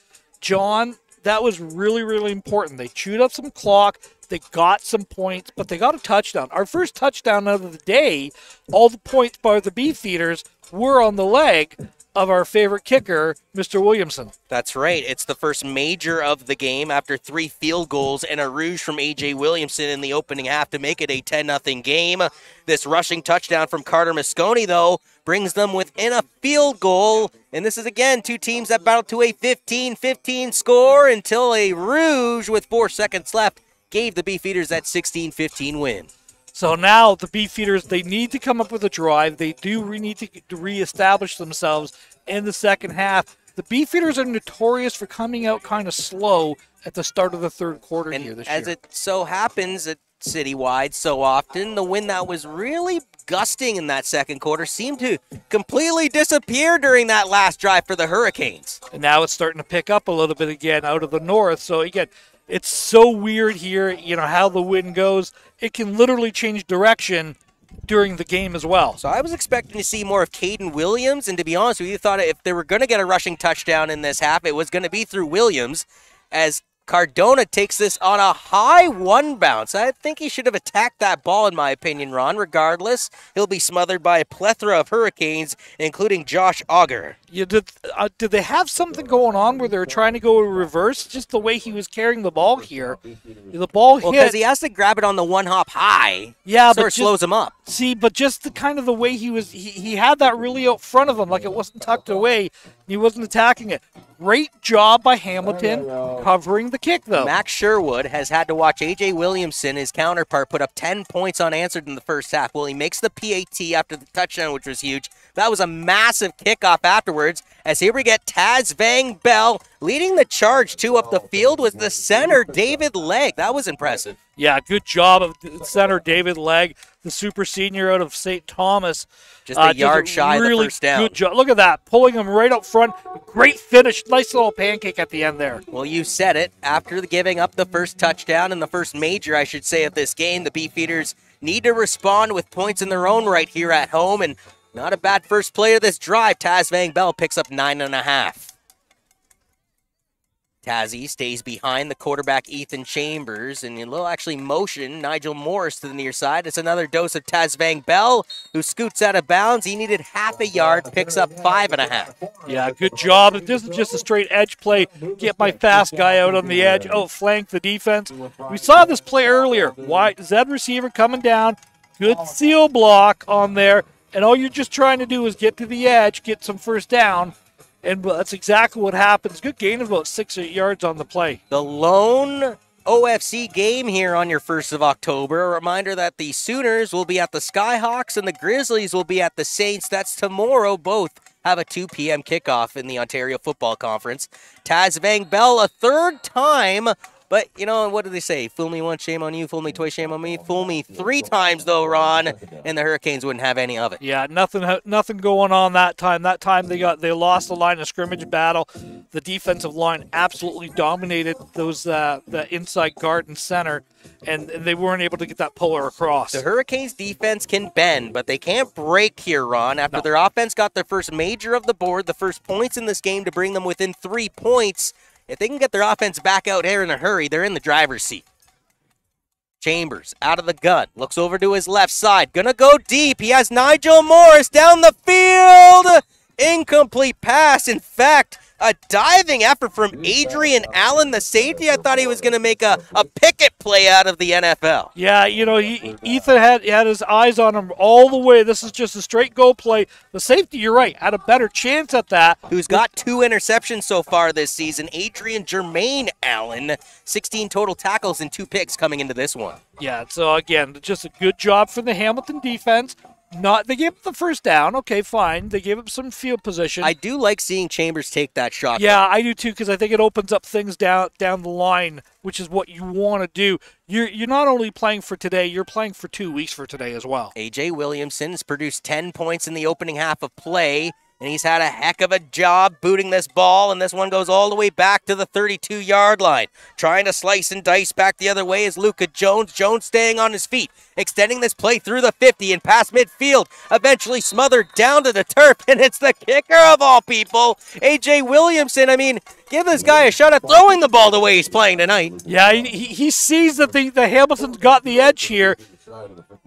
John, that was really, really important. They chewed up some clock. They got some points, but they got a touchdown. Our first touchdown of the day, all the points by the Beefeaters were on the leg of our favorite kicker, Mr. Williamson. That's right. It's the first major of the game after three field goals and a rouge from A.J. Williamson in the opening half to make it a 10 0 game. This rushing touchdown from Carter Moscone, though, brings them within a field goal. And this is again two teams that battle to a 15 15 score until a rouge with four seconds left gave the Beefeaters that 16 15 win. So now the Beefeaters, they need to come up with a drive. They do re- need to reestablish themselves in the second half. The Beefeaters are notorious for coming out kind of slow at the start of the third quarter here And this as year. it so happens at citywide so often, the wind that was really gusting in that second quarter seemed to completely disappear during that last drive for the Hurricanes. and now it's starting to pick up a little bit again out of the north. So again, it's so weird here, you know, how the wind goes. It can literally change direction during the game as well. So I was expecting to see more of Caden Williams, and to be honest with you, thought if they were going to get a rushing touchdown in this half, it was going to be through Williams, as Cardona takes this on a high one bounce. I think he should have attacked that ball, in my opinion, Ron. Regardless, he'll be smothered by a plethora of Hurricanes, including Josh Auger. You did, uh, did they have something going on where they were trying to go in reverse? Just the way he was carrying the ball here. The ball Well, hit. because he has to grab it on the one hop high, yeah, so but it slows him up. See, but just the kind of the way he was, he, he had that really out front of him, like it wasn't tucked away. He wasn't attacking it. Great job by Hamilton covering the kick, though. Max Sherwood has had to watch AJ Williamson, his counterpart, put up 10 points unanswered in the first half. Well, he makes the PAT after the touchdown, which was huge. That was a massive kickoff afterwards. As here we get Taz Van Bell leading the charge two up the field with the center, David Legg. That was impressive. Yeah, good job of center David Legg, the super senior out of St. Thomas. Just a Uh, yard shy of the first down. Good job. Look at that, pulling him right up front. Great finish. Nice little pancake at the end there. Well, you said it. After giving up the first touchdown and the first major, I should say, of this game, the Beefeaters need to respond with points in their own right here at home. And not a bad first play of this drive. Taz Van Bell picks up nine and a half. Tazzy stays behind the quarterback Ethan Chambers, and he'll actually motion Nigel Morris to the near side. It's another dose of Taz Van Bell, who scoots out of bounds. He needed half a yard, picks up five and a half. Yeah, good job. This is just a straight edge play. Get my fast guy out on the edge. Oh, flank the defense. We saw this play earlier. Wide Z receiver coming down. Good seal block on there. And all you're just trying to do is get to the edge, get some first down. And that's exactly what happens. Good gain of about six, eight yards on the play. the lone OFC game here on your 1st of October. A reminder that the Sooners will be at the Skyhawks and the Grizzlies will be at the Saints. That's tomorrow, both have a 2 p.m. kickoff in the Ontario Football Conference. Taz Van Bell a third time, but you know what do they say? Fool me once, shame on you. Fool me twice, shame on me. Fool me three times though, Ron, and the Hurricanes wouldn't have any of it. Yeah, nothing nothing going on that time. That time they got they lost the line of scrimmage battle. The defensive line absolutely dominated those uh, the inside guard and center, and, and they weren't able to get that puller across. The Hurricanes defense can bend, but they can't break here, Ron. After No. their offense got their first major of the board, the first points in this game to bring them within three points, if they can get their offense back out here in a hurry, they're in the driver's seat. Chambers out of the gun, looks over to his left side, gonna go deep. He has Nigel Morris down the field. Incomplete pass. In fact, a diving effort from Adrian Allen, the safety. I thought he was gonna make a, a picket play out of the NFL. Yeah, you know, he, Ethan had had his eyes on him all the way. This is just a straight go play. The safety, you're right, had a better chance at that. who's got two interceptions so far this season. Adrian Jermaine Allen, 16 total tackles and two picks coming into this one. Yeah, so again, just a good job for the Hamilton defense. Not they gave up the first down. Okay, fine. They gave up some field position. I do like seeing Chambers take that shot. yeah, I do too because I think it opens up things down down the line, which is what you want to do. You're you're not only playing for today, you're playing for two weeks for today as well. AJ Williamson has produced 10 points in the opening half of play, and he's had a heck of a job booting this ball, and this one goes all the way back to the 32 yard line. Trying to slice and dice back the other way is Luca Jones. Jones staying on his feet, extending this play through the 50 and past midfield, eventually smothered down to the turf, and it's the kicker of all people, AJ Williamson. I mean, give this guy a shot at throwing the ball the way he's playing tonight. Yeah, he, he sees that the, the Hamilton's got the edge here.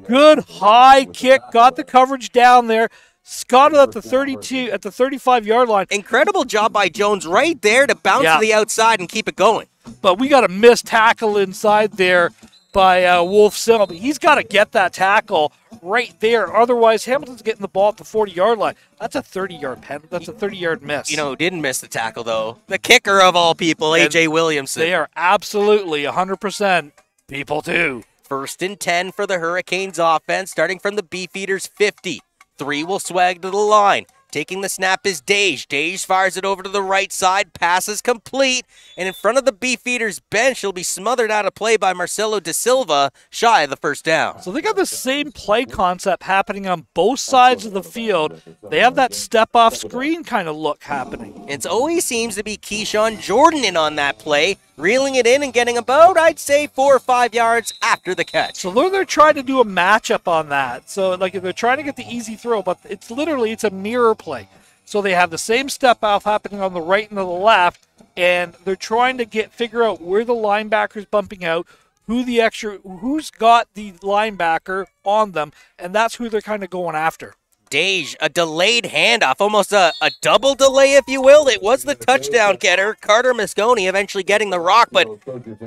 Good high kick, got the coverage down there. Scott at the 32, at the 35 yard line. Incredible job by Jones right there to bounce Yeah. to the outside and keep it going. but we got a missed tackle inside there by uh, Wolf Silm. He's got to get that tackle right there. Otherwise, Hamilton's getting the ball at the 40 yard line. That's a 30 yard pen. That's a 30 yard miss. You know, who didn't miss the tackle though. The kicker of all people, AJ Williamson. they are absolutely 100% people too. First and 10 for the Hurricanes offense, starting from the Beefeaters 50. Three will swag to the line. Taking the snap is Dage. Dage fires it over to the right side. Pass is complete. And in front of the Beefeaters bench, he'll be smothered out of play by Marcelo Da Silva, shy of the first down. So they got the same play concept happening on both sides of the field. They have that step off screen kind of look happening. It always seems to be Keyshawn Jordan in on that play, reeling it in and getting about, I'd say, four or five yards after the catch. So they're, they're trying to do a matchup on that. So like they're trying to get the easy throw, but it's literally it's a mirror play. So they have the same step off happening on the right and the left, and they're trying to get figure out where the linebacker's bumping out, who the extra who's got the linebacker on them, and that's who they're kind of going after. Dage, a delayed handoff, almost a, a double delay, if you will. It was the touchdown getter, Carter Moscone, eventually getting the rock, but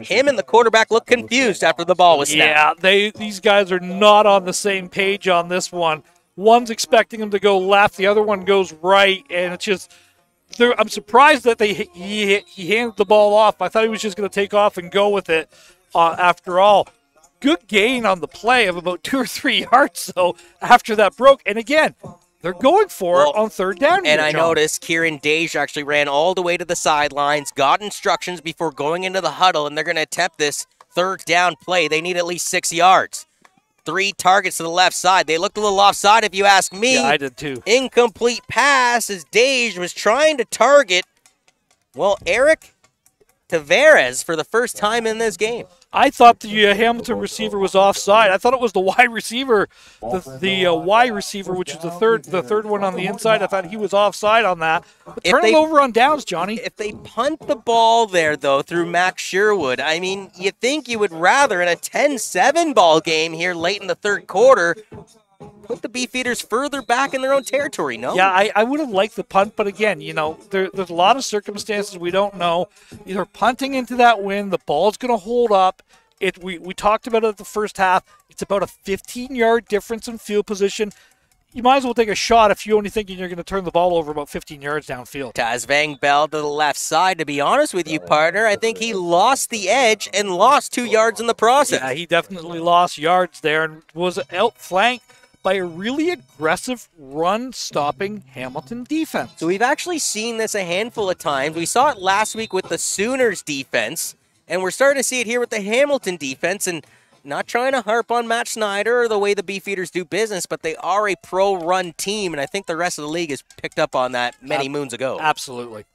him and the quarterback looked confused after the ball was snapped. Yeah, they these guys are not on the same page on this one. One's expecting him to go left, the other one goes right, and it's just. I'm surprised that they he he handed the ball off. I thought he was just going to take off and go with it. Uh, after all, good gain on the play of about two or three yards. So after that broke, and again, they're going for it on third down. And here, I John. noticed Kieran Dage actually ran all the way to the sidelines, got instructions before going into the huddle, and they're going to attempt this third down play. They need at least six yards. Three targets to the left side. They looked a little offside, if you ask me. Yeah, I did too. Incomplete pass as Dage was trying to target, well, Eric Tavares for the first time in this game. I thought the uh, Hamilton receiver was offside. I thought it was the wide receiver, the the uh, Y receiver, which is the third the third one on the inside. I thought he was offside on that. But turn they- it over on downs, Johnny. If they punt the ball there, though, through Max Sherwood, I mean, you think you would rather in a 10 7 ball game here late in the third quarter put the Beefeaters further back in their own territory, no? Yeah, I, I would have liked the punt, but again, you know, there, there's a lot of circumstances we don't know. Either punting into that win, the ball's going to hold up. It we, we talked about it at the first half. It's about a 15 yard difference in field position. You might as well take a shot if you're only thinking you're going to turn the ball over about 15 yards downfield. Taz Van Bell to the left side. To be honest with you, partner, I think he lost the edge and lost two yards in the process. Yeah, he definitely lost yards there and was outflanked by a really aggressive run stopping Hamilton defense. So we've actually seen this a handful of times. We saw it last week with the Sooners defense, and we're starting to see it here with the Hamilton defense. And not trying to harp on Matt Snyder or the way the Beefeaters do business, but they are a pro run team, and I think the rest of the league has picked up on that many Ab- moons ago. Absolutely.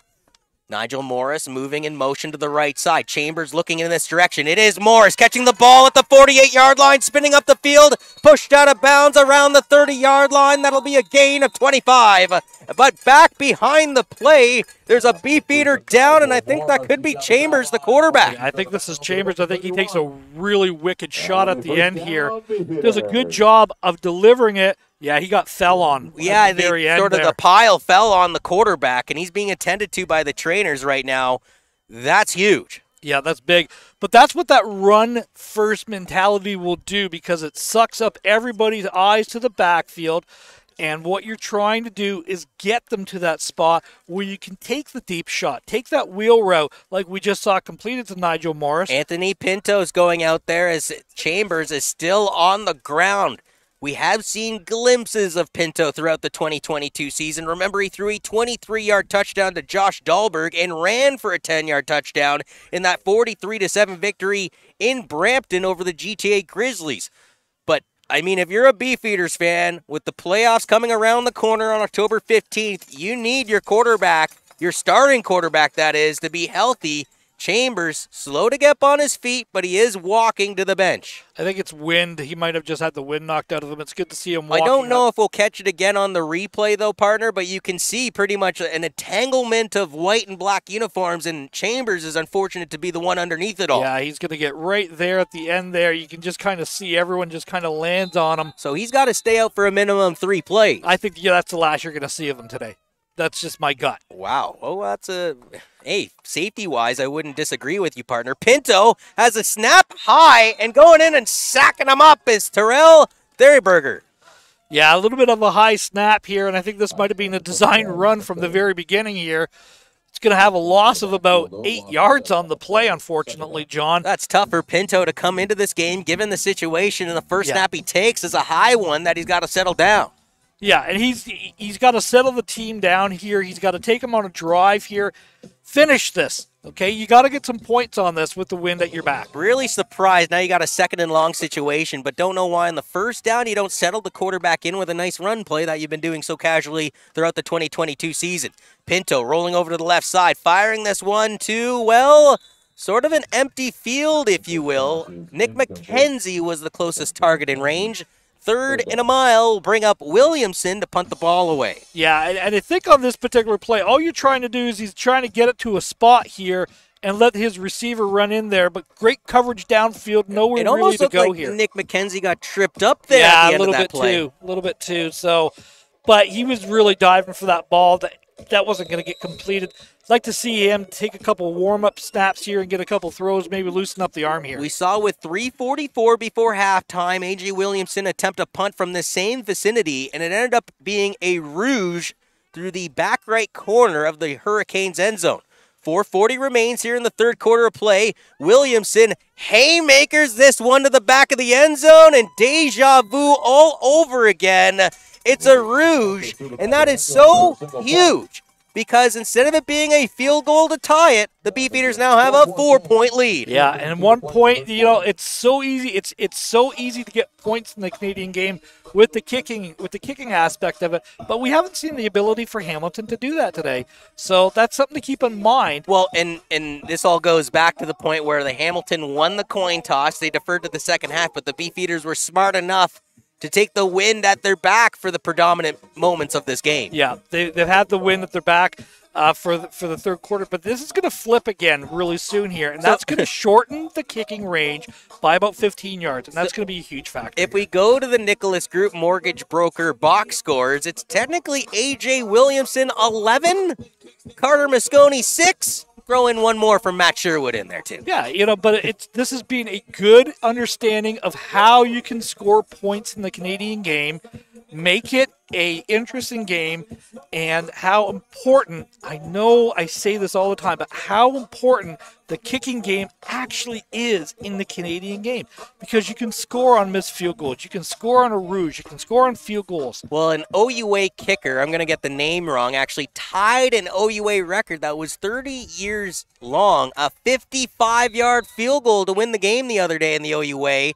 Nigel Morris moving in motion to the right side. Chambers looking in this direction. It is Morris catching the ball at the 48 yard line, spinning up the field, pushed out of bounds around the 30 yard line. That'll be a gain of 25. But back behind the play, there's a beefeater down, and I think that could be Chambers, the quarterback. I think this is Chambers. I think he takes a really wicked shot at the end here. Does a good job of delivering it. Yeah, he got fell on. Yeah, the they, sort of there. the pile fell on the quarterback, and he's being attended to by the trainers right now. That's huge. Yeah, that's big. But that's what that run first mentality will do because it sucks up everybody's eyes to the backfield. And what you're trying to do is get them to that spot where you can take the deep shot, take that wheel route like we just saw completed to Nigel Morris. Anthony Pinto's going out there as Chambers is still on the ground. We have seen glimpses of Pinto throughout the 2022 season. Remember, he threw a 23 yard touchdown to Josh Dahlberg and ran for a 10 yard touchdown in that 43 7 victory in Brampton over the GTA Grizzlies. But I mean, if you're a Beefeaters fan, with the playoffs coming around the corner on October 15th, you need your quarterback, your starting quarterback, that is, to be healthy. Chambers, slow to get up on his feet, but he is walking to the bench. I think it's wind. He might have just had the wind knocked out of him. It's good to see him I don't know up. if we'll catch it again on the replay, though, partner, but you can see pretty much an entanglement of white and black uniforms, and Chambers is unfortunate to be the one underneath it all. Yeah, he's going to get right there at the end there. You can just kind of see everyone just kind of lands on him. So he's got to stay out for a minimum three plays. I think yeah, that's the last you're going to see of him today. That's just my gut. Wow. Oh, that's a. Hey, safety wise, I wouldn't disagree with you, partner. Pinto has a snap high and going in and sacking him up is Terrell Therryberger. Yeah, a little bit of a high snap here, and I think this might have been a design run from the very beginning here. It's going to have a loss of about eight yards on the play, unfortunately, John. That's tough for Pinto to come into this game, given the situation, and the first Yeah. snap he takes is a high one that he's got to settle down. Yeah, and he's he's got to settle the team down here. He's got to take them on a drive here, finish this. Okay, you got to get some points on this with the wind at your back. Really surprised. Now you got a second and long situation, but don't know why on the first down you don't settle the quarterback in with a nice run play that you've been doing so casually throughout the 2022 season. Pinto rolling over to the left side, firing this one to, well, sort of an empty field, if you will. Nick McKenzie was the closest target in range. Third and a mile, bring up Williamson to punt the ball away. Yeah, and, and I think on this particular play, all you're trying to do is he's trying to get it to a spot here and let his receiver run in there. But great coverage downfield, nowhere It really almost to go like here. Nick McKenzie got tripped up there yeah, the a little bit play. too, a little bit too. So, but he was really diving for that ball. That that wasn't going to get completed. Like to see him take a couple warm up snaps here and get a couple throws, maybe loosen up the arm here. We saw with 344 before halftime, A.J. Williamson attempt a punt from the same vicinity, and it ended up being a rouge through the back right corner of the Hurricanes end zone. 440 remains here in the third quarter of play. Williamson haymakers this one to the back of the end zone, and deja vu all over again. It's a rouge, and that is so huge because instead of it being a field goal to tie it, the Beefeaters now have a four-point lead. Yeah, and one point, you know, it's so easy. It's it's so easy to get points in the Canadian game with the kicking with the kicking aspect of it. But we haven't seen the ability for Hamilton to do that today. So that's something to keep in mind. Well, and and this all goes back to the point where the Hamilton won the coin toss. They deferred to the second half, but the Beefeaters were smart enough to take the wind at their back for the predominant moments of this game. Yeah, they, they've had the win at their back uh, for the, for the third quarter, but this is going to flip again really soon here, and So- that's going to shorten the kicking range by about 15 yards, and that's going to be a huge factor. If we go to the Nicholas Group Mortgage Broker box scores, it's technically AJ Williamson 11, Carter Moscone 6. Throw in one more from Matt Sherwood in there too. Yeah, you know, but it's this has been a good understanding of how you can score points in the Canadian game make it a interesting game and how important I know I say this all the time, but how important the kicking game actually is in the Canadian game because you can score on missed field goals, you can score on a rouge, you can score on field goals. Well, an OUA kicker, I'm going to get the name wrong, actually tied an OUA record that was 30 years long, a 55 yard field goal to win the game the other day in the OUA.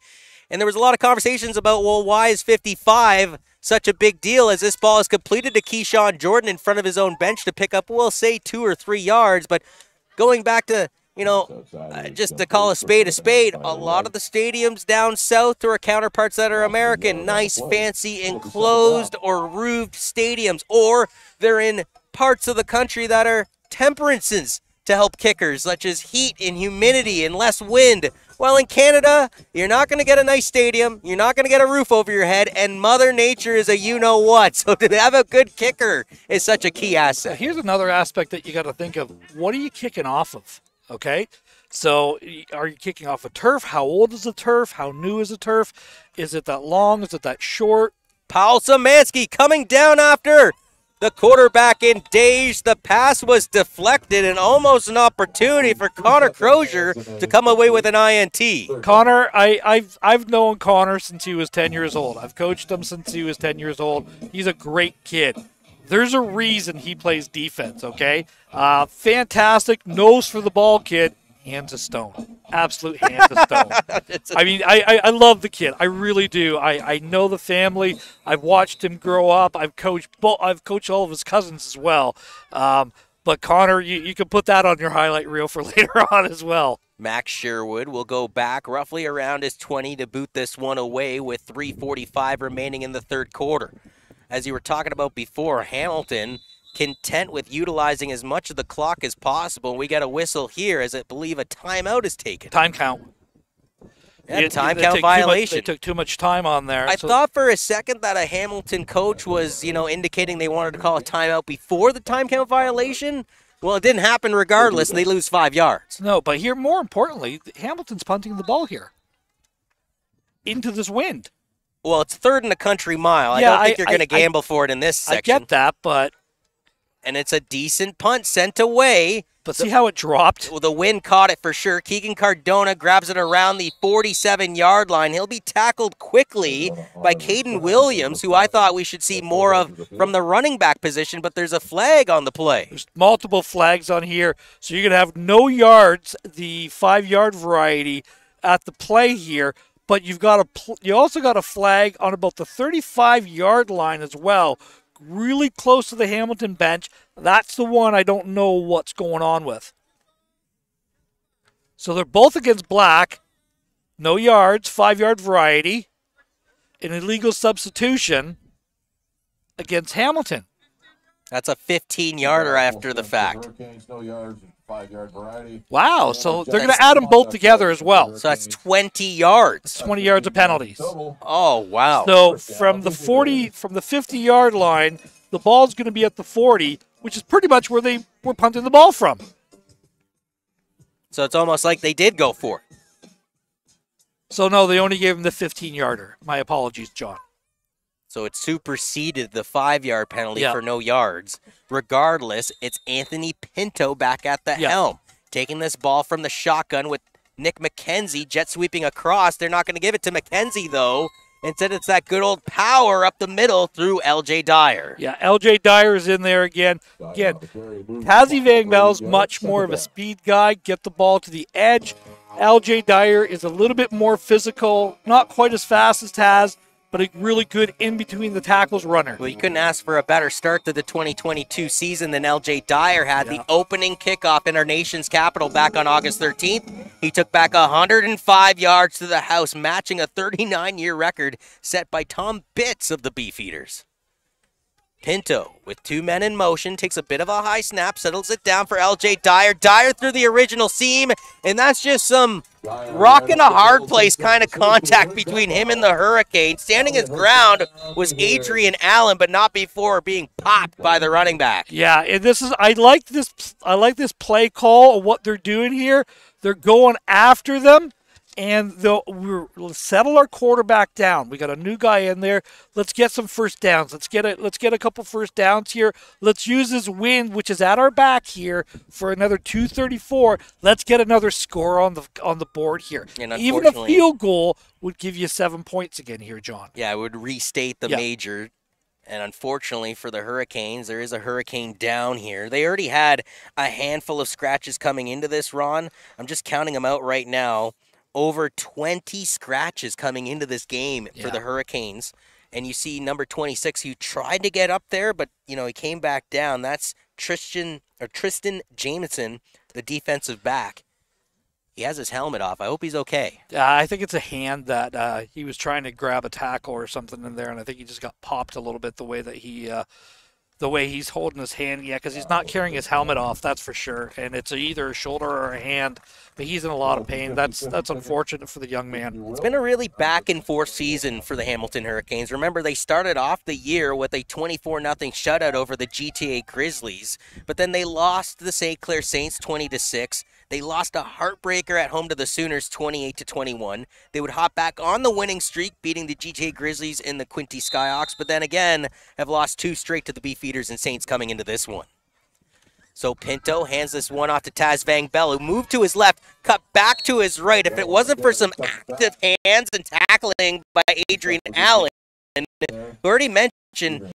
And there was a lot of conversations about, well, why is 55 such a big deal as this ball is completed to Keyshawn Jordan in front of his own bench to pick up, we'll say, two or three yards. But going back to, you know, uh, just to call a spade a spade, a lot of the stadiums down south are counterparts that are American, nice, fancy, enclosed or roofed stadiums, or they're in parts of the country that are temperances to help kickers, such as heat and humidity and less wind. Well, in Canada, you're not going to get a nice stadium, you're not going to get a roof over your head, and Mother Nature is a you know what. So to have a good kicker is such a key asset. Here's another aspect that you got to think of. What are you kicking off of? Okay. So, are you kicking off a turf? How old is the turf? How new is the turf? Is it that long? Is it that short? Paul Samansky coming down after the quarterback in daze. The pass was deflected and almost an opportunity for Connor Crozier to come away with an INT. Connor, I, I've I've known Connor since he was 10 years old. I've coached him since he was 10 years old. He's a great kid. There's a reason he plays defense, okay? Uh, fantastic nose for the ball kid. Hands of stone. Absolute hands of stone. I mean, I, I, I love the kid. I really do. I, I know the family. I've watched him grow up. I've coached I've coached all of his cousins as well. Um, but Connor, you, you can put that on your highlight reel for later on as well. Max Sherwood will go back roughly around his 20 to boot this one away with 3.45 remaining in the third quarter. As you were talking about before, Hamilton content with utilizing as much of the clock as possible. We got a whistle here as I believe a timeout is taken. Time count. Yeah, Yeah, time count too much- violation. they took too much time on there. I so- thought for a second that a Hamilton coach was, you know, indicating they wanted to call a timeout before the time count violation. Well, it didn't happen regardless, and they lose five yards. No, but here, more importantly, Hamilton's punting the ball here into this wind. Well, it's third in the country mile. I don't think I- you're going to I- I- gamble for it in this section. I get that, but And it's a decent punt sent away. but see how it dropped. Well, the wind caught it for sure. Keegan Cardona grabs it around the 47 yard line. He'll be tackled quickly by Caden Williams, who I thought we should see more of from the running back position, but there's a flag on the play. There's multiple flags on here, so you're gonna have no yards, the five yard variety at the play here. But you've got a pl- you also got a flag on about the 35 yard line as well, really close to the Hamilton bench. That's the one I don't know what's going on with. So they're both against black, no yards, five yard variety, an illegal substitution against Hamilton. That's a 15 yarder after the fact. Hurricanes, no yards, and five yard variety. Wow, so they're going to add them both together as well. So that's 20 yards. 20 yards of penalties. Oh, wow. So from the 40, from the 50 yard line, the ball's going to be at the 40, which is pretty much where they were punting the ball from. So it's almost like they did go for it. So no, they only gave him the 15 yarder. My apologies, John. So it superseded the five yard penalty Yeah. for no yards. Regardless, it's Anthony Pinto back at the Yeah. helm, taking this ball from the shotgun with Nick McKenzie jet sweeping across. They're not going to give it to McKenzie, though. Instead, it's that good old power up the middle through LJ Dyer. Yeah, LJ Dyer is in there again. Again, Tazi Van Bell's much more of a speed guy. Get the ball to the edge. LJ Dyer is a little bit more physical, not quite as fast as Taz, but a really good in between the tackles runner. Well, you couldn't ask for a better start to the 2022 season than LJ Dyer had. The opening kickoff in our nation's capital back on August 13th. He took back 105 yards to the house, matching a 39 year record set by Tom Bitts of the Beefeaters. Pinto, with two men in motion, takes a bit of a high snap, settles it down for LJ Dyer. Dyer through the original seam, and that's just some rock in a hard place kind of contact between him and the Hurricane. Standing his ground was Adrian Allen, but not before being popped by the running back. Yeah, and this is I like this I like this play call of what they're doing here. They're going after them and they'll we're, let's settle our quarterback down. We got a new guy in there. Let's get some first downs. Let's get a let's get a couple first downs here. Let's use this wind, which is at our back here, for another 234. Let's get another score on the on the board here. Even a field goal would give you seven points again here, John. Yeah, I would restate the Yeah. major. And unfortunately for the Hurricanes, there is a hurricane down here. They already had a handful of scratches coming into this, Ron. I'm just counting them out right now. Over 20 scratches coming into this game for the Hurricanes. And you see number 26 who tried to get up there, but you know, he came back down. That's Tristan or Tristan Jameson, the defensive back. He has his helmet off. I hope he's okay. Yeah, I think it's a hand that uh, he was trying to grab a tackle or something in there, and I think he just got popped a little bit the way that he, uh, the way he's holding his hand. Yeah, because he's not carrying his helmet off, that's for sure. And it's either a shoulder or a hand, but he's in a lot of pain. That's that's unfortunate for the young man. It's been a really back and forth season for the Hamilton Hurricanes. Remember, they started off the year with a 24 0 shutout over the GTA Grizzlies, but then they lost the St. Clair Saints 20 to 6. They lost a heartbreaker at home to the Sooners 28 to 21. They would hop back on the winning streak, beating the GTA Grizzlies and the Quinte Skyhawks, but then again have lost two straight to the Beefeaters and Saints coming into this one. So Pinto hands this one off to Taz Van Bell, who moved to his left, cut back to his right. If it wasn't for some active hands and tackling by Adrian Allen, already mentioned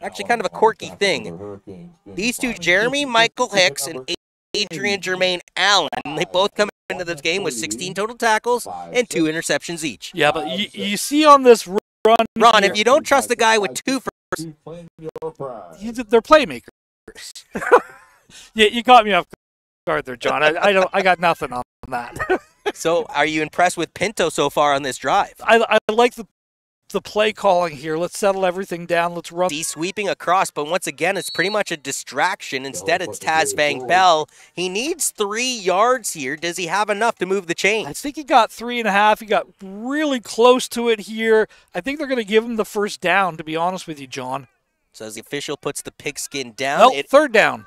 actually kind of a quirky thing. These two, Jeremy Michael Hicks and Adrian Jermaine Allen, they both come into this game with 16 total tackles and two interceptions each. Yeah, but you, you see on this run, Ron, if you don't trust the guy with two you- they're playmakers. yeah, you got me off guard there, John. I, I don't. I got nothing on that. so are you impressed with Pinto so far on this drive? I, I like the the play calling here. Let's settle everything down. Let's run. He's sweeping across, but once again, it's pretty much a distraction. Instead, it's Taz Van Bell. He needs three yards here. Does he have enough to move the chain? I think he got three and a half. He got really close to it here. I think they're going to give him the first down. To be honest with you, John. So as the official puts the pigskin down, No, it, third down.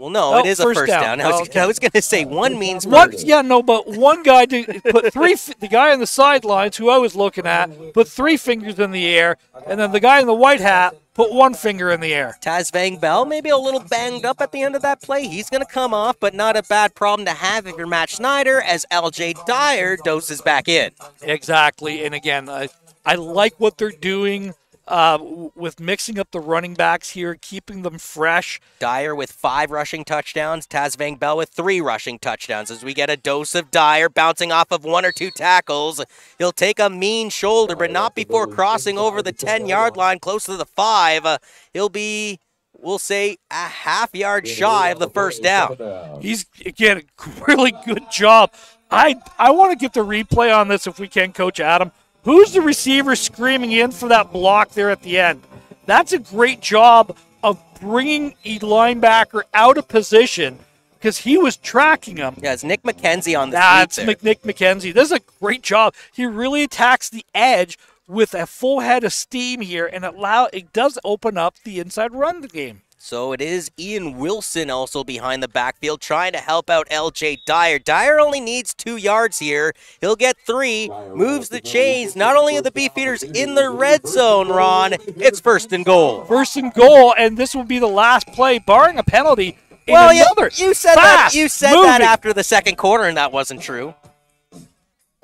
Well, no, Oh, it is a first first down. down. I was, Oh, okay. I was going to say oh, one means One, first. yeah, no, but one guy did put three. The guy on the sidelines, who I was looking at, put three fingers in the air, and then the guy in the white hat put one finger in the air. Taz Van Bell maybe a little banged up at the end of that play. He's going to come off, but not a bad problem to have if you're Matt Schneider as LJ Dyer doses back in. Exactly, and again, I, I like what they're doing uh, with mixing up the running backs here, keeping them fresh. Dyer with five rushing touchdowns. Taz Van Bell with three rushing touchdowns. As we get a dose of Dyer bouncing off of one or two tackles, he'll take a mean shoulder, but not before crossing over the 10 yard line, close to the five. Uh, he'll be, we'll say, a half yard shy of the first down. He's again a really good job. I I want to get the replay on this if we can, Coach Adam. Who's the receiver screaming in for that block there at the end? That's a great job of bringing a linebacker out of position because he was tracking him. Yeah, it's Nick McKenzie on the That's there. Nick McKenzie. This is a great job. He really attacks the edge with a full head of steam here, and it allow it does open up the inside run the game. So it is Ian Wilson also behind the backfield trying to help out LJ Dyer. Dyer only needs two yards here. He'll get three, moves the chains. Not only are the Beefeaters in the red zone, Ron, it's first and goal. First and goal, and this will be the last play, barring a penalty. Well, you, you said that you said that after the second quarter, and that wasn't true.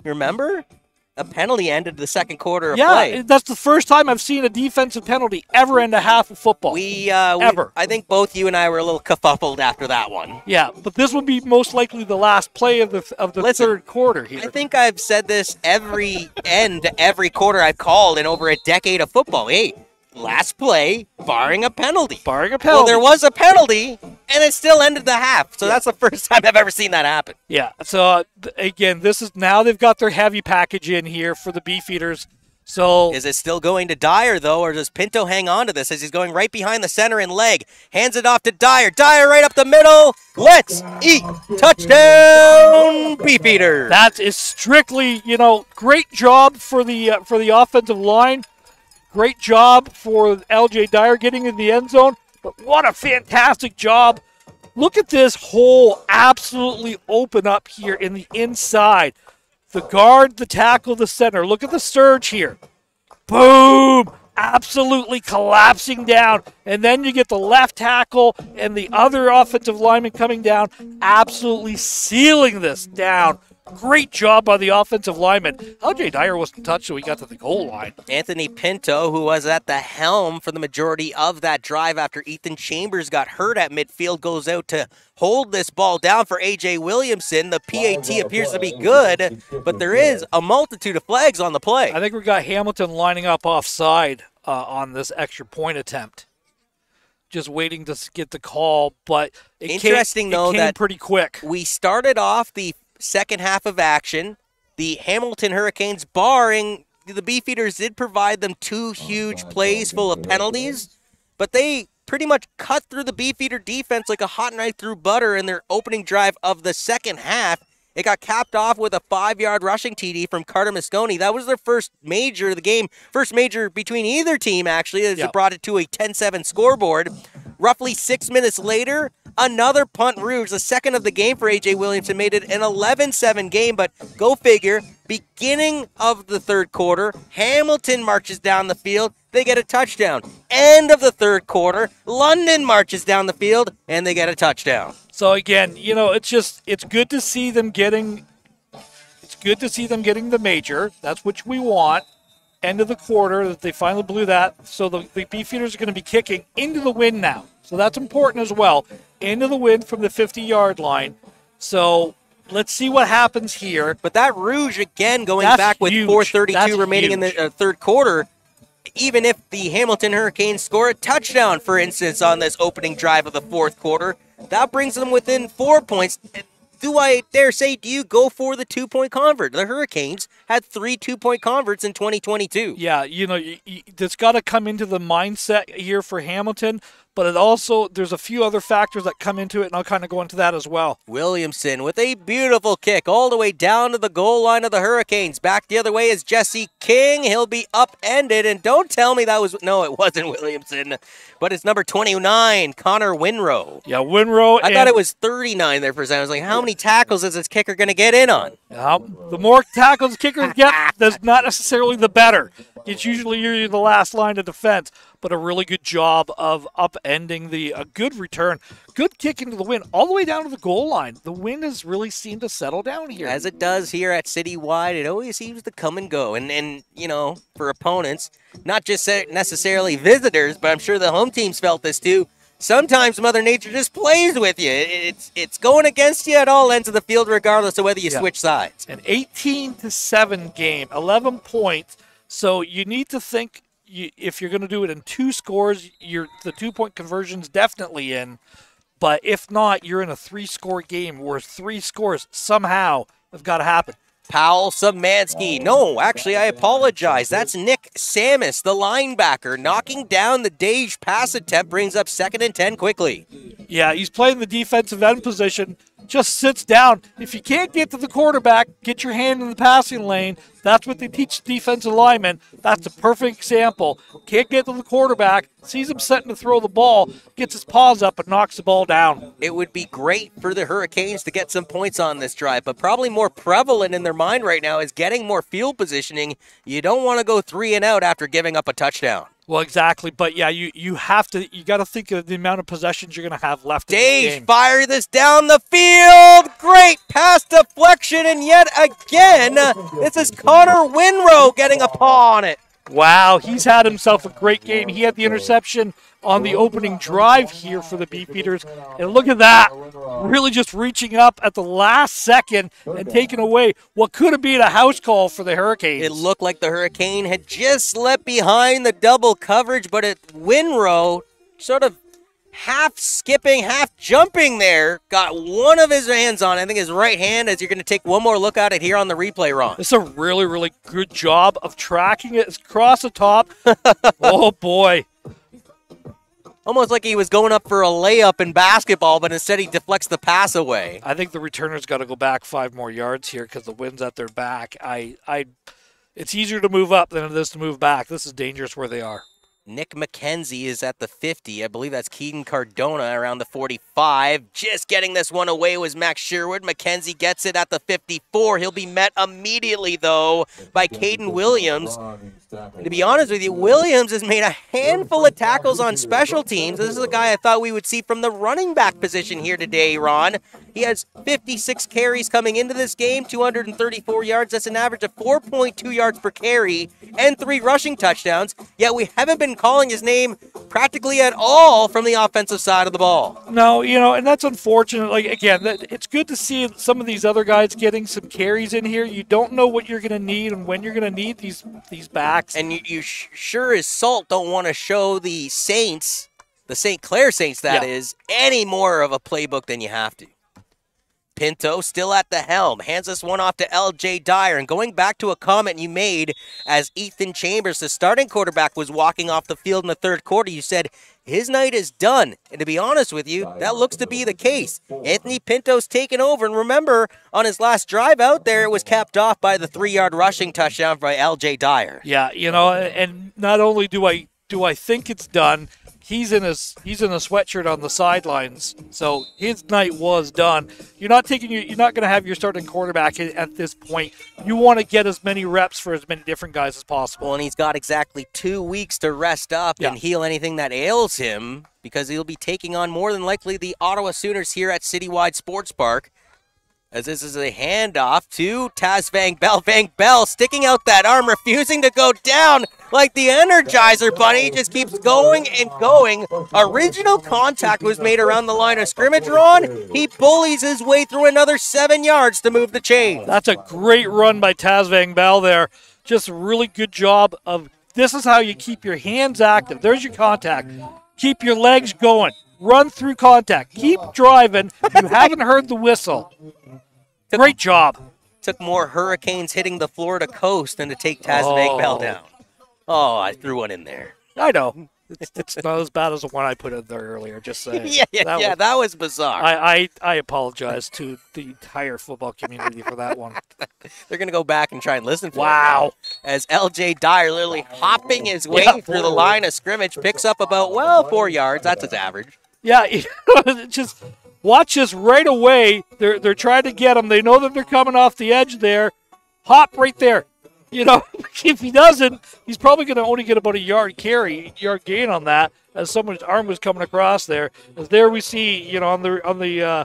Remember? A penalty ended the second quarter of Yeah, play. that's the first time I've seen a defensive penalty ever end a half of football. We, uh, we- Ever. I think both you and I were a little kerfuffled after that one. yeah, but this will be most likely the last play of the of the Listen, third quarter here. I think I've said this every end, every quarter I've called in over a decade of football. Hey, last play, barring a penalty. barring a penalty. Well, there was a penalty, and it still ended the half. So that's the first time I've ever seen that happen. Yeah. So uh, again, this is now they've got their heavy package in here for the beefeaters. So Is it still going to Dyer, though, or does Pinto hang on to this as he's going right behind the center and leg? Hands it off to Dyer. Dyer right up the middle. Let's eat. Touchdown, beef Beefeater. that is strictly, you know, great job for the uh, for the offensive line. Great job for LJ Dyer getting in the end zone. But what a fantastic job Look at this hole absolutely open up here in the inside. The guard, the tackle, the center. Look at the surge here. Boom! Absolutely collapsing down. And then you get the left tackle and the other offensive lineman coming down, absolutely sealing this down. Great job by the offensive lineman. LJ Dyer wasn't touched when he got to the goal line. Anthony Pinto, who was at the helm for the majority of that drive after Ethan Chambers got hurt at midfield, goes out to hold this ball down for AJ Williamson. The PAT appears to be good, but there is a multitude of flags on the play. I think we got Hamilton lining up offside uh, on this extra point attempt. Just waiting to get the call, but it Interesting, came, though, came that- pretty quick. We started off the second half of action. The Hamilton Hurricanes, barring the Beefeaters, did provide them two huge plays full of penalties, but they pretty much cut through the Beefeater defense like a hot knife through butter in their opening drive of the second half. It got capped off with a five yard rushing TD from Carter Moscone. That was their first major of the game, first major between either team, actually, as Yeah. it brought it to a 10 7 scoreboard. Roughly six minutes later, another punt rouge, the second of the game for AJ Williamson, made it an 11 7 game. But go figure, beginning of the third quarter, Hamilton marches down the field. They get a touchdown. End of the third quarter, London marches down the field and they get a touchdown. So again, you know, it's just it's good to see them getting it's good to see them getting the major. That's what we want. End of the quarter that they finally blew that. So the, the Beefeaters are going to be kicking into the wind now. So that's important as well. Into the wind from the 50 yard line. So let's see what happens here. But that Rouge again going That's back with huge. 4:32 That's remaining in the uh, third quarter. Even if the Hamilton Hurricanes score a touchdown, for instance, on this opening drive of the fourth quarter, that brings them within four points. Do I dare say, do you go for the two point convert? The Hurricanes had three two point converts in 2022. Yeah, you know, that's got to come into the mindset here for Hamilton. But it also, there's a few other factors that come into it, and I'll kind of go into that as well. Williamson with a beautiful kick all the way down to the goal line of the Hurricanes. Back the other way is Jesse King. He'll be upended. And don't tell me that was, no, it wasn't Williamson, but it's number 29, Connor Winrow. Yeah, Winrow. I thought it was 39 there for a second. I was like, how many tackles is this kicker going to get in on? Yeah, the more tackles kickers get, that's not necessarily the better. It's usually you're the last line of defense, but a really good job of upending the a good return, good kick into the wind, all the way down to the goal line. The wind has really seemed to settle down here. As it does here at Citywide, it always seems to come and go. And, and you know, for opponents, not just necessarily visitors, but I'm sure the home teams felt this too. Sometimes Mother Nature just plays with you. It's it's going against you at all ends of the field, regardless of whether you Yeah. switch sides. An 18 to 7 game, 11 points. So you need to think you, if you're going to do it in two scores, you're the two point conversion's definitely in. But if not, you're in a three score game where three scores somehow have got to happen. Powell Samansky. No, actually, I apologize. That's Nick Samus, the linebacker, knocking down the Dage pass attempt, brings up second and 10 quickly. Yeah, he's playing the defensive end position, just sits down. If you can't get to the quarterback, get your hand in the passing lane. That's what they teach defensive linemen. That's a perfect example. Can't get to the quarterback, sees him setting to throw the ball, gets his paws up and knocks the ball down. It would be great for the Hurricanes to get some points on this drive, but probably more prevalent in their mind right now is getting more field positioning. You don't want to go three and out after giving up a touchdown. Well, exactly. But yeah, you, you have to you got to think of the amount of possessions you're going to have left in the Dage fire this down the field. Great pass deflection, and yet again, this is Connor Winrow getting a paw on it. Wow, he's had himself a great game. He had the interception on the opening drive here for the Beefeaters. And look at that. Really just reaching up at the last second and taking away what could have been a house call for the Hurricanes. It looked like the Hurricane had just slipped behind the double coverage, but at Winrow sort of half skipping, half jumping there, got one of his hands on, I think his right hand, as you're going to take one more look at it here on the replay, Ron. It's a really, really good job of tracking it across the top. oh, boy. Almost like he was going up for a layup in basketball, but instead he deflects the pass away. I think the returner's got to go back five more yards here because the wind's at their back. I, I, it's easier to move up than it is to move back. This is dangerous where they are. Nick McKenzie is at the 50. I believe that's Keaton Cardona around the 45. Just getting this one away was Max Sherwood. McKenzie gets it at the 54. He'll be met immediately, though, by Caden Williams. And to be honest with you, Williams has made a handful of tackles on special teams. This is a guy I thought we would see from the running back position here today, Ron. He has 56 carries coming into this game, 234 yards. That's an average of 4.2 yards per carry and three rushing touchdowns. Yet we haven't been calling his name practically at all from the offensive side of the ball. No, you know, and that's unfortunate. Like again, it's good to see some of these other guys getting some carries in here. You don't know what you're going to need and when you're going to need these these backs. And you, you sh- sure as salt don't want to show the Saints, the St. Clair Saints, that Yeah. is, any more of a playbook than you have to. Pinto still at the helm, hands this one off to LJ Dyer. And going back to a comment you made as Ethan Chambers, the starting quarterback, was walking off the field in the third quarter, you said his night is done. And to be honest with you, that looks to be the case. Anthony Pinto's taken over. And remember, on his last drive out there, it was capped off by the three yard rushing touchdown by LJ Dyer. Yeah, you know, and not only do I do I think it's done, he's in his he's in a sweatshirt on the sidelines, so his night was done. You're not taking your, you're not going to have your starting quarterback at, at this point. You want to get as many reps for as many different guys as possible. Well, and he's got exactly two weeks to rest up Yeah. and heal anything that ails him because he'll be taking on more than likely the Ottawa Sooners here at Citywide Sports Park. As this is a handoff to Taz Van Bell. Bell sticking out that arm, refusing to go down like the Energizer Bunny. Just keeps going and going. Original contact was made around the line of scrimmage, Ron. He bullies his way through another seven yards to move the chain. That's a great run by Taz Van Bell there. Just really good job of this is how you keep your hands active. There's your contact. Keep your legs going. Run through contact. Keep driving. You haven't heard the whistle. Great job. took more hurricanes hitting the Florida coast than to take Taz Van oh. Bell Oh. down. Oh, I threw one in there. I know. It's, it's not as bad as the one I put in there earlier. Just saying. yeah, yeah, That yeah. was- that was bizarre. I, I, I apologize to the entire football community for that one. They're gonna go back and try and listen for Wow. it. now. As LJ Dyer literally hopping his way Yeah. through the line of scrimmage, picks up about well four yards. That's his average. Yeah, just watch this right away. They're they're trying to get him. They know that they're coming off the edge there. Hop right there. You know, if he doesn't, he's probably going to only get about a yard carry, yard gain on that. As someone's arm was coming across there. As there we see, you know, on the on the uh,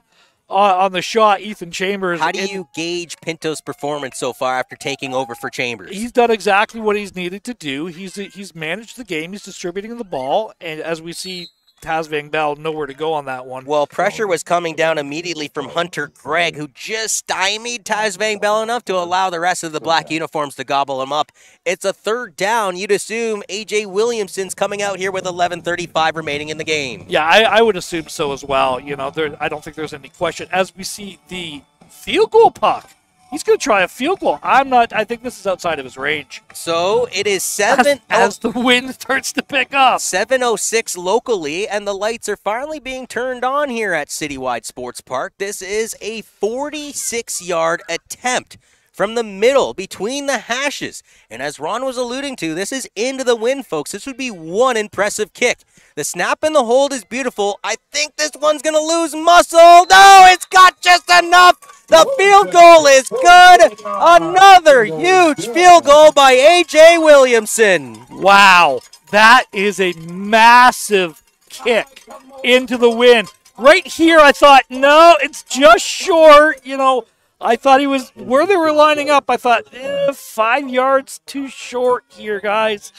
on the shot, Ethan Chambers. How do you gauge Pinto's performance so far after taking over for Chambers? He's done exactly what he's needed to do. He's he's managed the game. He's distributing the ball, and as we see, Taz Van Bell nowhere to go on that one. Well, pressure was coming down immediately from Hunter Gregg, who just stymied Taz Van Bell enough to allow the rest of the black uniforms to gobble him up. It's a third down. You'd assume A.J. Williamson's coming out here with 11:35 remaining in the game. Yeah, I, I would assume so as well. You know, there, I don't think there's any question. As we see the field goal puck, he's going to try a field goal. I'm not. I think this is outside of his range. So it is As, seven oh as the wind starts to pick up. 706 locally, and the lights are finally being turned on here at Citywide Sports Park. This is a 46 yard attempt from the middle between the hashes. And as Ron was alluding to, this is into the wind, folks. This would be one impressive kick. The snap and the hold is beautiful. I think this one's going to lose muscle. No, it's got just enough. The field goal is good. Another huge field goal by A.J. Williamson. Wow, that is a massive kick into the wind. Right here, I thought, no, it's just short. You know, I thought he was where they were lining up. I thought eh, five yards too short here, guys.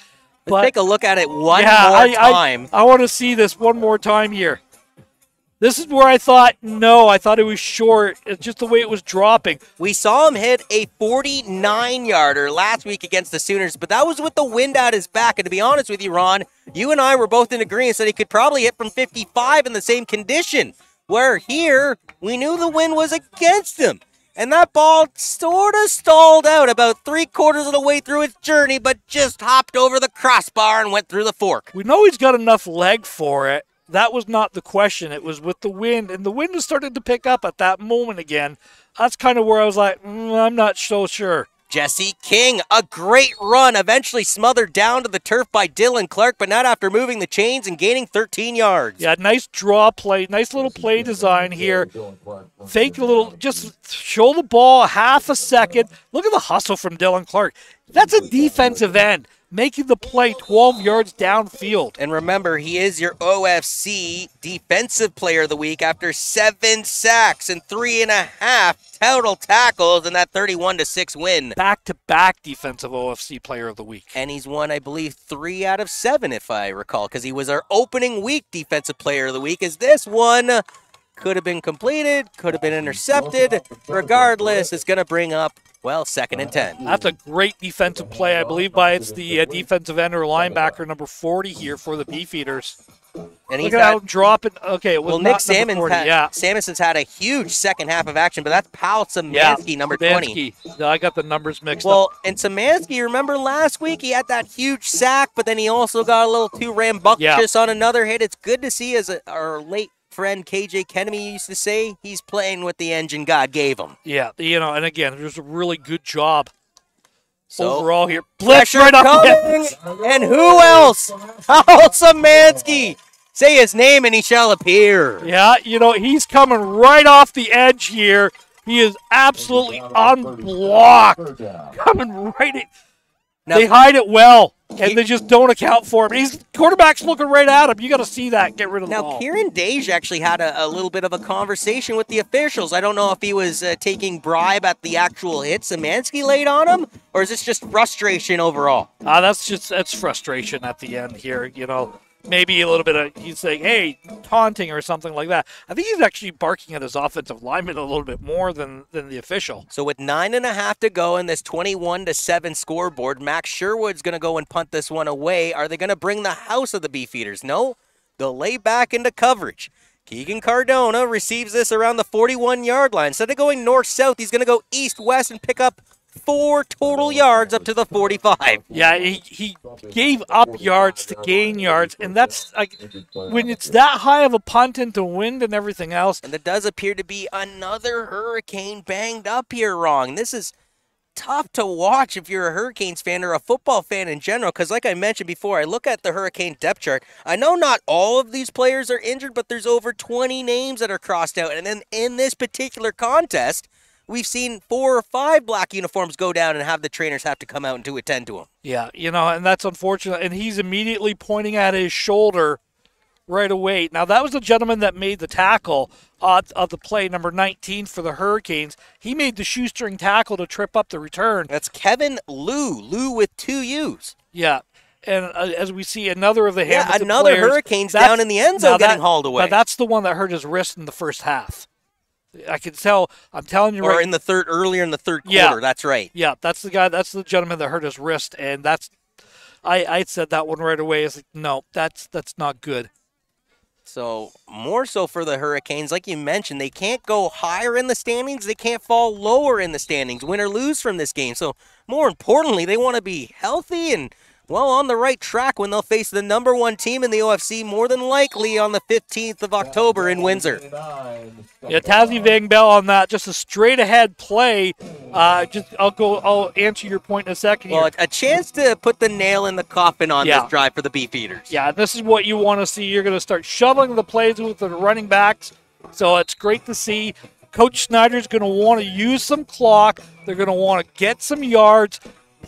Let's take a look at it one yeah, more I, time. I, I want to see this one more time here. This is where I thought, no, I thought it was short. It's just the way it was dropping. we saw him hit a 49 yarder last week against the Sooners, but that was with the wind at his back. And to be honest with you, Ron, you and I were both in agreement that he could probably hit from 55 in the same condition. Where here, we knew the wind was against him. And that ball sort of stalled out about three quarters of the way through its journey, but just hopped over the crossbar and went through the fork. We know he's got enough leg for it. That was not the question. It was with the wind, and the wind was starting to pick up at that moment again. That's kind of where I was like, mm, I'm not so sure. Jesse King, a great run, eventually smothered down to the turf by Dylan Clark, but not after moving the chains and gaining 13 yards. Yeah, nice draw play, nice little play design here. Fake a little, just show the ball half a second. Look at the hustle from Dylan Clark. That's a defensive end making the play 12 yards downfield. And remember, he is your OFC Defensive Player of the Week after seven sacks and three and a half total tackles in that 31 to 6 win. Back to back Defensive OFC Player of the Week. And he's won, I believe, three out of seven, if I recall, because he was our opening week Defensive Player of the Week. Is this one could have been completed, could have been intercepted. Regardless, it's going to bring up well, second and 10. That's a great defensive play, I believe, by it's the uh, defensive end or linebacker number 40 here for the Beefeaters. And he's out dropping. Okay, it was well, Nick Sammons 40, had, yeah. Sammonson's had a huge second half of action, but that's Powell Samansky, yeah, number Samansky. 20. I got the numbers mixed well, up. Well, and Samansky, remember last week he had that huge sack, but then he also got a little too rambunctious yeah. on another hit. It's good to see as a, our late friend KJ Kennedy used to say, he's playing with the engine God gave him. Yeah, you know, and again, there's a really good job so, overall here. Blitz Pressure right up coming, and who else? Powell Samansky. Say his name and he shall appear. Yeah, you know, he's coming right off the edge here. He is absolutely unblocked. Coming right in. Now, they hide it well, and he, they just don't account for him. He's quarterback's looking right at him. You got to see that. Get rid of the now, ball. Now, Kieran Dage actually had a, a, little bit of a conversation with the officials. I don't know if he was uh, taking bribe at the actual hit Samansky laid on him, or is this just frustration overall? Uh, that's just that's frustration at the end here. You know, maybe a little bit of he's saying, "Hey, taunting" or something like that. I think he's actually barking at his offensive lineman a little bit more than than the official. So with nine and a half to go in this twenty-one to seven scoreboard, Max Sherwood's going to go and punt this one away. Are they going to bring the house of the Beefeaters? No, they'll lay back into coverage. Keegan Cardona receives this around the 41 yard line. Instead of going north south, he's going to go east west and pick up four total yards up to the 45. Yeah, he, he gave up yards to gain yards, and that's like when it's that high of a punt into wind and everything else. And there does appear to be another hurricane banged up here wrong. This is tough to watch if you're a Hurricanes fan or a football fan in general because like I mentioned before, I look at the Hurricane depth chart. I know not all of these players are injured, but there's over 20 names that are crossed out. And then in this particular contest, we've seen four or five black uniforms go down and have the trainers have to come out and to attend to them. Yeah, you know, and that's unfortunate. And he's immediately pointing at his shoulder right away. Now, that was the gentleman that made the tackle uh, of the play, number 19 for the Hurricanes. He made the shoestring tackle to trip up the return. That's Kevin Liu, Liu with two U's. Yeah. And uh, as we see another of the yeah, another players, Hurricanes down in the end zone getting that, hauled away. Now that's the one that hurt his wrist in the first half. I can tell. I'm telling you or right. in the third, earlier in the third quarter. Yeah. That's right. Yeah, that's the guy. That's the gentleman that hurt his wrist, and that's. I I said that one right away. Is like, no, that's that's not good. So more so for the Hurricanes, like you mentioned, they can't go higher in the standings. They can't fall lower in the standings, win or lose from this game. So more importantly, they want to be healthy and well on the right track when they'll face the number one team in the OFC more than likely on the 15th of October in Windsor. Yeah, Tazzy Van Bell on that, just a straight ahead play. Uh, just I'll go. I'll answer your point in a second. Well, here. a chance to put the nail in the coffin on Yeah. this drive for the Beefeaters. Yeah, this is what you want to see. You're going to start shoveling the plays with the running backs. So it's great to see. Coach Snyder's going to want to use some clock. They're going to want to get some yards.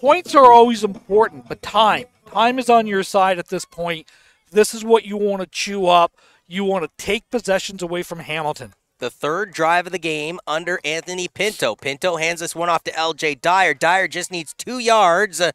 Points are always important, but time. Time is on your side at this point. This is what you want to chew up. You want to take possessions away from Hamilton. The third drive of the game under Anthony Pinto. Pinto hands this one off to LJ Dyer. Dyer just needs two yards. Uh,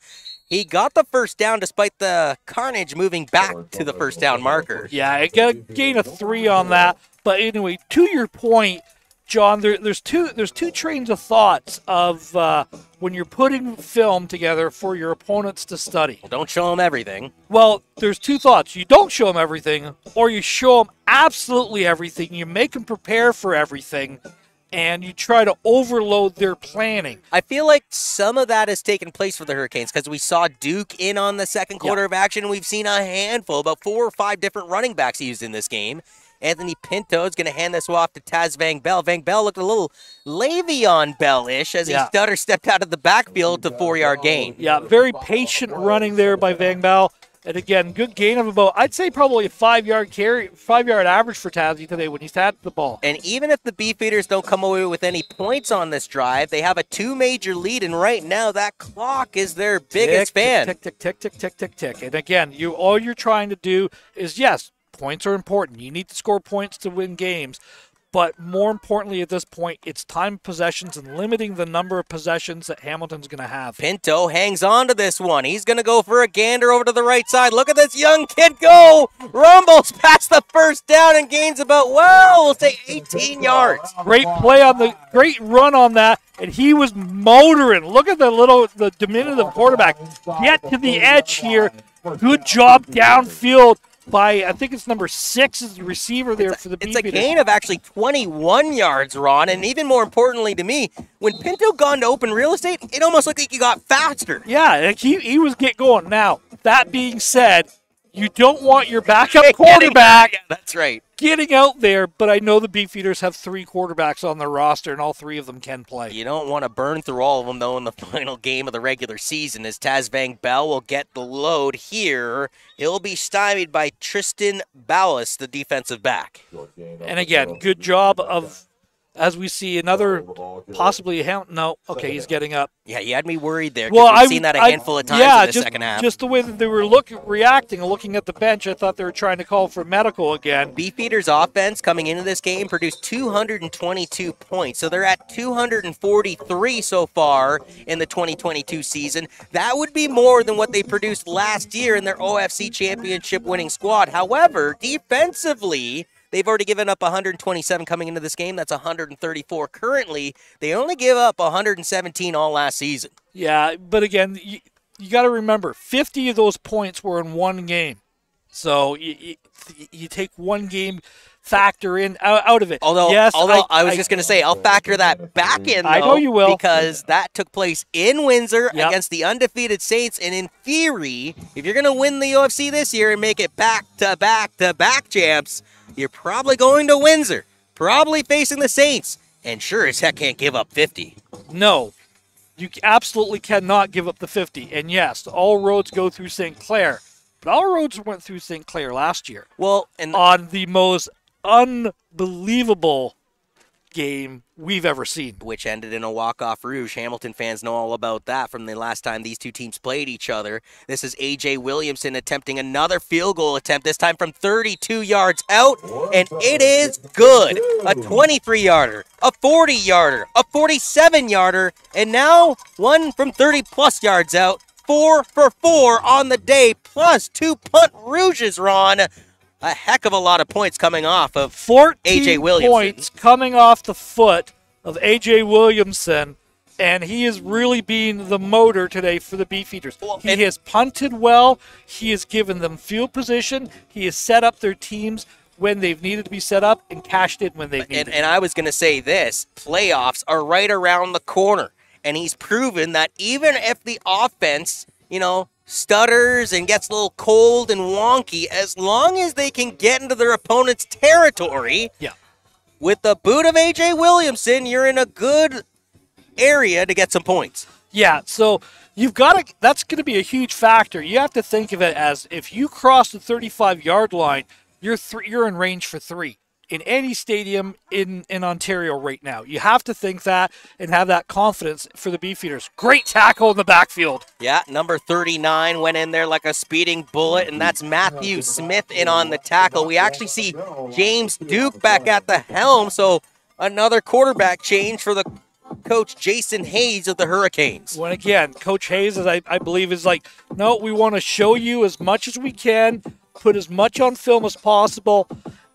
he got the first down despite the carnage moving back to the first down marker. Yeah, I got a gain of three on that. But anyway, to your point, John, there, there's two there's two trains of thoughts of uh, when you're putting film together for your opponents to study. Well, don't show them everything. Well, there's two thoughts. You don't show them everything, or you show them absolutely everything. You make them prepare for everything, and you try to overload their planning. I feel like some of that has taken place for the Hurricanes because we saw Duke in on the second quarter Yeah. of action. We've seen a handful, about four or five different running backs used in this game. Anthony Pinto is going to hand this off to Taz Van Bell. Van Bell looked a little Le'Veon Bell-ish as Yeah. he stutter stepped out of the backfield to four-yard gain. Yeah, very patient running there by Van Bell. And again, good gain of about, I'd say probably a five yard carry, five yard average for Tazzy today when he's had the ball. And even if the Beefeaters don't come away with any points on this drive, they have a two major lead, and right now that clock is their biggest tick, fan. Tick, tick, tick, tick, tick, tick, tick. And again, you all you're trying to do is yes, points are important. You need to score points to win games. But more importantly, at this point, it's time possessions and limiting the number of possessions that Hamilton's going to have. Pinto hangs on to this one. He's going to go for a gander over to the right side. Look at this young kid go. Rumbles past the first down and gains about, well, we'll say 18 yards. Great play on the great run on that, and he was motoring. Look at the little the diminutive quarterback. Get to the edge here. Good job downfield by I think it's number six is the receiver there for the It's a gain of actually 21 yards, Ron. And even more importantly to me, when Pinto gone to open real estate, it almost looked like he got faster. Yeah, like he, he was get going. Now, that being said, you don't want your backup quarterback Yeah, that's right. Getting out there, but I know the Beefeaters have three quarterbacks on their roster, and all three of them can play. You don't want to burn through all of them, though, in the final game of the regular season, as Taz Van Bell will get the load here. He'll be stymied by Tristan Ballas, the defensive back. And again, good job of, as we see another possibly a ham- no. Okay, he's getting up. Yeah, you had me worried there Well, I've seen that a handful of times yeah, in the just, second half. Just the way that they were looking, reacting, and looking at the bench, I thought they were trying to call for medical again. Beefeaters offense coming into this game produced 222 points. So they're at 243 so far in the 2022 season. That would be more than what they produced last year in their OFC championship winning squad. However, defensively, they've already given up 127 coming into this game. That's 134 currently. They only give up 117 all last season. Yeah, but again, you, you got to remember, 50 of those points were in one game. So you, you, you take one game factor in out, out of it. Although, yes, although I, was I- just going to say, I'll factor that back in. I know you will. because that took place in Windsor Yep. against the undefeated Saints. And in theory, if you're going to win the OFC this year and make it back to back to back champs, you're probably going to Windsor, probably facing the Saints, and sure as heck can't give up 50. No, you absolutely cannot give up the 50. And yes, all roads go through St. Clair. But all roads went through St. Clair last year Well, and on the most unbelievable game we've ever seen. which ended in a walk-off rouge. Hamilton fans know all about that from the last time these two teams played each other. This is AJ Williamson attempting another field goal attempt, this time from 32 yards out, and it is good. A 23-yarder, a 40-yarder, a 47-yarder, and now one from 30 plus yards out. Four for four on the day, plus two punt rouges, Ron. A heck of a lot of points coming off of 14 AJ Williamson. points coming off the foot of AJ Williamson, and he is really being the motor today for the Beefeaters. He and- has punted well. He has given them field position. He has set up their teams when they've needed to be set up and cashed in when they've needed. and, and I was going to say this playoffs are right around the corner. And he's proven that even if the offense, you know, stutters and gets a little cold and wonky, as long as they can get into their opponent's territory, Yeah. with the boot of AJ Williamson, you're in a good area to get some points. Yeah, so you've got to. That's going to be a huge factor. You have to think of it as if you cross the 35 yard line, you're three, you're in range for three in any stadium in in Ontario right now. You have to think that and have that confidence for the Beefeaters. Great tackle in the backfield. Yeah, number 39 went in there like a speeding bullet, and that's Matthew Smith in on the tackle. We actually see James Duke back at the helm, so another quarterback change for the coach Jason Hayes of the Hurricanes. When again, Coach Hayes, is, I, I believe, is like, no, we want to show you as much as we can, put as much on film as possible.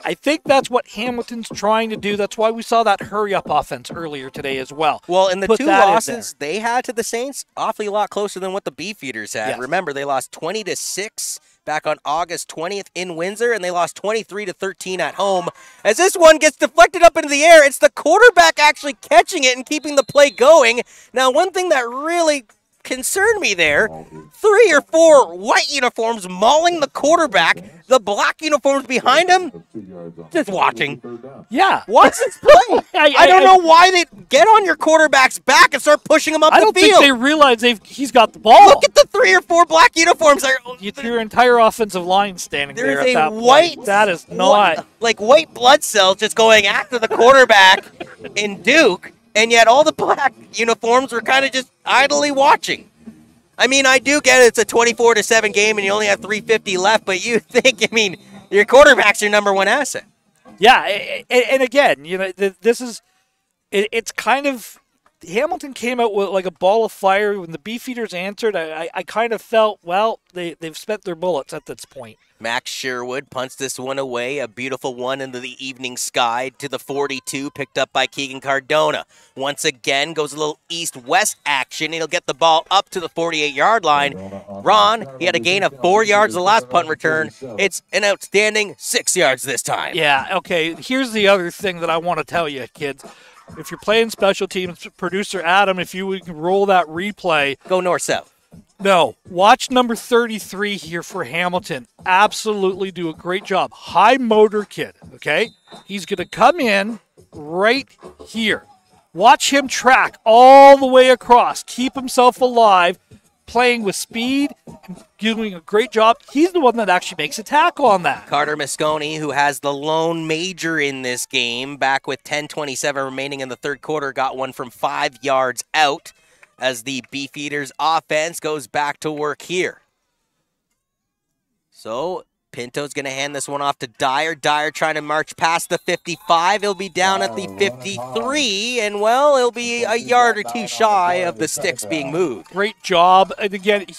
I think that's what Hamilton's trying to do. That's why we saw that hurry up offense earlier today as well. Well, in the Put two losses they had to the Saints, awfully a lot closer than what the Beefeaters had. Yes. Remember, they lost 20 to 6 back on August 20th in Windsor, and they lost 23 to 13 at home. As this one gets deflected up into the air, it's the quarterback actually catching it and keeping the play going. Now, one thing that really concerned me there, three or four white uniforms mauling the quarterback, the black uniforms behind him, just watching. Yeah. What's this play? I- I, don't I- know why they get on your quarterback's back and start pushing him up I the don't field. think they realize they've he's got the ball. Look at the three or four black uniforms. There, It's your entire offensive line standing There's there at a that point. white- That is Whi- not. like white blood cells just going after the quarterback in Duke, and yet all the black uniforms were kind of just idly watching. I mean, I do get it, it's a 24 to 7 game and you only have 350 left, but you think, I mean, your quarterback's your number one asset. Yeah, and again, you know, this is it's kind of Hamilton came out with like a ball of fire when the Beefeaters answered. I, I, I kind of felt well they they've spent their bullets at this point. Max Sherwood punts this one away, a beautiful one into the evening sky to the 42, picked up by Keegan Cardona. Once again, goes a little east-west action. He'll get the ball up to the 48-yard line. Ron, he had a gain of four yards the last punt return. It's an outstanding six yards this time. Yeah. Okay. Here's the other thing that I want to tell you, kids. If you're playing special teams, producer Adam, if you would roll that replay, Go north-south. No, watch number 33 here for Hamilton. Absolutely do a great job. High motor kid, okay? He's going to come in right here. Watch him track all the way across, keep himself alive, playing with speed, and doing a great job. He's the one that actually makes a tackle on that. Carter Moscone, who has the lone major in this game, back with 10:27 remaining in the third quarter, got one from five yards out as the Beefeaters offense goes back to work here. So Pinto's going to hand this one off to Dyer. Dyer trying to march past the 55. He'll be down at the 53, and well, he'll be a yard or two shy of the sticks being moved. Great job. And again, he-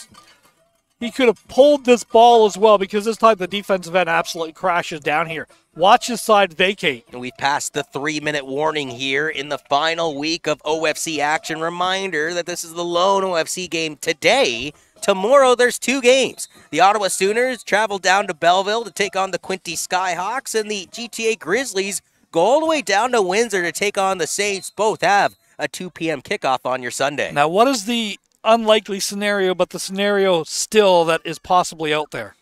he could have pulled this ball as well because this time the defensive end absolutely crashes down here. Watch his side vacate. And we've passed the three minute warning here in the final week of OFC action. Reminder that this is the lone OFC game today. Tomorrow, there's two games. The Ottawa Sooners travel down to Belleville to take on the Quinte Skyhawks, and the GTA Grizzlies go all the way down to Windsor to take on the Saints. Both have a 2 p.m. kickoff on your Sunday. Now, what is the unlikely scenario, but the scenario still that is possibly out there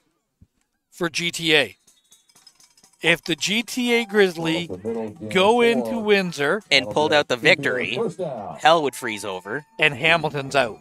for GTA? If the GTA Grizzly go into Windsor and pulled out the victory, hell would freeze over. and Hamilton's out,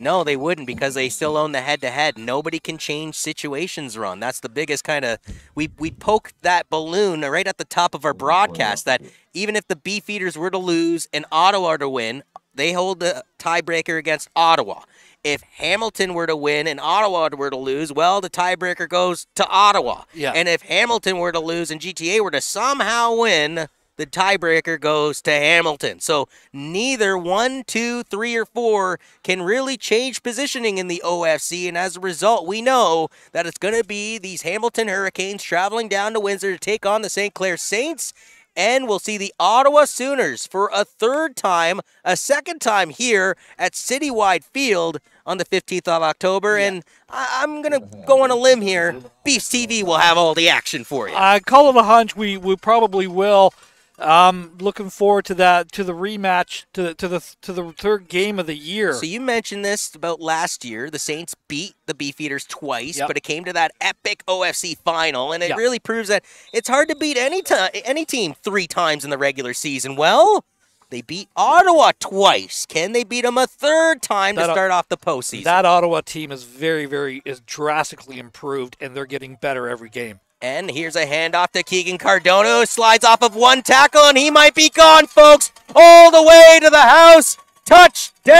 No, they wouldn't because they still own the head to head. Nobody can change situations run. That's the biggest kind of we we poke that balloon right at the top of our oh, broadcast that even if the Beefeaters were to lose and Ottawa to win, they hold the tiebreaker against Ottawa. If Hamilton were to win and Ottawa were to lose, well, the tiebreaker goes to Ottawa. Yeah. And if Hamilton were to lose and GTA were to somehow win, the tiebreaker goes to Hamilton. So neither one, two, three, or four can really change positioning in the OFC. And as a result, we know that it's going to be these Hamilton Hurricanes traveling down to Windsor to take on the St. Clair Saints. And we'll see the Ottawa Sooners for a third time, a second time here at Citywide Field on the 15th of October. And I- I'm going to go on a limb here. Beefs TV will have all the action for you. I call it a hunch. We we probably will. Um, looking forward to that to the rematch to to the to the third game of the year. So you mentioned this about last year. The Saints beat the Beefeaters twice, Yep. but it came to that epic OFC final, and it Yep. really proves that it's hard to beat any time, any team three times in the regular season. Well, they beat Ottawa twice. Can they beat them a third time to That- start off the postseason? that Ottawa team is very very is drastically improved, and they're getting better every game. And here's a handoff to Keegan Cardona, who slides off of one tackle, and he might be gone, folks, all the way to the house. Touchdown,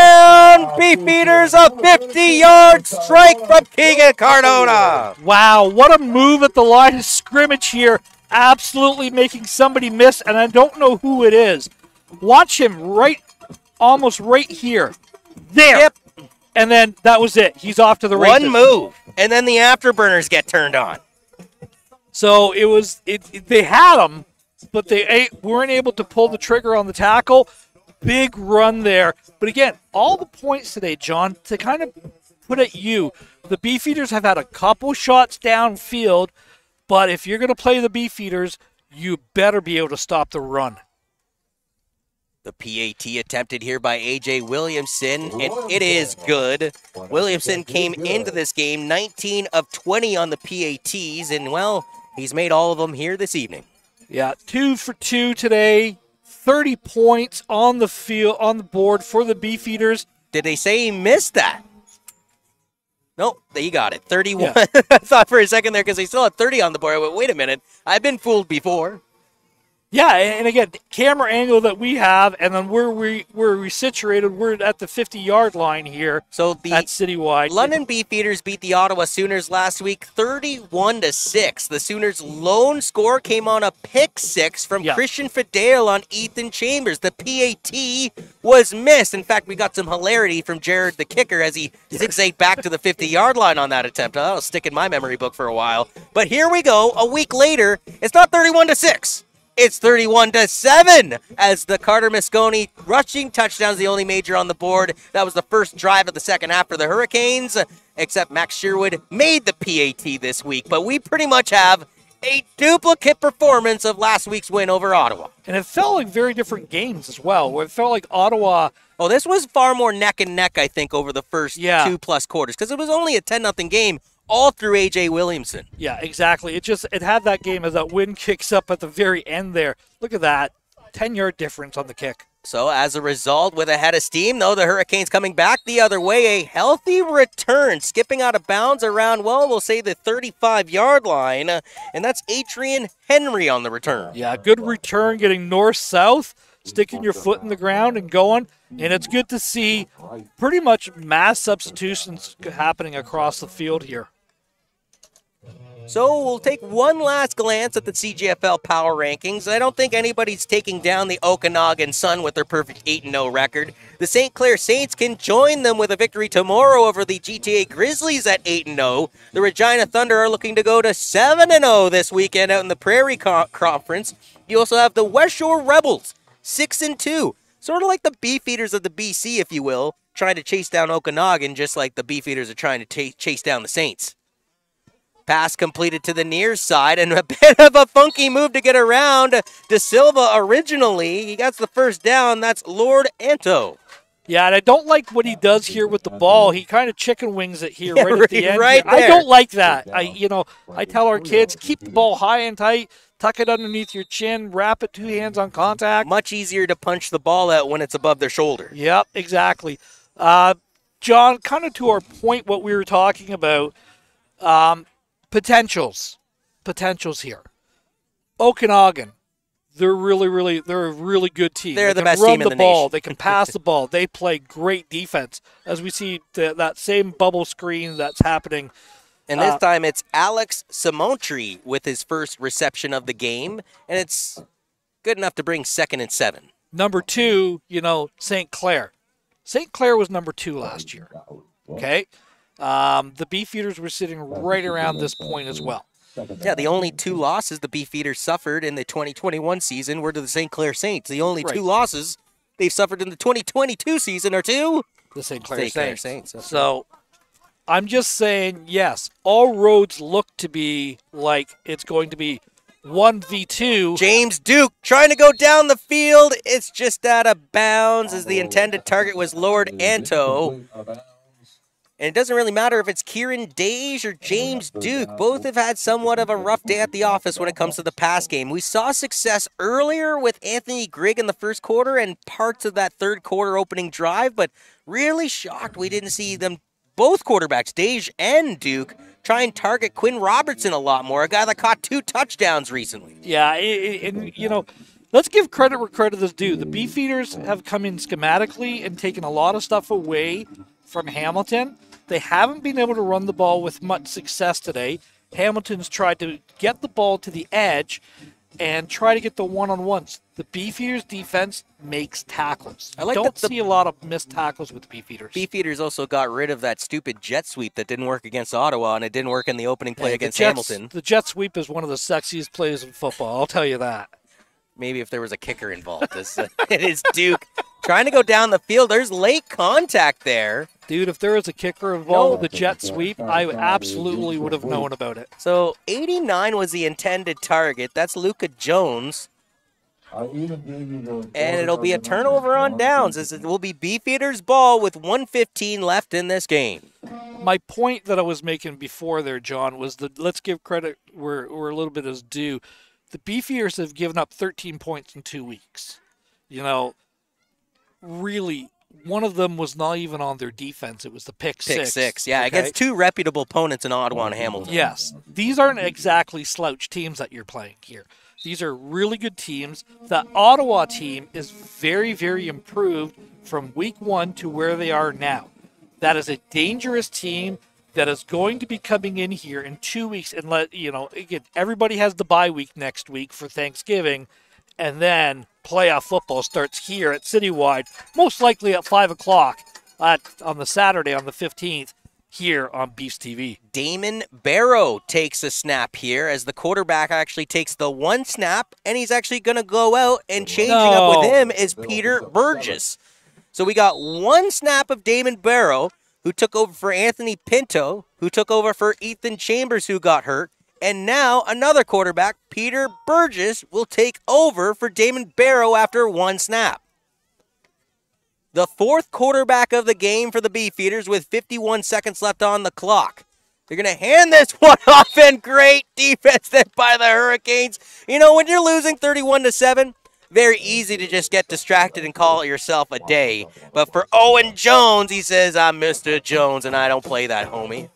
ah, Beefeaters, a 50-yard strike from Keegan Cardona. Wow, what a move at the line of scrimmage here. Absolutely making somebody miss, and I don't know who it is. Watch him right, almost right here. There. Yep. And then that was it. He's off to the races. One move, and then the afterburners get turned on. So it was, it, it- they had him, but they weren't able to pull the trigger on the tackle. Big run there. But again, all the points today, John, to kind of put at you, the Beefeaters have had a couple shots downfield, but if you're going to play the Beefeaters, you better be able to stop the run. The PAT attempted here by AJ Williamson, and it is good. Williamson came into this game 19 of 20 on the PATs, and well, he's made all of them here this evening. Yeah, two for two today. 30 points on the field on the board for the Beefeaters. Did they say he missed that? Nope, he got it. 31. Yeah. I thought for a second there because he still had 30 on the board. I went, wait a minute. I've been fooled before. Yeah, and again, camera angle that we have, and then where we where we situated, we're at the 50 yard line here So the at Citywide. London Beefeaters beat the Ottawa Sooners last week 31 to 6. The Sooners' lone score came on a pick six from Yeah. Christian Fidel on Ethan Chambers. The PAT was missed. In fact, we got some hilarity from Jared the kicker as he zigzagged back to the 50 yard line on that attempt. That'll stick in my memory book for a while. But here we go. A week later, it's not 31 to 6. It's 31 to 7 as the Carter Moscone rushing touchdown is the only major on the board. That was the first drive of the second half for the Hurricanes, except Max Sherwood made the PAT this week. But we pretty much have a duplicate performance of last week's win over Ottawa. and it felt like very different games as well. Where it felt like Ottawa, Oh, this was far more neck and neck, I think, over the first Yeah. two plus quarters because it was only a 10 0 game all through AJ Williamson. yeah, exactly. It just it had that game as that wind kicks up at the very end there. Look at that, 10 yard difference on the kick. So as a result, with a head of steam, though, the Hurricanes coming back the other way, a healthy return, skipping out of bounds around, well, we'll say the 35 yard line, and that's Adrian Henry on the return. Yeah, good return, getting north south, sticking your foot in the ground and going. And it's good to see pretty much mass substitutions happening across the field here. So we'll take one last glance at the CJFL power rankings. I don't think anybody's taking down the Okanagan Sun with their perfect 8 0 record. The St. Clair Saints can join them with a victory tomorrow over the GTA Grizzlies at 8 0. The Regina Thunder are looking to go to 7 0 this weekend out in the Prairie Co- Conference. You also have the West Shore Rebels, 6 and 2. Sort of like the Beefeaters of the BC, if you will, trying to chase down Okanagan just like the Beefeaters are trying to chase down the Saints. Pass completed to the near side and a bit of a funky move to get around De Silva originally. He gets the first down. That's Lord Anto. Yeah, and I don't like what he does here with the ball. He kind of chicken wings it here Yeah, right at the end. right. I don't like that. I, you know, I tell our kids keep the ball high and tight, tuck it underneath your chin, wrap it two hands on contact. Much easier to punch the ball out when it's above their shoulder. Yep, exactly. Uh, John, kind of to our point, what we were talking about, um, potentials, potentials here. Okanagan, they're really, really, they're a really good team. They're they the can best team in the, the ball. nation. They can pass the ball. They play great defense, as we see the, that same bubble screen that's happening. And this Uh, time it's Alex Simontri with his first reception of the game, and it's good enough to bring second and seven. Number two, you know, St. Clair. St. Clair was number two last year. Okay. Um, the Beefeaters were sitting right around this point as well. Yeah, the only two losses the Beefeaters suffered in the 2021 season were to the St. Clair Saints. The only Right. two losses they've suffered in the 2022 season are two The St. Clair St. Clair Saints. Saints. That's So I'm just saying, yes, all roads look to be like it's going to be 1v2. James Duke trying to go down the field. It's just out of bounds as the intended target was Lord Anto. And it doesn't really matter if it's Kieran Dage or James Duke. Both have had somewhat of a rough day at the office when it comes to the pass game. We saw success earlier with Anthony Grigg in the first quarter and parts of that third quarter opening drive, but really shocked we didn't see them, both quarterbacks, Dage and Duke, try and target Quinn Robertson a lot more, a guy that caught two touchdowns recently. Yeah, i- i- and you know, let's give credit where credit is due. The Beefeaters have come in schematically and taken a lot of stuff away from Hamilton. They haven't been able to run the ball with much success today. Hamilton's tried to get the ball to the edge and try to get the one-on-ones. The Beefeaters defense makes tackles. I like don't the- see a lot of missed tackles with the Beefeaters. Beefeaters also got rid of that stupid jet sweep that didn't work against Ottawa and it didn't work in the opening play Hey, against the Jets- Hamilton. The jet sweep is one of the sexiest plays in football. I'll tell you that. Maybe if there was a kicker involved. This, uh, it is Duke trying to go down the field. There's late contact there. Dude, if there was a kicker involved with the jet sweep, I absolutely would have known about it. So 89 was the intended target. That's Luca Jones. I even gave you the. And it'll be a turnover on downs as it will be Beefeaters ball with 115 left in this game. My point that I was making before there, John, was that let's give credit where, where a little bit is due. The Beefeaters have given up 13 points in two weeks. You know, really, one of them was not even on their defense. It was the pick, Pick six. six, yeah, okay? against two reputable opponents in Ottawa and Hamilton. Yes, these aren't exactly slouch teams that you're playing here. These are really good teams. The Ottawa team is very, very improved from week one to where they are now. That is a dangerous team that is going to be coming in here in two weeks and let you know again everybody has the bye week next week for Thanksgiving and then playoff football starts here at Citywide, most likely at five o'clock at, on the Saturday on the fifteenth here on Beast TV. Damon Barrow takes a snap here as the quarterback actually takes the one snap and he's actually going to go out and changing up with him is Peter Burgess. So we got one snap of Damon Barrow who took over for Anthony Pinto, who took over for Ethan Chambers who got hurt, and now another quarterback, Peter Burgess, will take over for Damon Barrow after one snap. The fourth quarterback of the game for the Beefeaters with 51 seconds left on the clock. They're going to hand this one off and great defense there by the Hurricanes. You know, when you're losing 31 to 7, very easy to just get distracted and call yourself a day. But for Owen Jones, he says, I'm Mr. Jones and I don't play that, homie.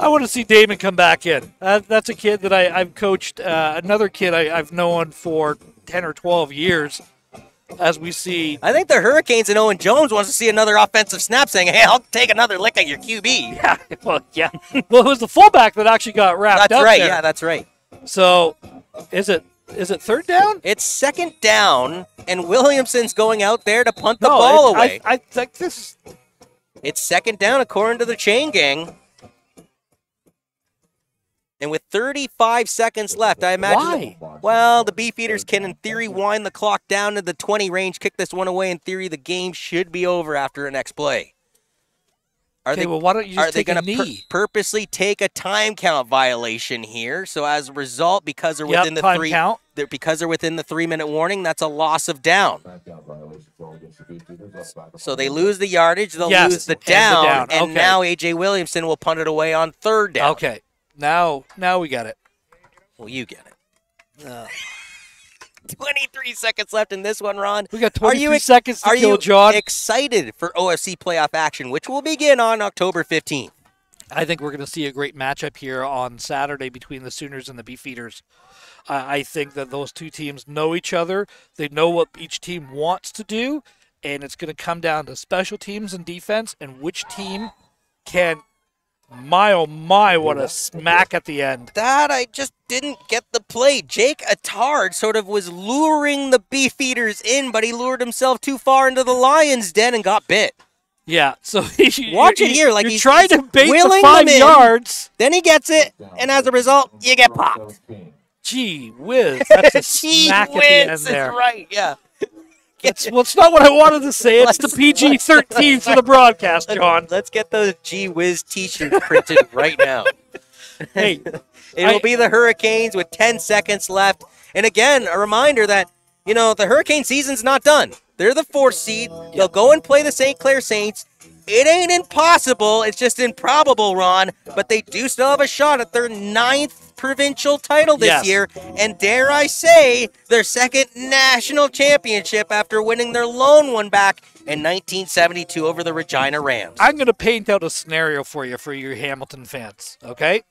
I want to see Damon come back in. Uh, that's a kid that I, I've coached. Uh, another kid I, I've known for 10 or 12 years. As we see, I think the Hurricanes and Owen Jones wants to see another offensive snap saying, hey, I'll take another lick at your QB. yeah, well, yeah. well, it was the fullback that actually got wrapped That's up right. there. Yeah, that's right. So, is it is it third down? It's second down, and Williamson's going out there to punt the no, ball away. I, I think this. It's second down according to the chain gang. And with 35 seconds left, I imagine. Why? Well, the Beefeaters can, in theory, wind the clock down to the 20 range, kick this one away. In theory, the game should be over after the next play. Are Okay, they? well, why don't you just are they a gonna pur- purposely take a time count violation here? So as a result, because they're Yep, within the time three, count. they're, because they're within the three-minute warning, that's a loss of down. Backdown violation call against the Beefeaters. That's back So they lose the yardage, they'll Yes, lose the and the down, down, and okay. now AJ Williamson will punt it away on third down. Okay, now now we got it. Well, you get it. 23 seconds left in this one, Ron. We got Are 23 you ex- seconds to Are kill, you John. excited for OFC playoff action, which will begin on October 15th? I think we're going to see a great matchup here on Saturday between the Sooners and the Beefeaters. I I think that those two teams know each other. They know what each team wants to do, and it's going to come down to special teams and defense and which team can. My oh my, what a smack at the end. That I just didn't get the play. Jake Attard sort of was luring the Beefeaters in, but he lured himself too far into the Lions' den and got bit. Yeah, so Watch it here, like he's- trying to bait the wheeling five them in. yards. Then he gets it, and as a result, you get popped. Gee whiz, that's a Gee smack whiz, at the end that's there. right, yeah. It's, well, it's not what I wanted to say. It's the PG 13 for the broadcast, John. Let's get those Gee Whiz t-shirts printed right now. Hey, It'll I- be the Hurricanes with 10 seconds left. And again, a reminder that, you know, the Hurricane season's not done. They're the fourth seed. They'll go and play the St. Clair Saints. It ain't impossible. It's just improbable, Ron. But they do still have a shot at their ninth provincial title this Yes. year. And dare I say, their second national championship after winning their lone one back in 1972 over the Regina Rams. I'm going to paint out a scenario for you for your Hamilton fans, okay?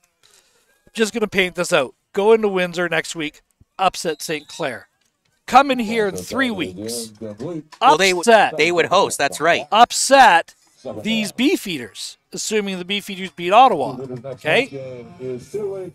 Just going to paint this out. Go into Windsor next week, upset St. Clair. Come in here in three weeks, well, they, they would host. That's right. upset these beefeaters, assuming the beefeaters beat Ottawa, okay?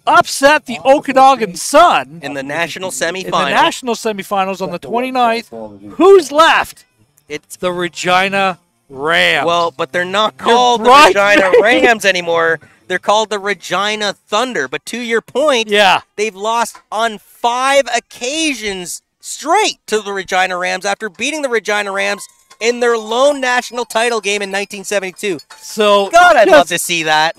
Upset the Okanagan Sun In the national semifinal. in the national semifinals on the 29th. Who's left? it's The Regina Rams. Well, but they're not called the right. Regina Rams anymore. They're called the Regina Thunder. But to your point, yeah. they've lost on five occasions straight to the Regina Rams after beating the Regina Rams in their lone national title game in 1972. So God, I'd just, love to see that.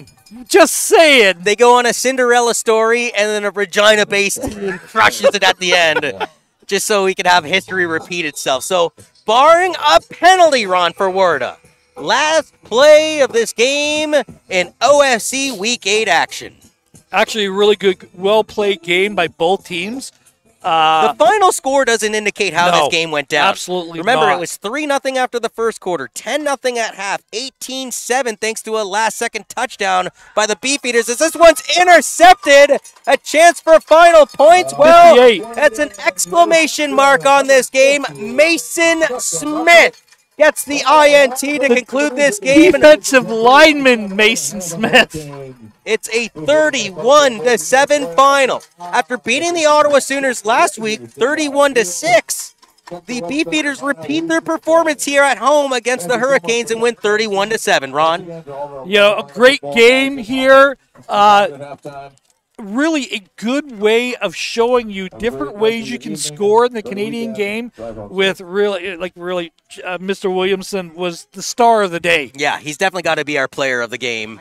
just saying. They go on a Cinderella story, and then a Regina-based team crushes it at the end. just so we can have history repeat itself. So, barring a penalty, Ron Ferwerda, last play of this game in OFC Week 8 action. Actually, a really good, well played game by both teams. Uh, the final score doesn't indicate how no, this game went down. absolutely Remember, not. it was 3 0 after the first quarter, 10 0 at half, 18 7 thanks to a last second touchdown by the Beefeaters. As this one's intercepted, a chance for final points. Well, that's an exclamation mark on this game. Mason Smith gets the INT to conclude this game. defensive lineman Mason Smith. It's a 31 to 7 final. After beating the Ottawa Sooners last week 31 to 6, the Beefeaters repeat their performance here at home against the Hurricanes and win 31 to 7. Ron, You know, a great game here. Uh. Really a good way of showing you different ways you can score in the Canadian game. With really, like really, uh, Mr. Williamson was the star of the day. yeah, he's definitely got to be our player of the game.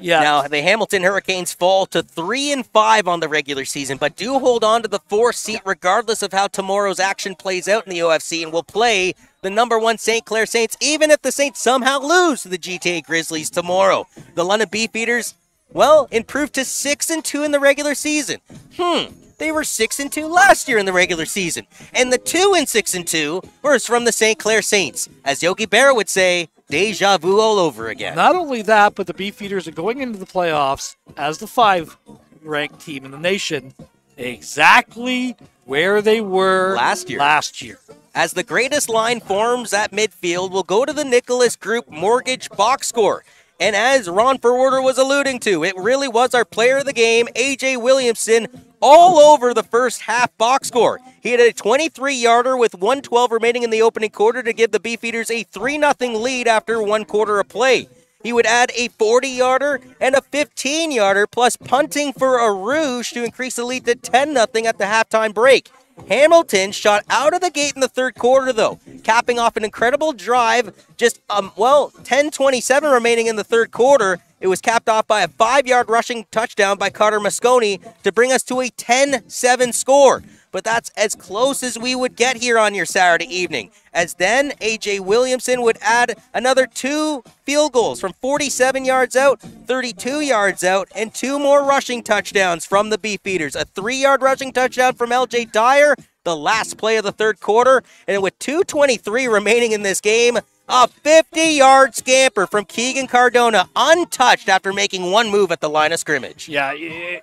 Yeah, Now, the Hamilton Hurricanes fall to 3 and 5 on the regular season, but do hold on to the 4 seat regardless of how tomorrow's action plays out in the OFC and will play the number 1 St. Clair Saints even if the Saints somehow lose to the GTA Grizzlies tomorrow. The London Beefeaters, well, improved to 6 and 2 in the regular season. Hmm. They were 6 and 2 last year in the regular season. And the 2 and 6 and 2 was from the St. Clair Saints. As Yogi Berra would say, deja vu all over again. Not only that, but the Beefeaters are going into the playoffs as the five ranked team in the nation, exactly where they were Last year. Last year. As the greatest line forms at midfield, we'll go to the Nicholas Group Mortgage box score. And as Ron Ferwerda was alluding to, it really was our player of the game, AJ Williamson, all over the first half box score. He had a 23 yarder with 112 remaining in the opening quarter to give the Beefeaters a 3 0 lead after one quarter of play. He would add a 40 yarder and a 15 yarder, plus punting for a rouge to increase the lead to 10 0 at the halftime break. Hamilton shot out of the gate in the third quarter, though, capping off an incredible drive. Just, um, well, 10:27 remaining in the third quarter. It was capped off by a five-yard rushing touchdown by Carter Moscone to bring us to a 10-7 score. But that's as close as we would get here on your Saturday evening. As then AJ Williamson would add another two field goals from 47 yards out, 32 yards out, and two more rushing touchdowns from the Beefeaters. A three-yard rushing touchdown from LJ Dyer, the last play of the third quarter, and with 2:23 remaining in this game, a 50-yard scamper from Keegan Cardona, untouched after making one move at the line of scrimmage. Yeah,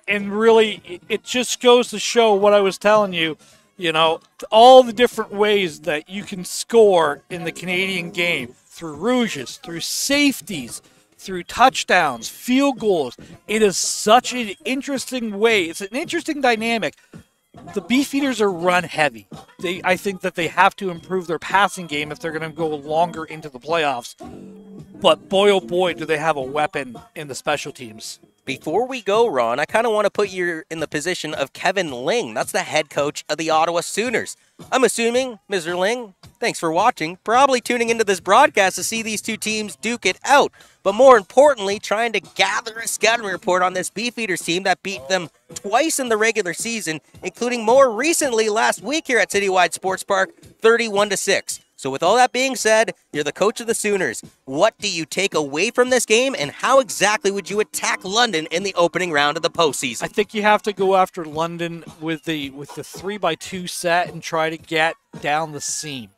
and really, it- it just goes to show what I was telling you. You know, all the different ways that you can score in the Canadian game through rouges, through safeties, through touchdowns, field goals. It is such an interesting way. It's an interesting dynamic. The Beefeaters are run heavy. They, I think that they have to improve their passing game if they're going to go longer into the playoffs. But boy, oh boy, do they have a weapon in the special teams. Before we go, Ron, I kind of want to put you in the position of Kevin Ling. That's the head coach of the Ottawa Sooners. I'm assuming, Mr. Ling, thanks for watching, probably tuning into this broadcast to see these two teams duke it out. But more importantly, trying to gather a scouting report on this Beefeaters team that beat them twice in the regular season, including more recently last week here at Citywide Sports Park, 31 to 6. So, with all that being said, you're the coach of the Sooners. What do you take away from this game, and how exactly would you attack London in the opening round of the postseason? I think you have to go after London with the with the three by two set and try to get down the seam.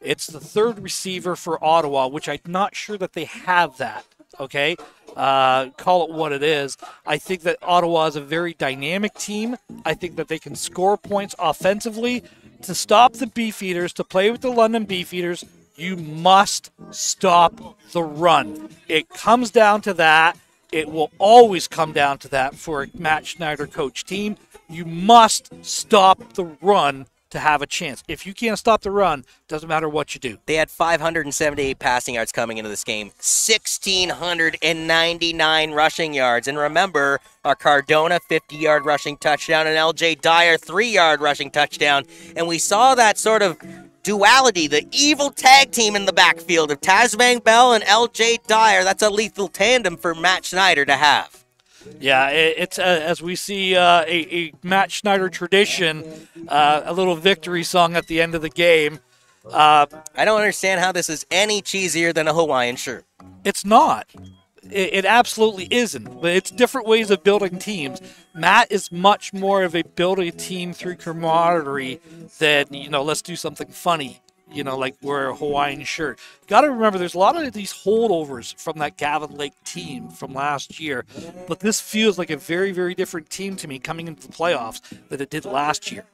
It's the third receiver for Ottawa, which I'm not sure that they have that. Okay, uh, call it what it is. I think that Ottawa is a very dynamic team. I think that they can score points offensively to stop the Beefeaters. To play with the London Beefeaters, you must stop the run. It comes down to that. It will always come down to that for a Matt Schneider coach team. You must stop the run to have a chance. If you can't stop the run, doesn't matter what you do. They had 578 passing yards coming into this game, 1,699 rushing yards. And remember, our Cardona 50 yard rushing touchdown and LJ Dyer 3 yard rushing touchdown. And we saw that sort of duality, the evil tag team in the backfield of Taz Van Bell and LJ Dyer. That's a lethal tandem for Matt Schneider to have. Yeah, it, it's uh, as we see uh, a, a Matt Schneider tradition, uh, a little victory song at the end of the game. Uh, I don't understand how this is any cheesier than a Hawaiian shirt. it's not. It, it absolutely isn't. But it's different ways of building teams. Matt is much more of a building a team through camaraderie than you know. Let's do something funny. You know, like wear a Hawaiian shirt. Got to remember, there's a lot of these holdovers from that Gavin Lake team from last year, but this feels like a very, very different team to me coming into the playoffs than it did last year.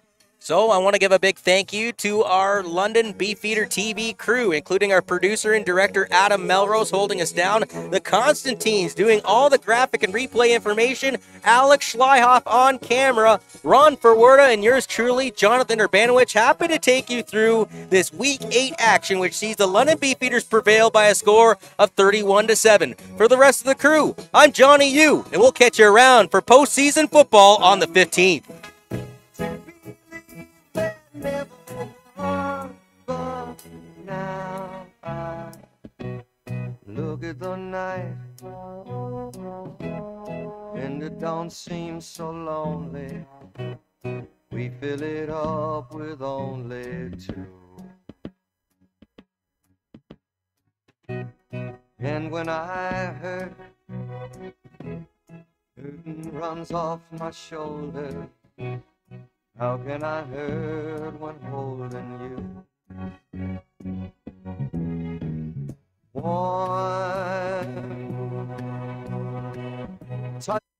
So I want to give a big thank you to our London Beefeater TV crew, including our producer and director Adam Melrose holding us down, the Constantines doing all the graphic and replay information, Alex Schleihoff on camera, Ron Ferwerda, and yours truly, Jonathan Urbanowicz, happy to take you through this Week 8 action, which sees the London Beefeaters prevail by a score of 31 to 7. For the rest of the crew, I'm Johnny U, and we'll catch you around for postseason football on the 15th. The night and it don't seem so lonely. We fill it up with only two. And when I hurt, hurting runs off my shoulder. How can I hurt when holding you? One touch.